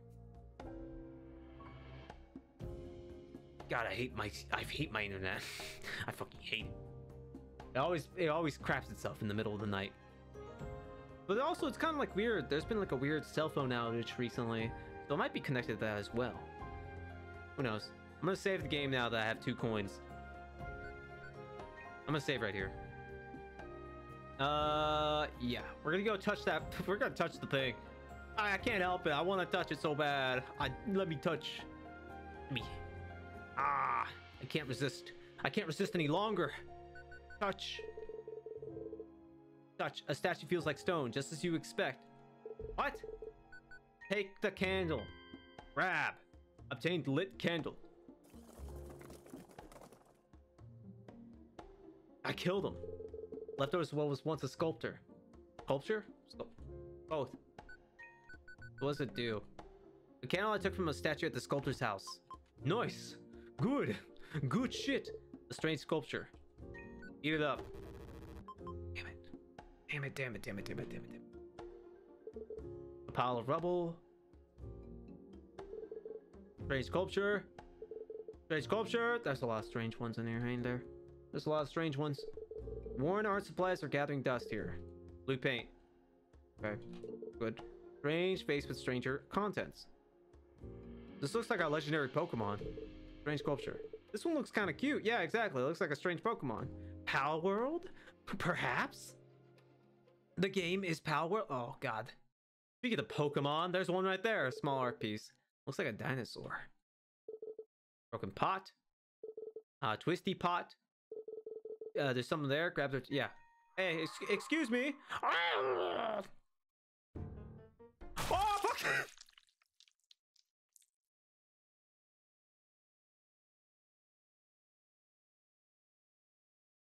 God, I hate my I hate my internet. (laughs) I fucking hate it. It always it always craps itself in the middle of the night. But also it's kind of like weird. There's been like a weird cell phone outage recently, so it might be connected to that as well. Who knows? I'm gonna save the game now that I have two coins. I'm gonna save right here. Uh, yeah, we're gonna go touch that. (laughs) We're gonna touch the thing. I, I can't help it. I want to touch it so bad. I let me touch. Let me. Ah, I can't resist. I can't resist any longer. Touch. Touch. A statue feels like stone, just as you expect. What? Take the candle. Grab. Obtained lit candle. I killed him. Leftovers what was once a sculptor. Sculpture? Sculpt. Both. What does it do? The candle I took from a statue at the sculptor's house. Nice. Good. Good shit. A strange sculpture. Eat it up. Damn it. Damn it, damn it, damn it, damn it, damn it, damn it. A pile of rubble. Strange sculpture. Strange sculpture. There's a lot of strange ones in here, ain't there? There's a lot of strange ones. Worn art supplies are gathering dust here. Blue paint. Okay. Good. Strange face with stranger contents. This looks like a legendary Pokemon. Strange sculpture. This one looks kind of cute. Yeah, exactly. It looks like a strange Pokemon. Palworld? (laughs) Perhaps? The game is Palworld? Oh, God. Speaking of Pokemon, there's one right there. A small art piece. Looks like a dinosaur. Broken pot. Uh, twisty pot. Uh, there's something there. Grab it. Yeah. Hey, ex- excuse me. (laughs) Oh, fuck!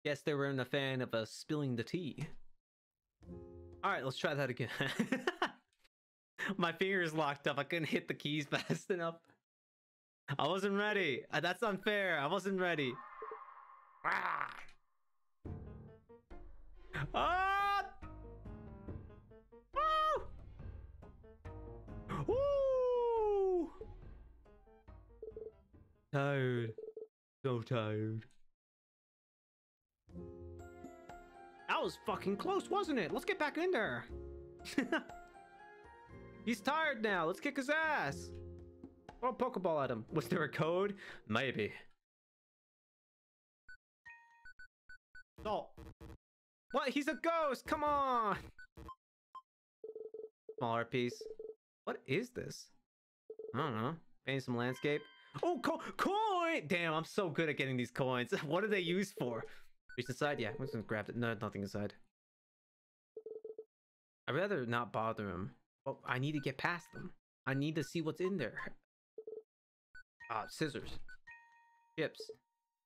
Guess they weren't a fan of us spilling the tea. All right, let's try that again. (laughs) My fingers locked up. I couldn't hit the keys fast (laughs) enough. I wasn't ready. Uh, That's unfair. I wasn't ready. Ah! Ah! Woo! Woo! Tired. So tired. That was fucking close, wasn't it? Let's get back in there. (laughs) He's tired now. Let's kick his ass. Throw a Pokeball at him. Was there a code? Maybe. Salt. What? He's a ghost. Come on. Smaller piece. What is this? I don't know. Painting some landscape. Oh, co- coin! Damn, I'm so good at getting these coins. (laughs) what are they used for? Reach inside? Yeah, I'm just gonna grab it. No, nothing inside. I'd rather not bother him. Well, I need to get past them. I need to see what's in there. Ah, scissors. Chips.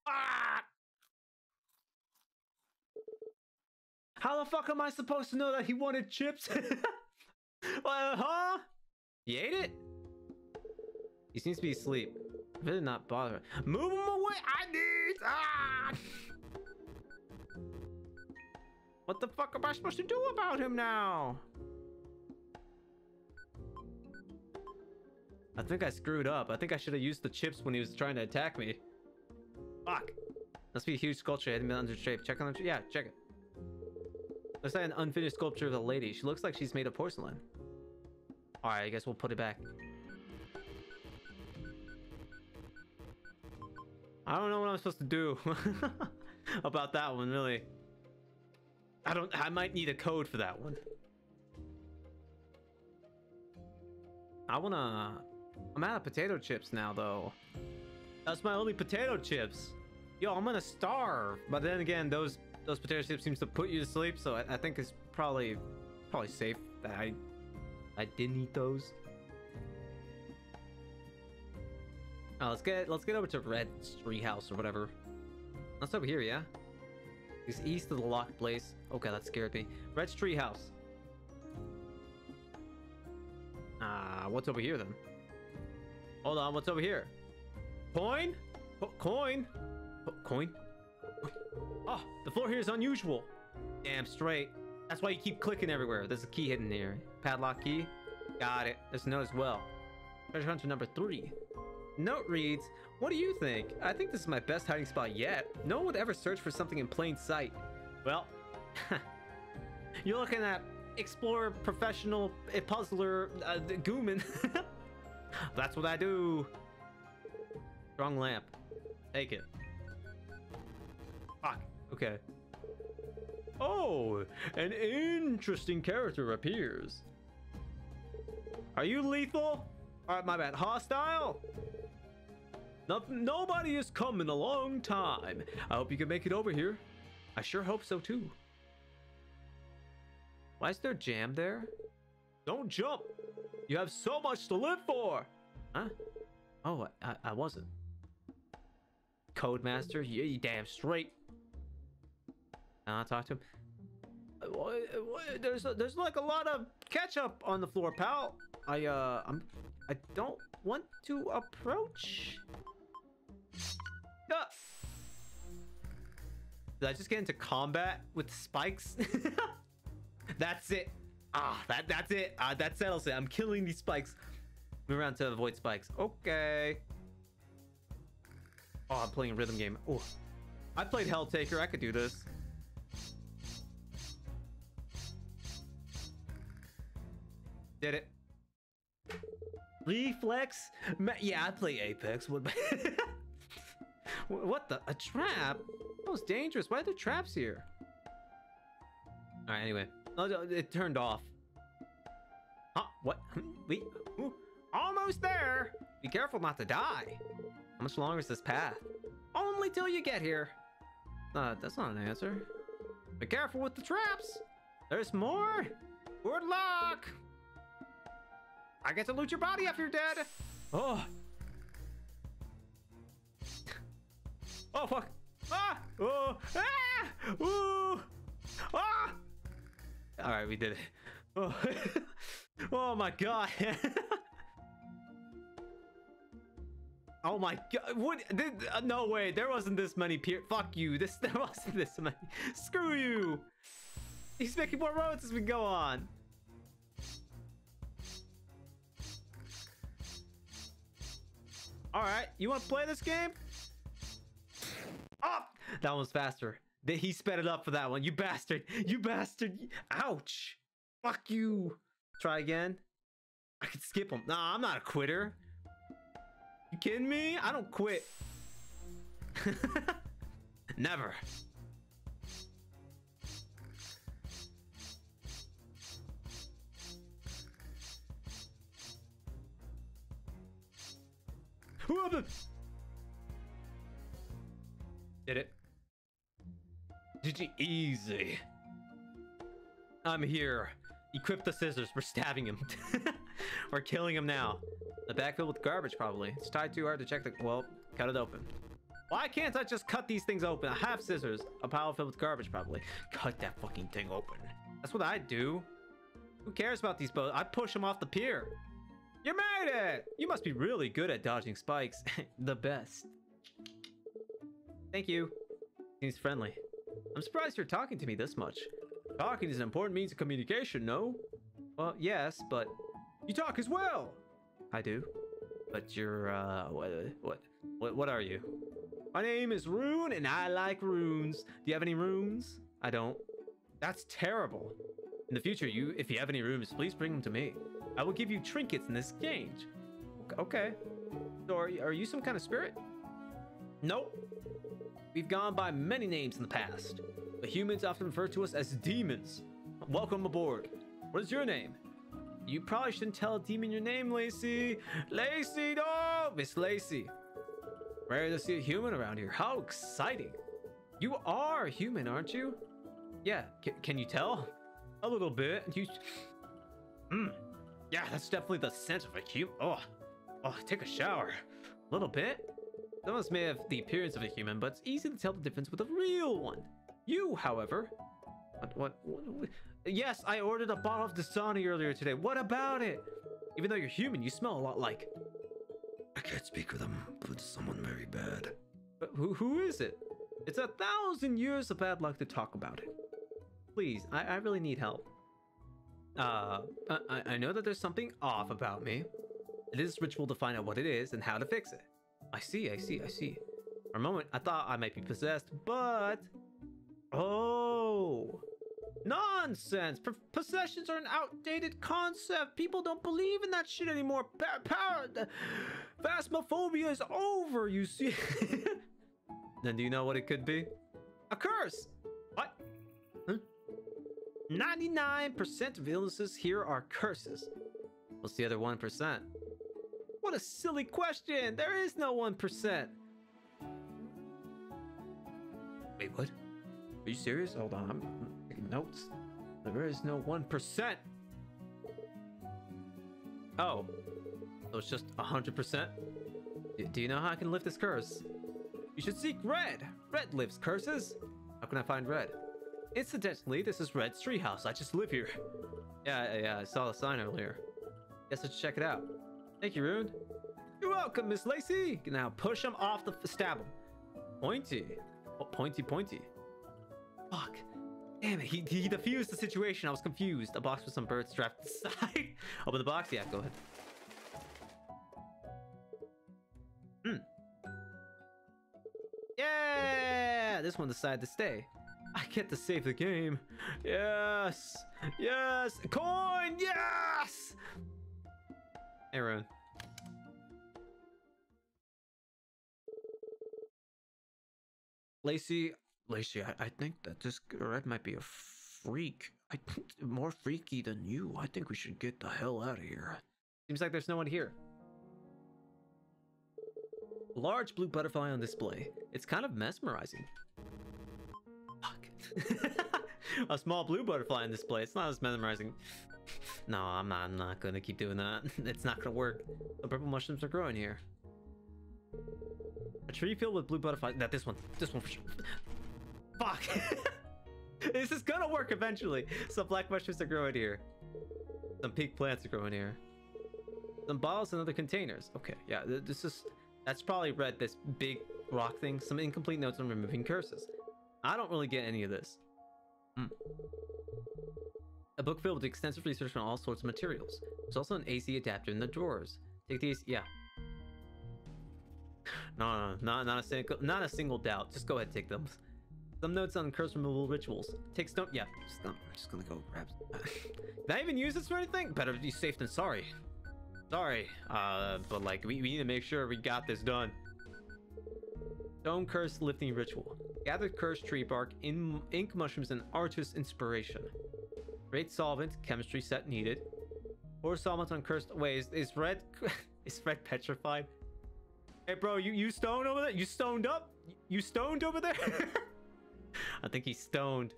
Ah! How the fuck am I supposed to know that he wanted chips? (laughs) uh, huh? He ate it? He seems to be asleep. I Really not bothering. Move him away! I need. Ah! What the fuck am I supposed to do about him now? I think I screwed up. I think I should have used the chips when he was trying to attack me. Fuck. Must be a huge sculpture hidden under shape. Check on the. Yeah, check it. Looks like an unfinished sculpture of a lady. She looks like she's made of porcelain. Alright, I guess we'll put it back. I don't know what I'm supposed to do (laughs) about that one, really. I don't. I might need a code for that one. I wanna. I'm out of potato chips now, though. That's my only potato chips. Yo, I'm gonna starve. But then again, those those potato chips seems to put you to sleep, so I, I think it's probably probably safe that I I didn't eat those. Oh, let's get let's get over to Red Tree House or whatever. That's over here, yeah. East of the locked place. Okay, that scared me. Red Tree House. Ah, uh, what's over here then? Hold on, what's over here? Coin? Co coin? Co coin? Oh, the floor here is unusual. Damn straight. That's why you keep clicking everywhere. There's a key hidden here. Padlock key. Got it. There's a note as well. Treasure hunter number three. Note reads, What do you think? I think this is my best hiding spot yet. No one would ever search for something in plain sight. Well, (laughs) you're looking at explorer, professional, puzzler, uh, Ghooman. (laughs) That's what I do. Strong lamp. Take it. Fuck. Okay. Oh, an interesting character appears. Are you lethal? Alright, my bad. Hostile? Nothing, nobody has come in a long time. I hope you can make it over here. I sure hope so too. Why is there jam there? Don't jump. You have so much to live for. Huh? Oh, I, I wasn't. Codemaster, yeah, you damn straight. I'll talk to him. There's there's like a lot of ketchup on the floor, pal. I uh I'm I don't want to approach. Ah! Did I just get into combat with spikes? (laughs) that's it. Ah, that that's it. Uh, that settles it. I'm killing these spikes. Move around to avoid spikes. Okay. Oh, I'm playing a rhythm game. Oh, I played Helltaker. I could do this. Did it. Reflex? Ma yeah, I play Apex. What? (laughs) what the? A trap? That was dangerous. Why are there traps here? All right. Anyway, oh, it turned off. Huh? What? (laughs) We almost there. Be careful not to die. How much longer is this path? Only till you get here. Uh, that's not an answer. Be careful with the traps. There's more. Good luck. I get to loot your body after you're dead. Oh. Oh, fuck. Ah! Oh! Ah! Ooh! Ah! All right, we did it. Oh, (laughs) oh my god. (laughs) oh my god. What? Did, uh, no way. There wasn't this many peer. Fuck you. This (laughs) there wasn't this many. Screw you. He's making more roads as we go on. All right, you want to play this game? Oh, that one's faster. He sped it up for that one. You bastard. You bastard. Ouch. Fuck you. Try again. I can skip him. Nah, I'm not a quitter. You kidding me? I don't quit. (laughs) Never. Did it? Did you easy? I'm here. Equip the scissors. We're stabbing him. (laughs) We're killing him now. The bag filled with garbage, probably. It's tied too hard to check the. Well, cut it open. Why can't I just cut these things open? I have scissors. A pile filled with garbage, probably. Cut that fucking thing open. That's what I do. Who cares about these boats? I push them off the pier. You made it! You must be really good at dodging spikes. (laughs) the best. Thank you. Seems friendly. I'm surprised you're talking to me this much. Talking is an important means of communication, no? Well, yes, but you talk as well. I do. But you're, uh, what, what, what, what are you? My name is Rune, and I like runes. Do you have any runes? I don't. That's terrible. In the future, you, if you have any runes, please bring them to me. I will give you trinkets in this exchange. Okay. So are you, are you some kind of spirit? Nope. We've gone by many names in the past, but humans often refer to us as demons. Welcome aboard. What is your name? You probably shouldn't tell a demon your name, Lacie. Lacie, no! Miss Lacie. Rare to see a human around here. How exciting. You are human, aren't you? Yeah, C can you tell? A little bit. You... Mm. Yeah, that's definitely the scent of a human. Oh, oh, take a shower. A little bit. Some of us may have the appearance of a human, but it's easy to tell the difference with a real one. You, however... What, what, what, what? Yes, I ordered a bottle of Dasani earlier today. What about it? Even though you're human, you smell a lot like... I can't speak with him, but someone very bad. But who, who is it? It's a thousand years of bad luck to talk about it. Please, I, I really need help. Uh, I, I know that there's something off about me. It is ritual to find out what it is and how to fix it. I see, I see, I see. For a moment, I thought I might be possessed, but... Oh! Nonsense! P possessions are an outdated concept. People don't believe in that shit anymore. Pa pa Phasmophobia is over, you see. (laughs) then do you know what it could be? A curse! What? 99% of illnesses here are curses. What's the other 1%? What a silly question! There is no 1%! Wait, what? Are you serious? Hold on, I'm taking notes. There is no 1%! Oh. So it's just 100%? Do you know how I can lift this curse? You should seek Red! Red lifts curses! How can I find Red? Incidentally, this is Red's treehouse. I just live here. Yeah, yeah, I saw the sign earlier. Guess let's check it out. Thank you, Rune. You're welcome, Miss Lacie. Now push him off the stab him. Pointy. Oh, pointy, pointy. Fuck. Damn it, he, he diffused the situation. I was confused. A box with some birds strapped to the side. Open the box. Yeah, go ahead. Hmm. Yeah! This one decided to stay. I get to save the game. Yes! Yes! Coin! Yes! Aaron. Lacie, Lacie, I, I think that this red might be a freak. I more freaky than you. I think we should get the hell out of here. Seems like there's no one here. Large blue butterfly on display. It's kind of mesmerizing. (laughs) a small blue butterfly on display. It's not as mesmerizing. No, I'm not. I'm not gonna keep doing that. (laughs) it's not gonna work. The purple mushrooms are growing here. A tree filled with blue butterflies. That this one. This one for sure. (laughs) Fuck. this is gonna work eventually. Some black mushrooms are growing here. Some pink plants are growing here. Some bottles and other containers. Okay, yeah. This is. That's probably read this big rock thing. Some incomplete notes on removing curses. I don't really get any of this. Mm. A book filled with extensive research on all sorts of materials. There's also an AC adapter in the drawers. Take these, yeah. (sighs) No, no, not, not a single, not a single doubt. Just go ahead, take them. Some notes on curse removal rituals. Take stone. Yeah, just, I'm just gonna go grab. (sighs) Did I even use this for anything? Better be safe than sorry. Sorry, uh, but like we, we need to make sure we got this done. Stone curse lifting ritual. Gathered cursed tree bark, in, ink mushrooms, and artist inspiration. Great solvent, chemistry set needed. Pour solvent on cursed ways. Is red (laughs) is red petrified? Hey bro, you you stoned over there? You stoned up? You stoned over there? (laughs) I think he's stoned.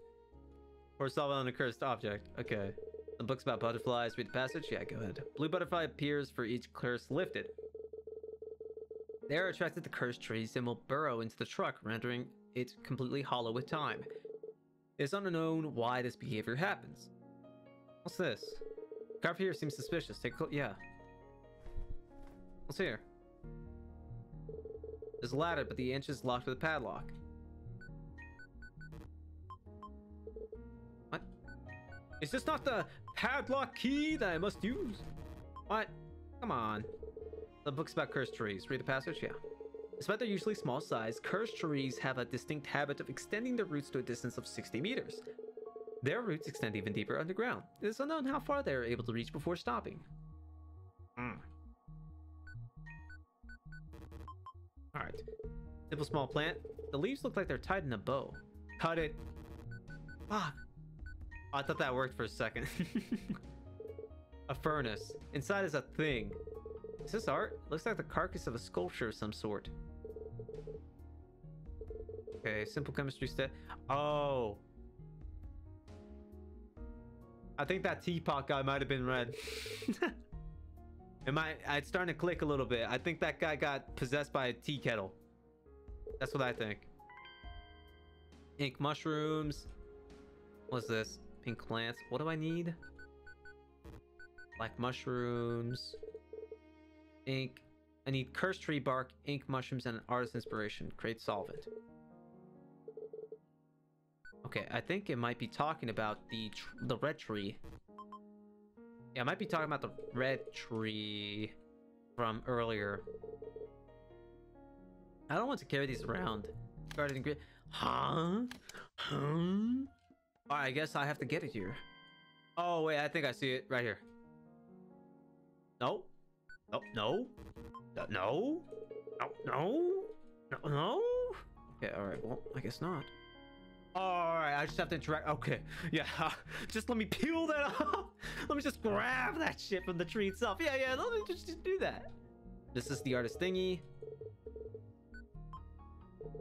Pour solvent on a cursed object. Okay. The book's about butterflies. Read the passage? Yeah, go ahead. Blue butterfly appears for each curse lifted. They are attracted to cursed trees and will burrow into the truck, rendering it completely hollow with time. It is unknown why this behavior happens. What's this? Carve here seems suspicious. Take a. Yeah. What's here? There's a ladder, but the inch is locked with a padlock. What? Is this not the padlock key that I must use? What? Come on. The book's about cursed trees. Read the passage? Yeah. Despite their usually small size, cursed trees have a distinct habit of extending their roots to a distance of 60 meters. Their roots extend even deeper underground. It is unknown how far they are able to reach before stopping. Hmm. Alright. Simple small plant. The leaves look like they're tied in a bow. Cut it. Fuck. Oh, I thought that worked for a second. (laughs) a furnace. Inside is a thing. Is this art? Looks like the carcass of a sculpture of some sort. Okay, simple chemistry step. Oh. I think that teapot guy might have been red. (laughs) it might. It's starting to click a little bit. I think that guy got possessed by a tea kettle. That's what I think. Ink mushrooms. What's this? Pink plants. What do I need? Black mushrooms. Ink. I need cursed tree bark, ink mushrooms, and an artist inspiration. Create solvent. Okay, I think it might be talking about the the red tree. Yeah, I might be talking about the red tree from earlier. I don't want to carry these around. Guarded ingredient. Huh? Huh? Alright, I guess I have to get it here. Oh, wait, I think I see it right here. Nope. Oh, no. No. No. No. No. No. Okay, alright, well, I guess not. Alright, I just have to interact. Okay, yeah. (laughs) Just let me peel that (laughs) off. let me just grab that shit from the tree itself. Yeah, yeah, let me just, just do that. This is the artist thingy.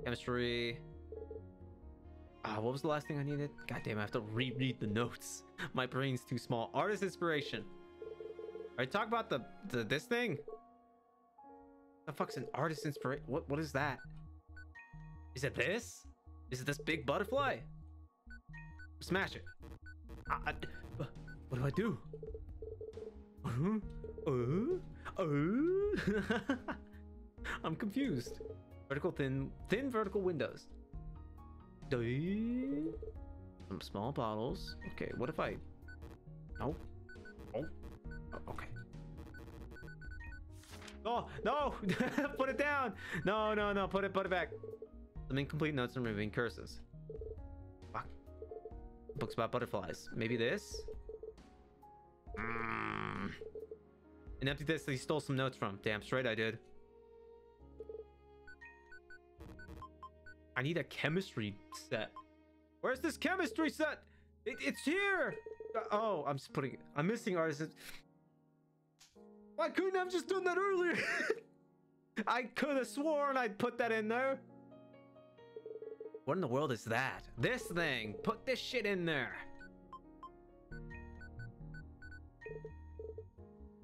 Chemistry. Ah, what was the last thing I needed? God damn, I have to reread the notes. My brain's too small. Artist inspiration. Alright, talk about the, the this thing. The fuck's an artist inspiration? What what is that? Is it this? Is it this big butterfly? Smash it. I, I, what do I do? Uh, uh, uh. I'm confused. Vertical thin, thin vertical windows. Some small bottles. Okay, what if I? No. Oh no! (laughs) put it down! No, no, no! Put it, put it back. Some incomplete notes and removing curses. Fuck. Books about butterflies. Maybe this? Mm. An empty disc that he stole some notes from. Damn straight I did. I need a chemistry set. Where's this chemistry set? It, it's here! Uh, oh, I'm just putting... I'm missing artists. Why couldn't I have just done that earlier? (laughs) I could have sworn I'd put that in there. What in the world is that? This thing! Put this shit in there!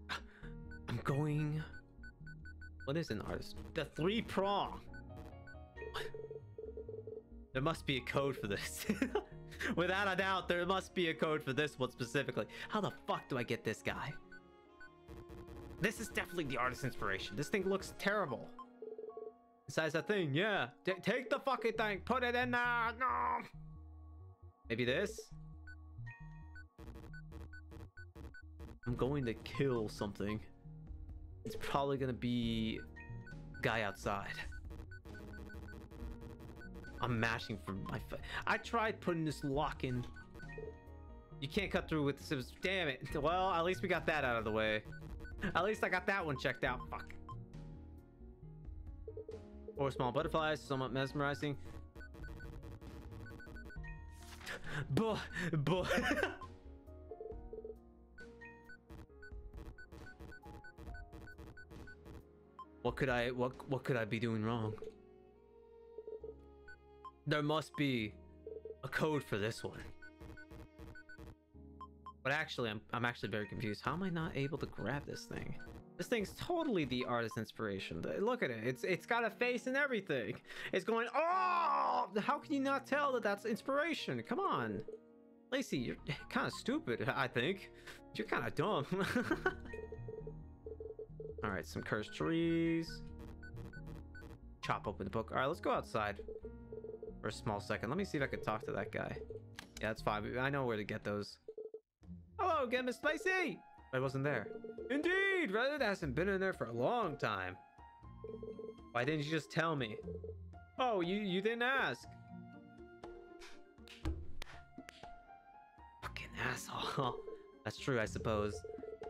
(sighs) I'm going... What is an artist? The three prong! There must be a code for this. (laughs) Without a doubt, there must be a code for this one specifically. How the fuck do I get this guy? This is definitely the artist's inspiration. This thing looks terrible. Besides that thing, yeah. T take the fucking thing, put it in there. No. Maybe this? I'm going to kill something. It's probably gonna be guy outside. I'm mashing from my foot. I tried putting this lock in. You can't cut through with this. Damn it. Well, at least we got that out of the way. At least I got that one checked out. Fuck. Four small butterflies, somewhat mesmerizing. (laughs) Buh, buh. (laughs) what could I what what could I be doing wrong? There must be a code for this one. But actually, I'm, I'm actually very confused. How am I not able to grab this thing? This thing's totally the artist inspiration. Look at it. It's it's got a face and everything. It's going, oh! How can you not tell that that's inspiration? Come on. Lacie, you're kind of stupid, I think. You're kind of dumb. (laughs) All right, some cursed trees. Chop open the book. All right, let's go outside for a small second. Let me see if I can talk to that guy. Yeah, that's fine. I know where to get those. Hello again, Miss Lacie. I wasn't there. Indeed, Reddit hasn't been in there for a long time. Why didn't you just tell me? Oh, you you didn't ask. Fucking asshole. (laughs) That's true, I suppose.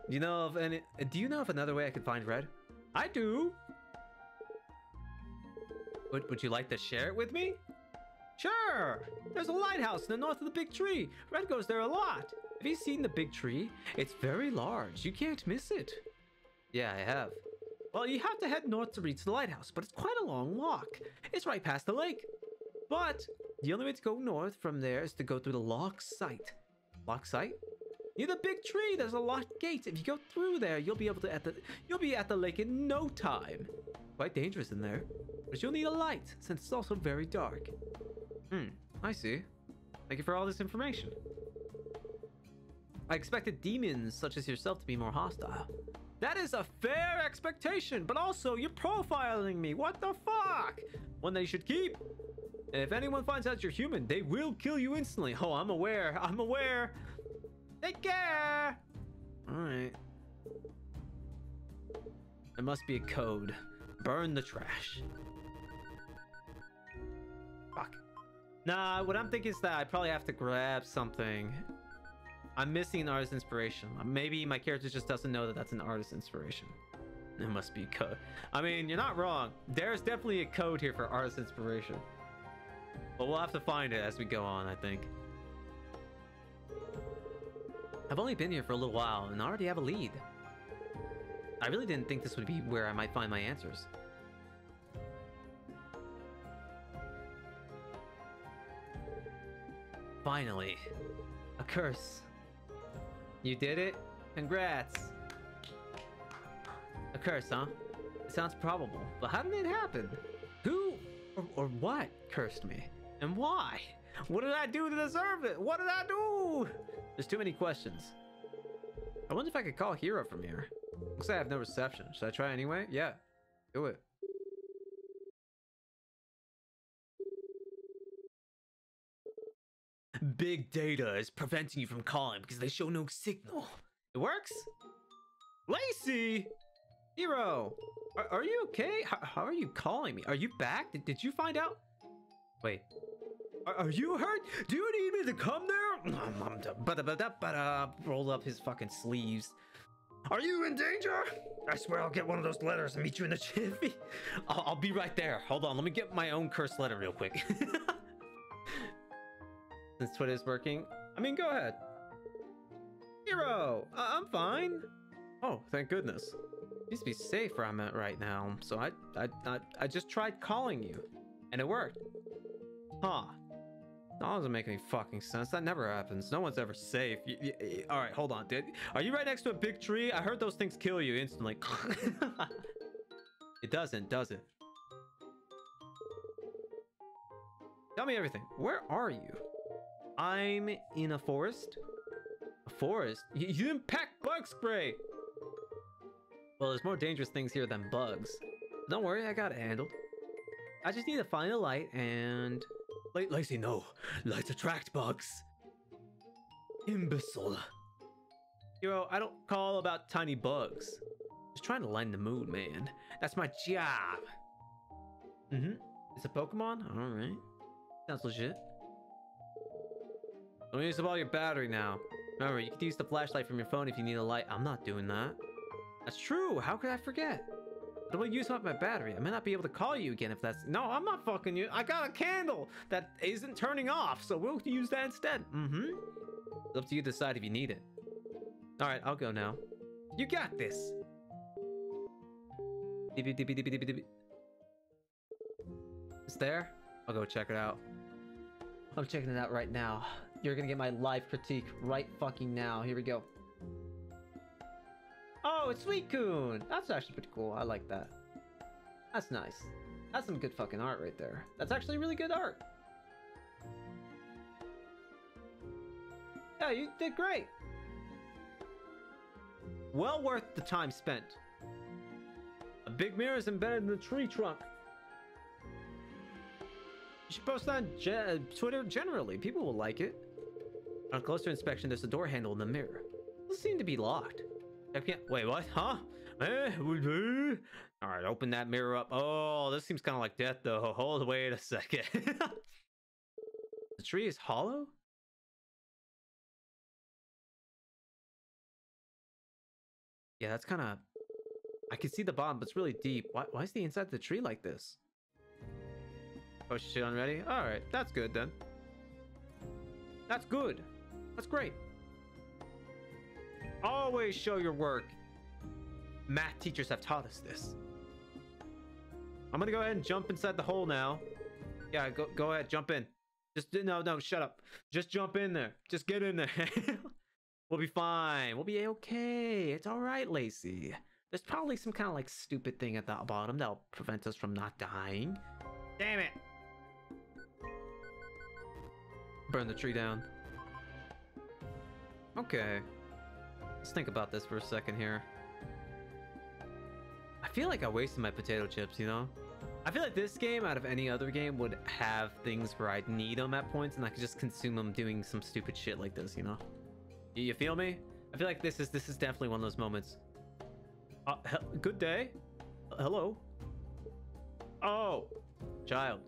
Do you know of any? Do you know of another way I could find Red? I do. Would Would you like to share it with me? Sure. There's a lighthouse in the north of the big tree. Red goes there a lot. Have you seen the big tree? It's very large. You can't miss it. Yeah, I have. Well, you have to head north to reach the lighthouse, but it's quite a long walk. It's right past the lake. But the only way to go north from there is to go through the lock site. Lock site? Near the big tree, there's a locked gate. If you go through there, you'll be able to at the you'll be at the lake in no time. Quite dangerous in there. But you'll need a light, since it's also very dark. Hmm, I see. Thank you for all this information. I expected demons such as yourself to be more hostile. That is a fair expectation, but also you're profiling me. What the fuck? One that you should keep. If anyone finds out you're human, they will kill you instantly. Oh, I'm aware. I'm aware. Take care. All right. There must be a code. Burn the trash. Fuck. Nah, what I'm thinking is that I probably have to grab something. I'm missing an artist inspiration. Maybe my character just doesn't know that that's an artist inspiration. It must be code. I mean, you're not wrong. There's definitely a code here for artist inspiration. But we'll have to find it as we go on, I think. I've only been here for a little while and already have a lead. I really didn't think this would be where I might find my answers. Finally, a curse. You did it? Congrats. A curse, huh? It sounds probable, but how did it happen? Who or, or what cursed me? And why? What did I do to deserve it? What did I do? There's too many questions. I wonder if I could call Hiro from here. Looks like I have no reception. Should I try anyway? Yeah. Do it. Big data is preventing you from calling because they show no signal. It works? Lacie! Hiro! Are, are you okay? How, how are you calling me? Are you back? Did, did you find out? Wait. Are, are you hurt? Do you need me to come there? (clears throat) Um, um, Ba-da-ba-da-ba-da. Roll up his fucking sleeves. Are you in danger? I swear I'll get one of those letters and meet you in the (laughs) jiffy. I'll, I'll be right there. Hold on, let me get my own cursed letter real quick. (laughs) Since Twitter is working, I mean, go ahead. Hiro, I- I'm fine. Oh, thank goodness. Needs to be safe where I'm at right now, so I, I, I, I just tried calling you, and it worked. Huh. That doesn't make any fucking sense. That never happens. No one's ever safe. Y- y- y- all right, hold on. Did, are you right next to a big tree? I heard those things kill you instantly. (laughs) it doesn't, does it? Tell me everything. Where are you? I'm in a forest. A forest? Y- you didn't pack bug spray. Well, there's more dangerous things here than bugs. Don't worry, I got it handled. I just need to find a light and. Wait, Lacie, no. Lights attract bugs. Imbecile. Hiro, I don't call about tiny bugs. Just trying to lighten the mood, man. That's my job. Mm-hmm. It's a Pokemon? Alright. Sounds legit. Don't use up all your battery now. Remember, you can use the flashlight from your phone if you need a light. I'm not doing that. That's true. How could I forget? But we'll use up my battery. I may not be able to call you again if that's. No, I'm not fucking you. I got a candle that isn't turning off, so we'll use that instead. Mm-hmm. It's up to you to decide if you need it. All right, I'll go now. You got this. It's there. I'll go check it out. I'm checking it out right now. You're gonna get my live critique right fucking now. Here we go. Oh, it's Sweet Suicune! That's actually pretty cool. I like that. That's nice. That's some good fucking art right there. That's actually really good art. Yeah, you did great. Well worth the time spent. A big mirror is embedded in the tree trunk. You should post that on Twitter generally. People will like it. On closer inspection, there's a door handle in the mirror. It seems to be locked. I can't. Wait, what? Huh? Eh? All right, open that mirror up. Oh, this seems kind of like death, though. (laughs) Hold, wait a second. (laughs) the tree is hollow. Yeah, that's kind of. I can see the bottom, but it's really deep. Why, why is the inside of the tree like this? Oh, shit, ready? All right, that's good then. That's good. That's great. Always show your work. Math teachers have taught us this. I'm gonna go ahead and jump inside the hole now. Yeah, go go ahead, jump in. Just no, no, shut up. Just jump in there. Just get in there. (laughs) we'll be fine. We'll be okay. It's all right, Lacie. There's probably some kind of like stupid thing at the bottom that'll prevent us from not dying. Damn it. Burn the tree down. Okay. Let's think about this for a second here. I feel like I wasted my potato chips, you know? I feel like this game, out of any other game, would have things where I'd need them at points and I could just consume them doing some stupid shit like this, you know? You, you feel me? I feel like this is this is definitely one of those moments. Uh, good day. Uh, hello. Oh, child.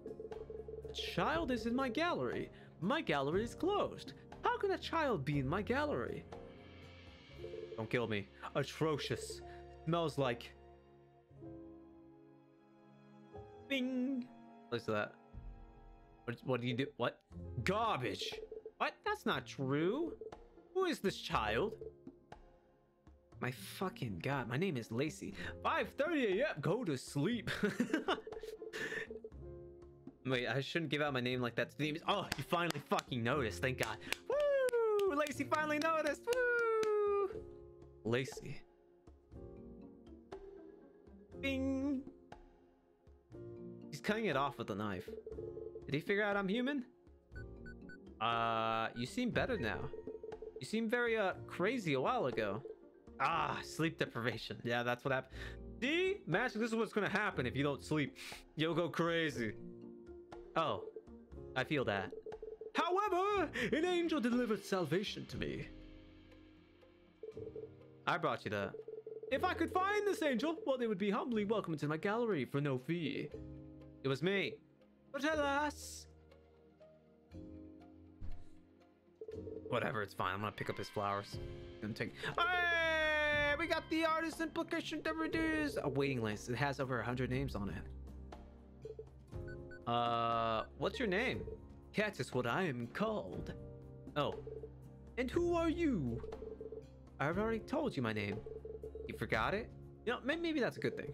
Child is in my gallery. My gallery is closed. How can a child be in my gallery? Don't kill me. Atrocious. Smells like. Bing. Listen to that. What, what do you do? What? Garbage. What? That's not true. Who is this child? My fucking god, my name is Lacie. 5:30 a.m. Go to sleep. (laughs) Wait, I shouldn't give out my name like that to the. Oh, you finally fucking noticed. Thank God. Woo! Lacie finally noticed. Woo! Lacie. Bing. He's cutting it off with a knife. Did he figure out I'm human? Uh, you seem better now. You seem very uh crazy a while ago. Ah, sleep deprivation. Yeah, that's what happened. See, Magic, this is what's gonna happen if you don't sleep. You'll go crazy. Oh, I feel that. However, an angel delivered salvation to me. I brought you that. If I could find this angel, well, they would be humbly welcome into my gallery for no fee. It was me. But alas. Whatever, it's fine. I'm gonna pick up his flowers. And take. Hey, we got the artist implication. It is. A waiting list. It has over 100 names on it. Uh, what's your name? Cat is what I am called. Oh. And who are you? I've already told you my name. You forgot it? You know, maybe that's a good thing.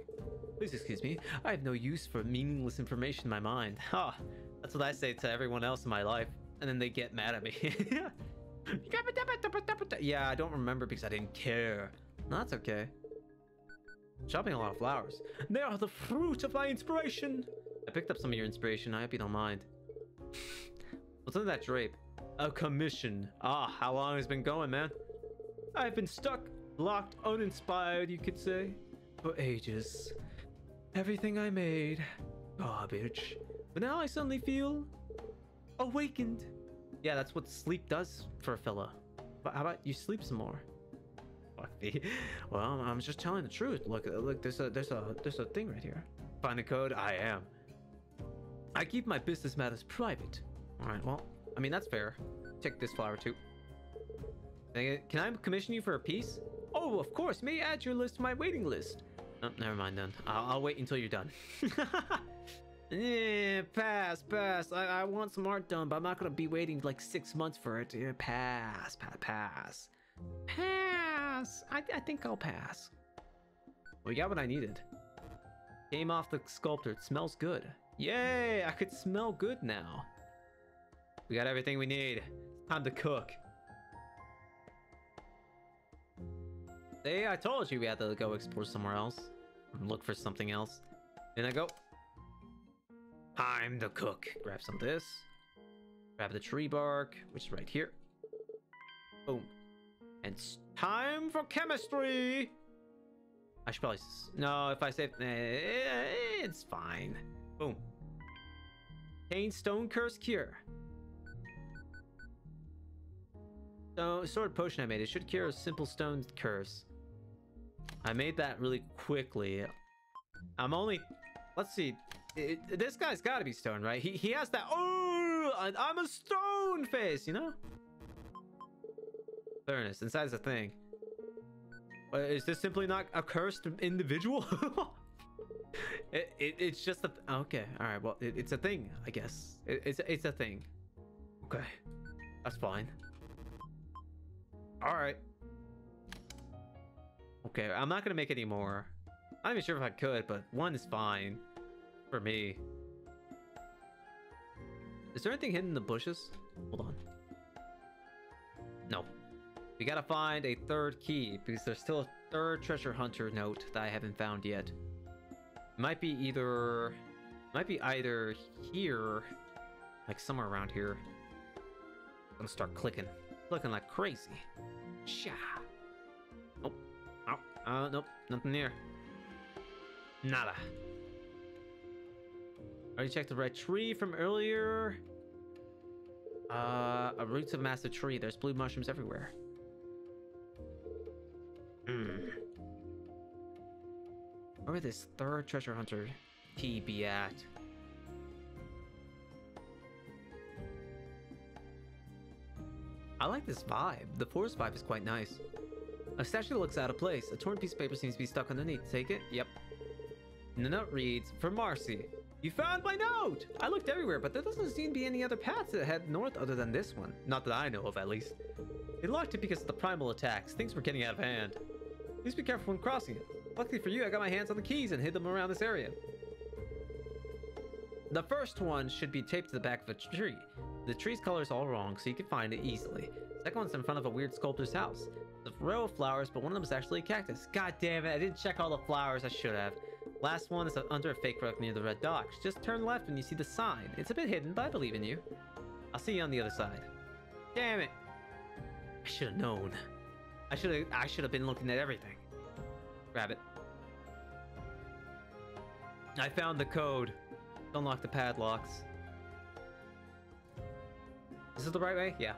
Please excuse me. I have no use for meaningless information in my mind. Ha! (laughs) Ah, that's what I say to everyone else in my life. And then they get mad at me. (laughs) yeah, I don't remember because I didn't care. That's okay. Shopping a lot of flowers. They are the fruit of my inspiration. I picked up some of your inspiration. I hope you don't mind. What's in that drape? A commission. Ah, how long has been going, man? I've been stuck, locked, uninspired, you could say, for ages. Everything I made, garbage. But now I suddenly feel awakened. Yeah, that's what sleep does for a fella. But how about you sleep some more? Well, I'm just telling the truth. Look, look, there's a, there's a, there's a thing right here. Find the code. I am. I keep my business matters private. All right. Well, I mean that's fair. Take this flower too. Can I commission you for a piece? Oh, of course. May I add your list to my waiting list. Oh, never mind then. I'll, I'll wait until you're done. (laughs) yeah, pass, pass. I, I want some art done, but I'm not gonna be waiting like six months for it. Yeah, pass, pass, pass. Pass. I, I think I'll pass. We got what I needed. Came off the sculptor. It smells good. Yay! I could smell good now. We got everything we need. Time to cook. See, I told you we had to go explore somewhere else. Look for something else. In I go. Time to cook. Grab some of this. Grab the tree bark, which is right here. Boom. And it's time for chemistry. I should probably no. If I say eh, it's fine. Boom. Pain stone curse cure. So sword potion I made. It should cure a simple stone curse. I made that really quickly. I'm only. Let's see. It- this guy's got to be stone, right? He he has that. Oh, I'm a stone face, you know. Fairness, inside's a thing. Uh, is this simply not a cursed individual? (laughs) it, it, it's just a. Okay, all right. Well, it, it's a thing, I guess. It, it's it's a thing. Okay, that's fine. All right. Okay, I'm not gonna make any more. I'm not even sure if I could, but one is fine for me. Is there anything hidden in the bushes? Hold on. No. We gotta find a third key because there's still a third treasure hunter note that I haven't found yet. Might be either, might be either here, like somewhere around here. I'm gonna start clicking, clicking like crazy. Sha. Oh, oh, uh, nope, nothing near. Nada. Already checked the red tree from earlier. Uh, a roots of massive tree. There's blue mushrooms everywhere. Hmm. Where this third treasure hunter key be at? I like this vibe. The forest vibe is quite nice. A statue looks out of place. A torn piece of paper seems to be stuck underneath. Take it? Yep. And the note reads, For Marcy. You found my note! I looked everywhere, but there doesn't seem to be any other paths that head north other than this one. Not that I know of, at least. They locked it because of the primal attacks. Things were getting out of hand. Please be careful when crossing it. Luckily for you, I got my hands on the keys and hid them around this area. The first one should be taped to the back of a tree. The tree's color is all wrong, so you can find it easily. The second one's in front of a weird sculptor's house. A row of flowers, but one of them is actually a cactus. God damn it, I didn't check all the flowers, I should have. Last one is under a fake rock near the red docks. Just turn left when you see the sign. It's a bit hidden, but I believe in you. I'll see you on the other side. Damn it. I should have known. I should have I should have been looking at everything. Grab it. I found the code. Unlock the padlocks. Is this the right way? Yeah.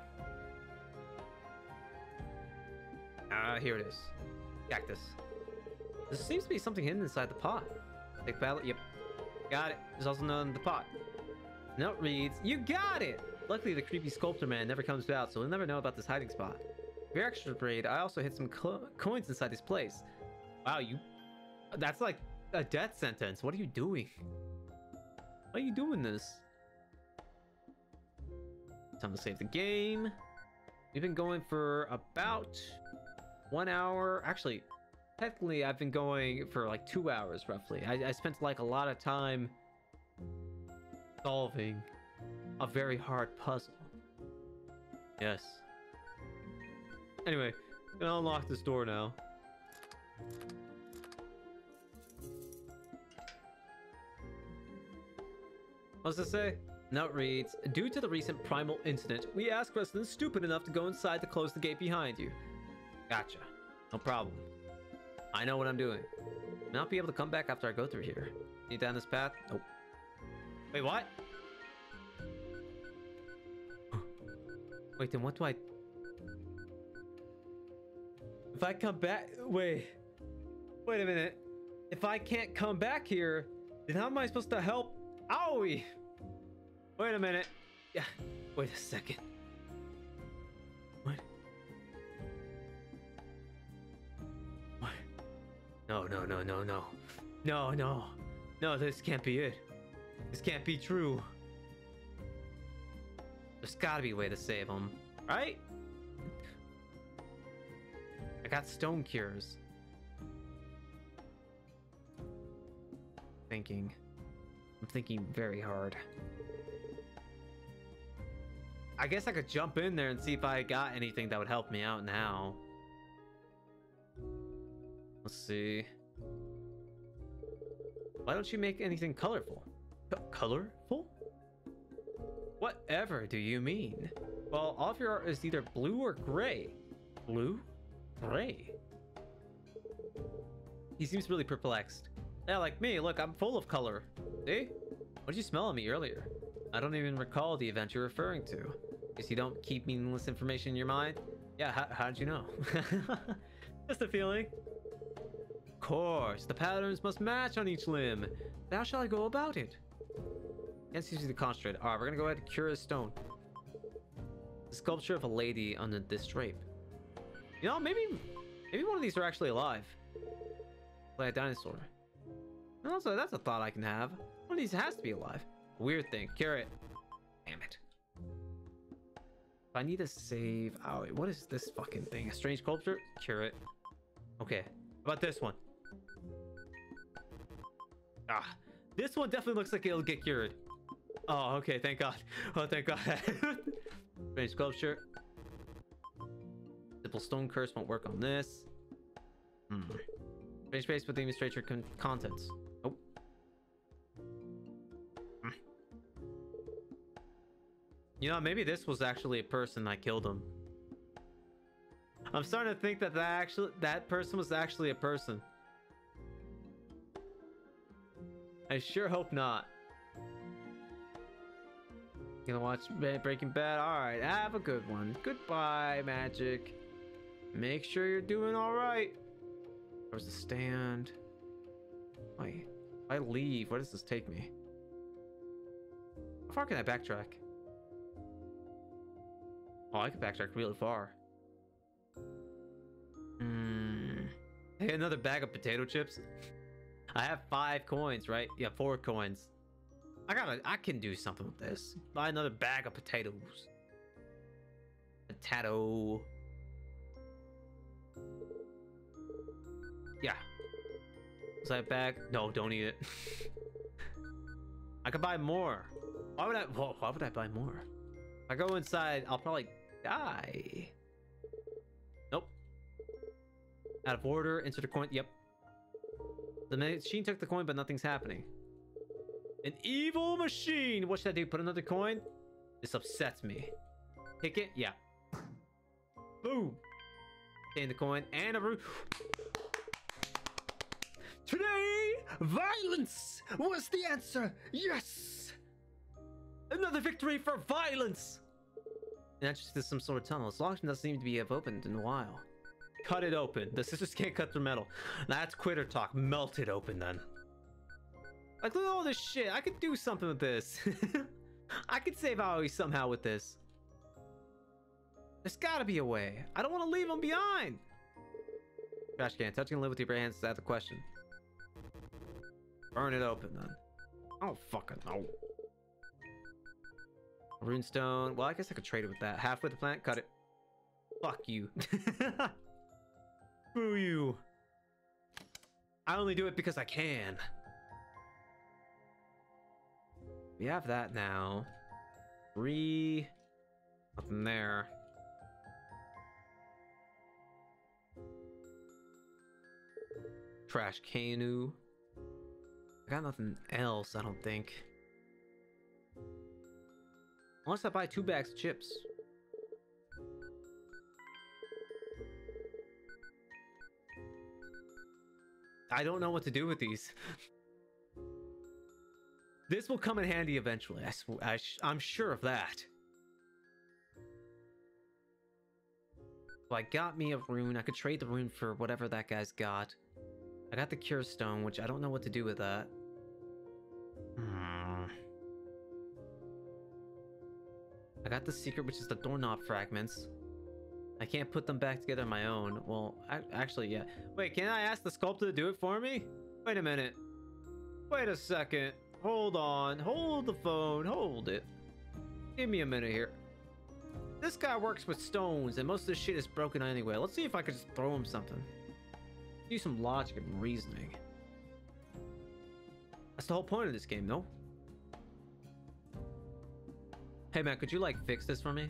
Ah, uh, here it is. Cactus. There seems to be something hidden inside the pot. Take ballot. Yep. Got it. There's also none in the pot. Note reads, You got it! Luckily, the creepy sculptor man never comes out, so we'll never know about this hiding spot. You're extra brave, I also hid some co coins inside this place. Wow, you... That's like a death sentence. What are you doing? Why are you doing this? Time to save the game. We've been going for about one hour. Actually, technically, I've been going for like two hours roughly. I, I spent like a lot of time solving a very hard puzzle. Yes. Anyway, gonna unlock this door now. What's this say? Note reads, Due to the recent primal incident, we ask residents stupid enough to go inside to close the gate behind you. Gotcha. No problem. I know what I'm doing. I'll not be able to come back after I go through here. Need down this path? Nope. Wait, what? Wait, then what do I... If I come back... Wait. Wait a minute. If I can't come back here, then how am I supposed to help Aoi! Wait a minute. Yeah. Wait a second. What? What? No, no, no, no, no. No, no. No, this can't be it. This can't be true. There's gotta be a way to save him, right? I got stone cures. Thinking. I'm thinking very hard. I guess I could jump in there and see if I got anything that would help me out now. Let's see. Why don't you make anything colorful? C- colorful? Whatever do you mean? Well, all of your art is either blue or gray. Blue? Gray? He seems really perplexed. Yeah, like me, look, I'm full of color. See? What did you smell on me earlier? I don't even recall the event you're referring to. Guess you don't keep meaningless information in your mind? Yeah, how, how'd you know? (laughs) Just a feeling. Of course, the patterns must match on each limb. How shall I go about it? Can't see the concentrate. Alright, we're gonna go ahead and cure a stone. The sculpture of a lady under this drape. You know, maybe maybe one of these are actually alive. Like a dinosaur. Also, that's a thought I can have. One of these has to be alive. Weird thing. Cure it. Damn it. I need to save... Oh, wait, what is this fucking thing? A strange sculpture? Cure it. Okay. How about this one? Ah. This one definitely looks like it'll get cured. Oh, okay. Thank God. (laughs) Oh, thank God. (laughs) strange sculpture. Simple stone curse won't work on this. Hmm. Strange space with the administrator con contents. You know, maybe this was actually a person that killed him. I'm starting to think that that actually that person was actually a person. I sure hope not. Gonna watch Breaking Bad? All right, have a good one. Goodbye, Magic. Make sure you're doing all right. Where's the stand? Wait, I leave, where does this take me? How far can I backtrack? Oh, I can backtrack really far. Hmm. Hey, another bag of potato chips. I have five coins, right? Yeah, four coins. I gotta, I can do something with this. Buy another bag of potatoes. Potato. Yeah. Is that bag? No, don't eat it. (laughs) I could buy more. Why would I? Whoa, why would I buy more? If I go inside, I'll probably die. Nope. Out of order. Insert a coin. Yep. The machine took the coin, but nothing's happening. An evil machine! What should I do? Put another coin? This upsets me. Pick it? Yeah. Boom! Gain the coin and a root. Today, violence was the answer. Yes. Another victory for violence! And that's just some sort of tunnel. This lock doesn't seem to be opened in a while. Cut it open. The sisters can't cut through metal. That's quitter talk. Melt it open then. Like, look at all this shit. I could do something with this. (laughs) I could save Aoi somehow with this. There's gotta be a way. I don't want to leave him behind. Trash can. Touching and live with your bare hands is out of the question. Burn it open then. Oh, fucking no. Runestone. Well, I guess I could trade it with that. Half with the plant. Cut it. Fuck you. (laughs) Boo you. I only do it because I can. We have that now. Three. Nothing there. Trash canoe. I got nothing else, I don't think. Unless I buy two bags of chips. I don't know what to do with these. (laughs) this will come in handy eventually. I I'm sure of that. So I got me a rune. I could trade the rune for whatever that guy's got. I got the cure stone, which I don't know what to do with that. Hmm. I got the secret, which is the doorknob fragments. I can't put them back together on my own. Well, I, actually, yeah. Wait, can I ask the sculptor to do it for me? Wait a minute. Wait a second. Hold on. Hold the phone. Hold it. Give me a minute here. This guy works with stones, and most of this shit is broken anyway. Let's see if I could just throw him something. Use some logic and reasoning. That's the whole point of this game, no? Hey man, could you like fix this for me?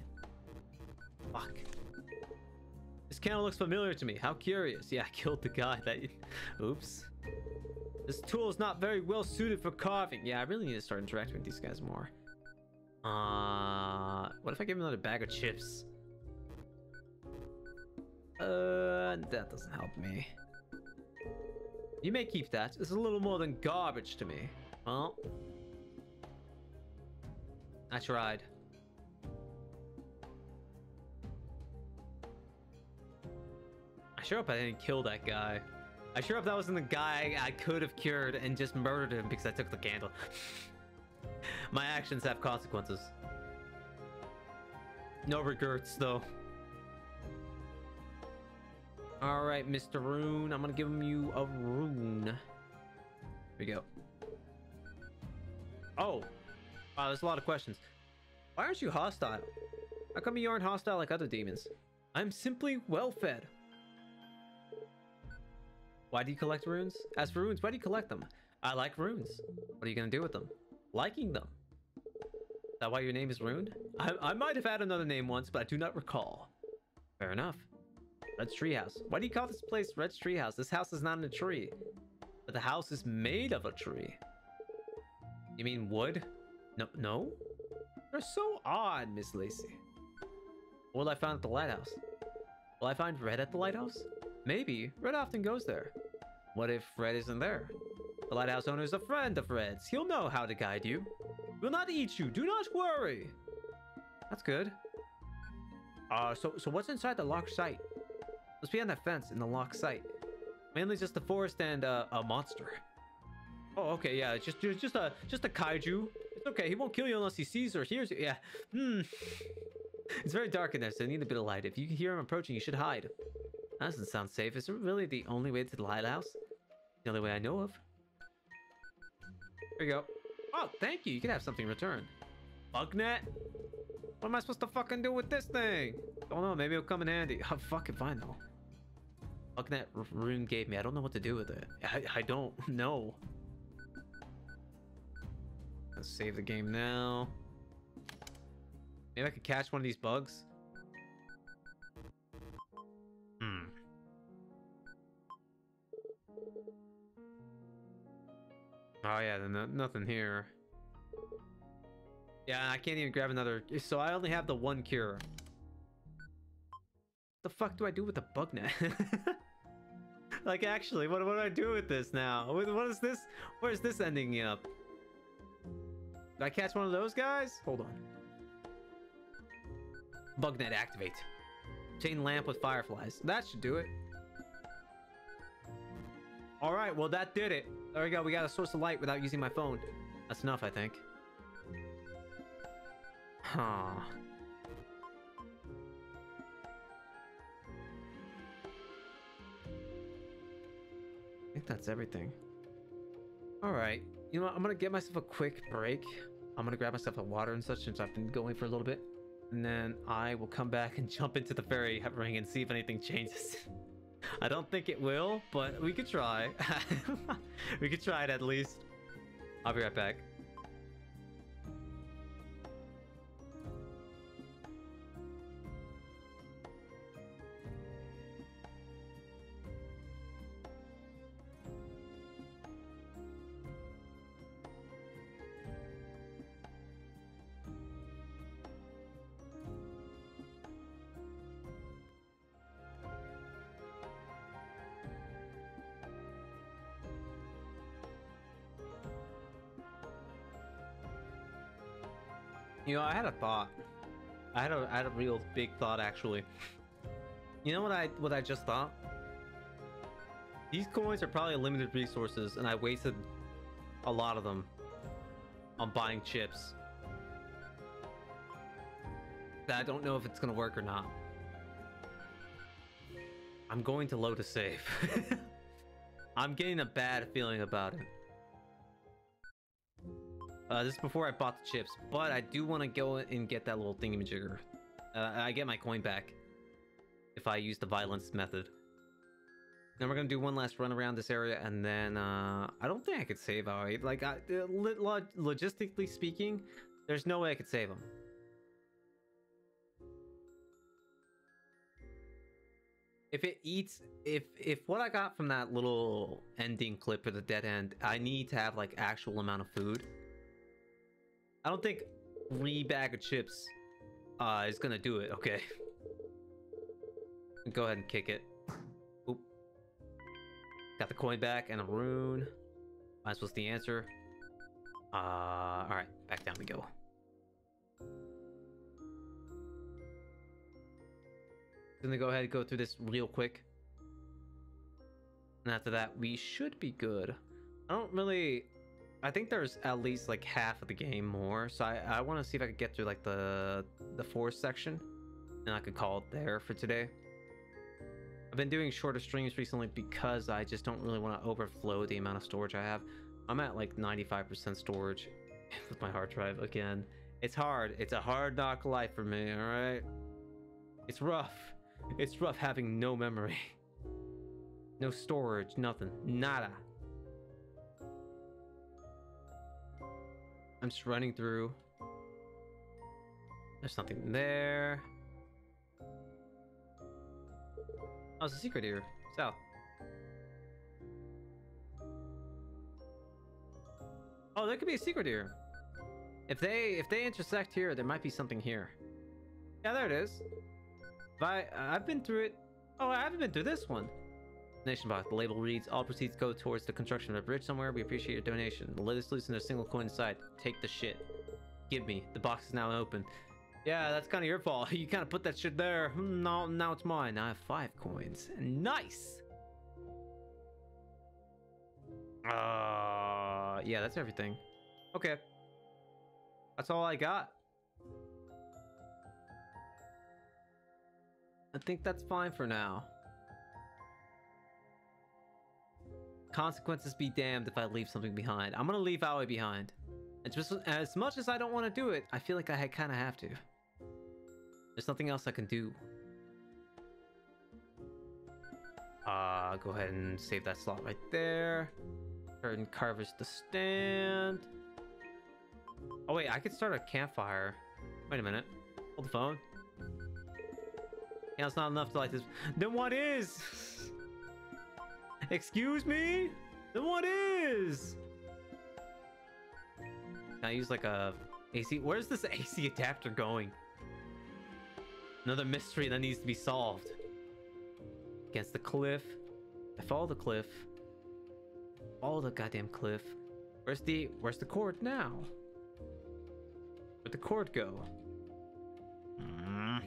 Fuck. This candle looks familiar to me. How curious. Yeah, (laughs) I killed the guy that. (laughs) Oops. This tool is not very well suited for carving. Yeah, I really need to start interacting with these guys more. Uh, what if I give him another bag of chips? Uh, that doesn't help me. You may keep that. It's a little more than garbage to me. Well, I tried. I sure hope I didn't kill that guy. I sure hope that wasn't the guy I could have cured and just murdered him because I took the candle. (laughs) My actions have consequences. No regrets, though. All right, Mr. Rune. I'm gonna give him you a rune. Here we go. Oh, wow, there's a lot of questions. Why aren't you hostile? How come you aren't hostile like other demons? I'm simply well fed. Why do you collect runes? As for runes, why do you collect them? I like runes. What are you gonna do with them? Liking them. Is that why your name is Rune? I, I might have had another name once, but I do not recall. Fair enough. Red's Treehouse. Why do you call this place Red's Treehouse? This house is not in a tree. But the house is made of a tree. You mean wood? No, no? You're so odd, Miss Lacie. What will I find at the lighthouse? Will I find Red at the lighthouse? Maybe. Red often goes there. What if Red isn't there? The lighthouse owner is a friend of Red's. He'll know how to guide you. We'll not eat you. Do not worry. That's good. Uh, so so what's inside the locked site? Let's be on that fence in the locked site. Mainly just the forest and uh, a monster. Oh, okay, yeah, it's just just a just a kaiju. It's okay. He won't kill you unless he sees or hears you. Yeah. Hmm. (laughs) It's very dark in there, so you need a bit of light. If you hear him approaching, you should hide. That doesn't sound safe. Is it really the only way to the lighthouse? The only way I know of. Here you go. Oh, thank you. You can have something in return. Bugnet? What am I supposed to fucking do with this thing? Don't know. Maybe it'll come in handy. Fuck if I know. Bugnet rune gave me. I don't know what to do with it. I, I don't (laughs) know. Let's save the game now. Maybe I could catch one of these bugs. Oh yeah, no, nothing here. Yeah, I can't even grab another. So I only have the one cure. The fuck do I do with the bug net? (laughs) like actually, what, what do I do with this now? What, what is this? Where is this ending up? Did I catch one of those guys? Hold on. Bug net activate. Chain lamp with fireflies. That should do it. All right, well that did it. There we go. We got a source of light without using my phone. That's enough, I think. Huh. I think that's everything. All right. You know what? I'm gonna get myself a quick break. I'm gonna grab myself a water and such since I've been going for a little bit. And then I will come back and jump into the fairy ring and see if anything changes. (laughs) I don't think it will, but we could try. (laughs) we could try it at least. I'll be right back. Thought. I had a I had a real big thought actually. You know what I what I just thought? These coins are probably limited resources, and I wasted a lot of them on buying chips. That I don't know if it's gonna work or not. I'm going to load a save. (laughs) I'm getting a bad feeling about it. Uh, this is before I bought the chips, but I do want to go and get that little thingamajigger. Uh, I get my coin back if I use the violence method. Now we're gonna do one last run around this area, and then uh, I don't think I could save all right. Like, I, uh, logistically speaking, there's no way I could save him. If it eats, if if what I got from that little ending clip for the dead end, I need to have like actual amount of food. I don't think three bag of chips uh is gonna do it, okay? Go ahead and kick it. Oop. Got the coin back and a rune. Might as the answer. Uh alright, back down we go. Gonna go ahead and go through this real quick. And after that, we should be good. I don't really... I think there's at least like half of the game more, so I, I want to see if I could get through like the the forest section, and I could call it there for today. I've been doing shorter streams recently because I just don't really want to overflow the amount of storage I have. I'm at like 95% storage (laughs) with my hard drive again. It's hard. It's a hard knock life for me, alright? It's rough. It's rough having no memory. (laughs) No storage, nothing. Nada. I'm just running through. There's nothing there. Oh, it's a secret here. South. Oh, there could be a secret here. If they if they intersect here, there might be something here. Yeah, there it is. I I've been through it. Oh, I haven't been through this one. Donation box. The label reads: All proceeds go towards the construction of a bridge somewhere. We appreciate your donation. The lid is loose and there's a single coin inside. Take the shit. Give me. The box is now open. Yeah, that's kind of your fault. (laughs) You kind of put that shit there. Hmm, No, now it's mine. I have five coins. Nice. Uh, yeah, that's everything. Okay. That's all I got. I think that's fine for now. Consequences be damned if I leave something behind. I'm gonna leave Aoi behind. And just as much as I don't want to do it, I feel like I kind of have to. There's nothing else I can do. Uh, go ahead and save that slot right there. Turn Carver's the stand. Oh wait, I could start a campfire. Wait a minute. Hold the phone. Yeah, it's not enough to light this. (laughs) Then what is? (laughs) Excuse me? Then what is? Can I use like a AC? Where's this (laughs) AC adapter going? Another mystery that needs to be solved. Against the cliff. I follow the cliff. Follow the goddamn cliff. Where's the where's the cord now? Where'd the cord go? Mm.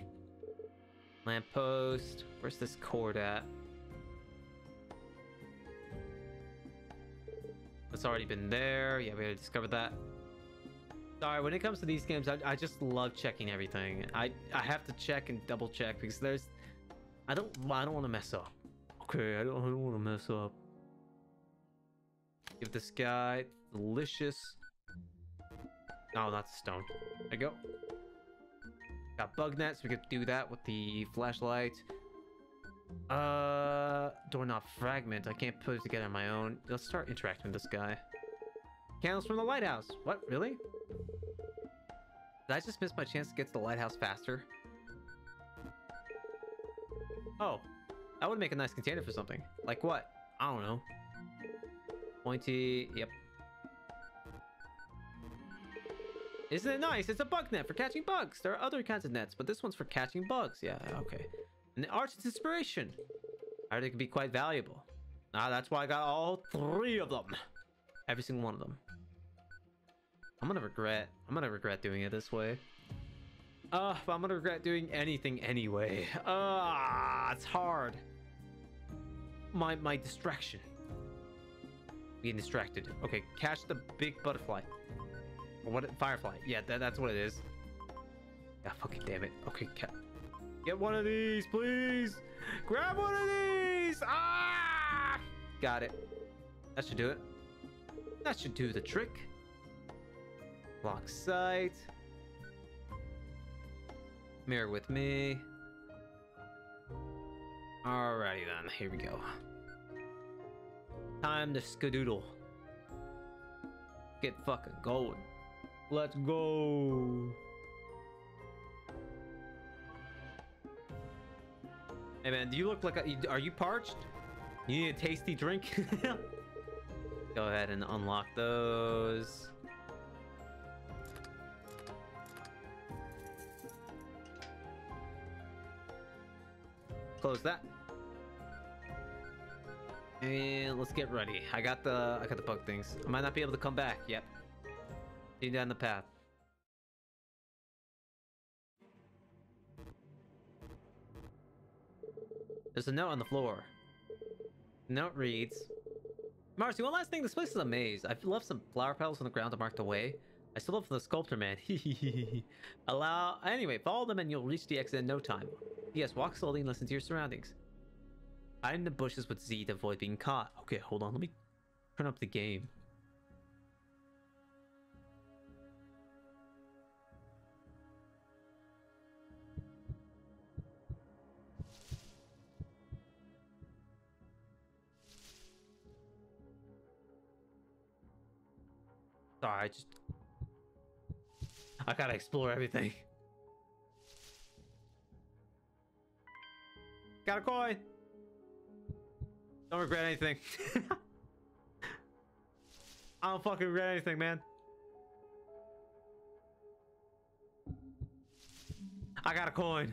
Lamppost. Where's this cord at? It's already been there. Yeah, we already discovered that. Sorry, when it comes to these games, I, I just love checking everything. I I have to check and double check because there's I don't I don't want to mess up. Okay, I don't I don't want to mess up. Give this guy delicious. Oh, no, that's stone. There you go. Got bug nets. We could do that with the flashlight. Uh, doorknob fragment. I can't put it together on my own. Let's start interacting with this guy. Candles from the lighthouse. What? Really? Did I just miss my chance to get to the lighthouse faster? Oh, that would make a nice container for something. Like what? I don't know. Pointy. Yep. Isn't it nice? It's a bug net for catching bugs. There are other kinds of nets, but this one's for catching bugs. Yeah, okay. And the art's inspiration. I heard it could be quite valuable. Ah, that's why I got all three of them. Every single one of them. I'm gonna regret. I'm gonna regret doing it this way. Uh, but I'm gonna regret doing anything anyway. Ah, uh, it's hard. My my distraction. Being distracted. Okay, catch the big butterfly. What? Firefly. Yeah, that, that's what it is. Yeah, fucking damn it. Okay, cat. Get one of these, please. Grab one of these. Ah! Got it. That should do it. That should do the trick. Lock sight. Mirror with me. Alrighty then, here we go. Time to skadoodle. Get fucking going. Let's go. Hey man, do you look like a, are you parched? You need a tasty drink? (laughs) Go ahead and unlock those. Close that. And let's get ready. I got the I got the bug things. I might not be able to come back. Yep. See you down the path. There's a note on the floor. The note reads Marcy, one last thing, this place is a maze. I've left some flower petals on the ground to mark the way. I still love the sculptor man. (laughs) Allow anyway, follow them and you'll reach the exit in no time. Yes, walk slowly and listen to your surroundings. Hide in the bushes with Z to avoid being caught. Okay, hold on, let me turn up the game. Sorry, I just I gotta explore everything. Got a coin. Don't regret anything. (laughs) I don't fucking regret anything, man. I got a coin.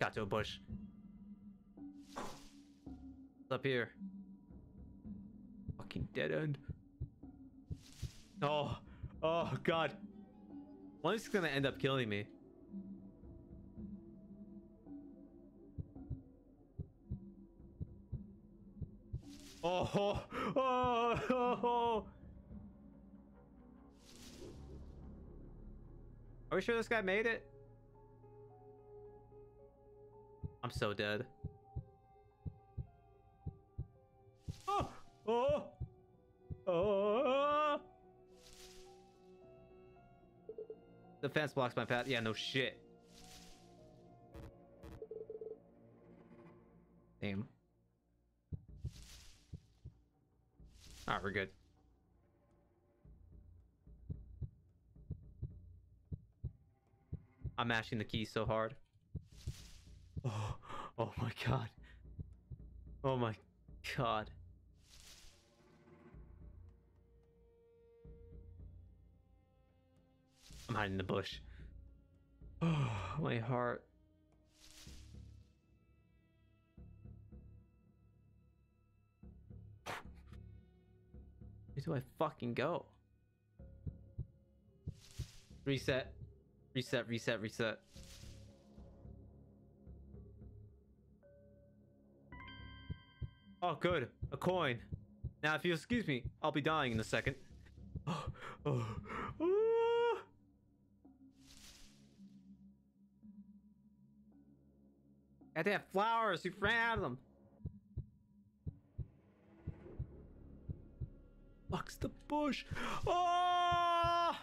Got to a bush. Up here? Fucking dead end. Oh, oh god. One is gonna end up killing me. Oh, oh, oh, oh, oh. Are we sure this guy made it? I'm so dead. Oh, oh, oh. The fence blocks my path. Yeah, no shit. Damn. Alright, we're good. I'm mashing the keys so hard. Oh, oh my god. Oh my god. I'm hiding in the bush. Oh, (sighs) my heart. Where do I fucking go? Reset. Reset, reset, reset. Oh, good. A coin. Now, if you'll excuse me, I'll be dying in a second. (gasps) Oh, oh, oh. Goddamn flowers, you ran out of them. Fuck's the bush. Oh!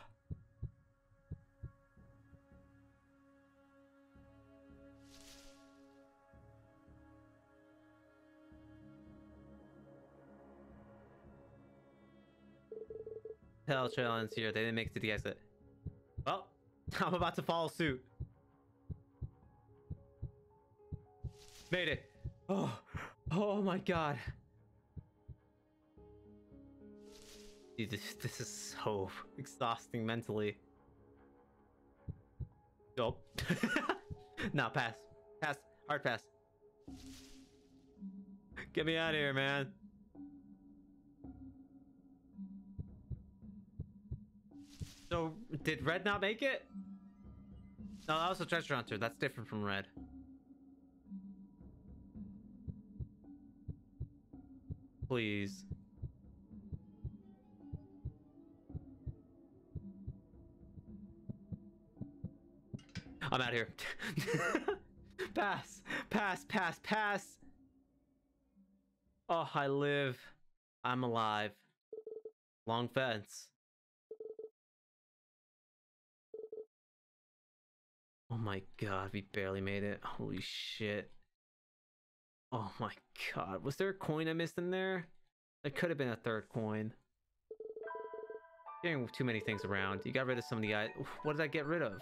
Hell challenge here. They didn't make it to the exit. Well, (laughs) I'm about to follow suit. Made it. Oh, oh my god. Dude, this, this is so exhausting mentally. Oh. (laughs) nah, pass. Pass. Hard pass. Get me out of here, man. So, did Red not make it? No, that was a treasure hunter. That's different from Red. Please. I'm out here. (laughs) pass, pass, pass, pass. Oh, I live. I'm alive. Long fence. Oh my god, we barely made it. Holy shit. Oh my god. Was there a coin I missed in there? There could have been a third coin. Getting too many things around. You got rid of some of the eye. What did I get rid of?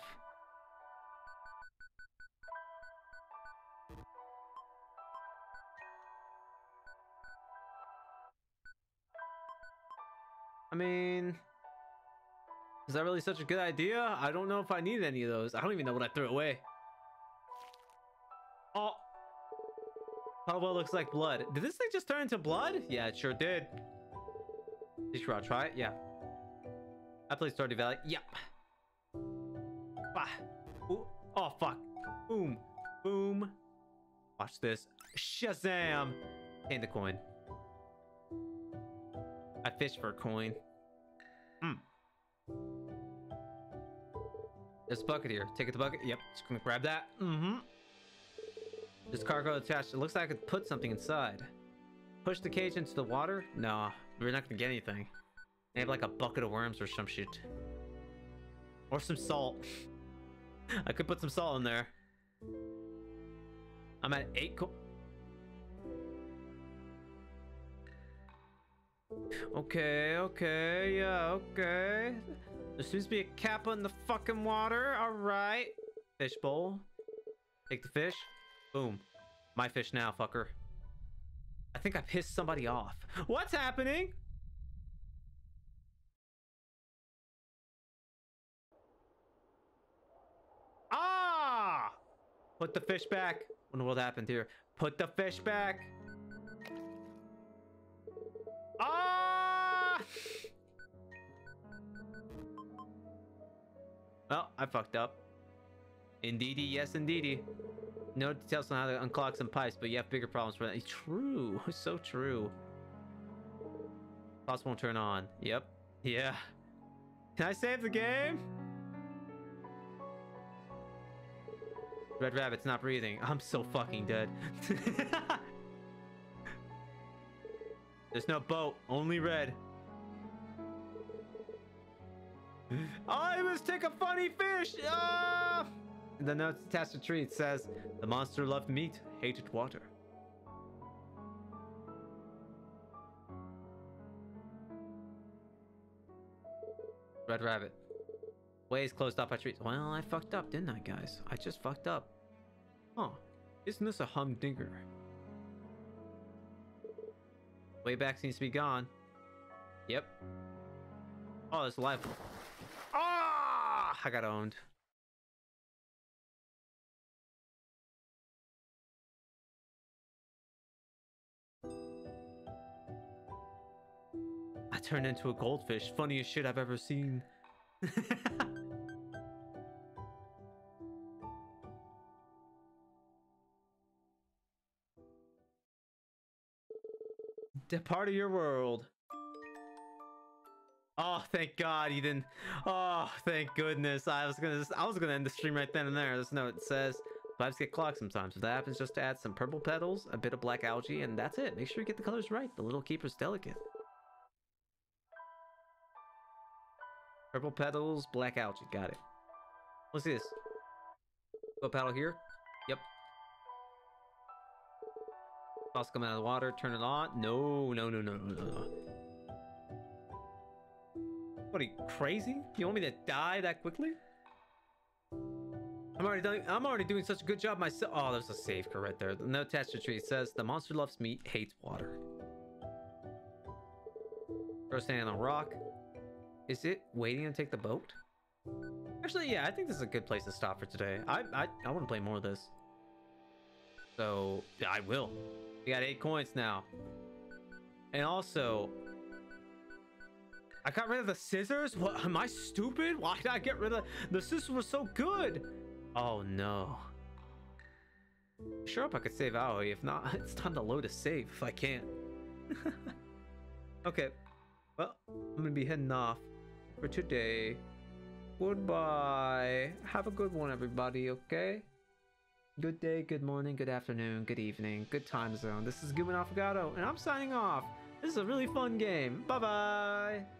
I mean, is that really such a good idea? I don't know if I need any of those. I don't even know what I threw away. Oh. Well, looks like blood. Did this thing just turn into blood? Yeah, it sure did. Did you try it? Yeah. I played Stardew Valley. Yep. Bah. Ooh. Oh, fuck. Boom. Boom. Watch this. Shazam! And the coin. I fished for a coin. Hmm. There's a bucket here. Take it the bucket. Yep. Just gonna grab that. Mm-hmm. There's cargo attached. It looks like I could put something inside. Push the cage into the water? No, we're not gonna get anything. Maybe like a bucket of worms or some shit. Or some salt. (laughs) I could put some salt in there. I'm at eight co- Okay, okay, yeah, okay. There seems to be a cap on the fucking water. Alright. Fish bowl. Take the fish. Boom. My fish now, fucker. I think I pissed somebody off. What's happening? Ah! Put the fish back. What in the world happened here? Put the fish back. Ah! Well, I fucked up. Indeedy, yes, indeedy. No details on how to unclog some pipes, but you have bigger problems for that. True, (laughs) so true. Boss won't turn on. Yep. Yeah. Can I save the game? Red Rabbit's not breathing. I'm so fucking dead. (laughs) There's no boat, only red. (laughs) I must take a funny fish! Ah! The notes attached to the tree it says, The monster loved meat, hated water. Red Rabbit. Ways closed off by trees. Well, I fucked up, didn't I, guys? I just fucked up. Huh. Isn't this a humdinger? Way back seems to be gone. Yep. Oh, it's live. Ah! I got owned. I turned into a goldfish. Funniest shit I've ever seen. (laughs) Depart of your world. Oh, thank God you didn't. Oh, thank goodness. I was gonna. I was gonna end the stream right then and there. This it says vibes get clogged sometimes. If that happens, just add some purple petals, a bit of black algae, and that's it. Make sure you get the colors right. The little keeper's delicate. Purple petals, black algae. Got it. What's this? Go paddle here. Yep. Toss come out of the water. Turn it on. No, no, no, no, no, no. What are you crazy? You want me to die that quickly? I'm already doing. I'm already doing such a good job myself. Oh, there's a save card right there. The note attached to tree says the monster loves meat, hates water. Girl standing on a rock. Is it waiting to take the boat? Actually, yeah, I think this is a good place to stop for today. I I, I want to play more of this. So yeah, I will. We got eight coins now. And also, I got rid of the scissors? What, am I stupid? Why did I get rid of, the scissors were so good. Oh no. Sure hope I could save Aoi. If not, (laughs) it's time to load a save if I can't. (laughs) okay. Well, I'm gonna be heading off for today. Goodbye. Have a good one, everybody, okay? Good day, good morning, good afternoon, good evening, good time zone. This is Ghooman Affogato, and I'm signing off. This is a really fun game. Bye bye.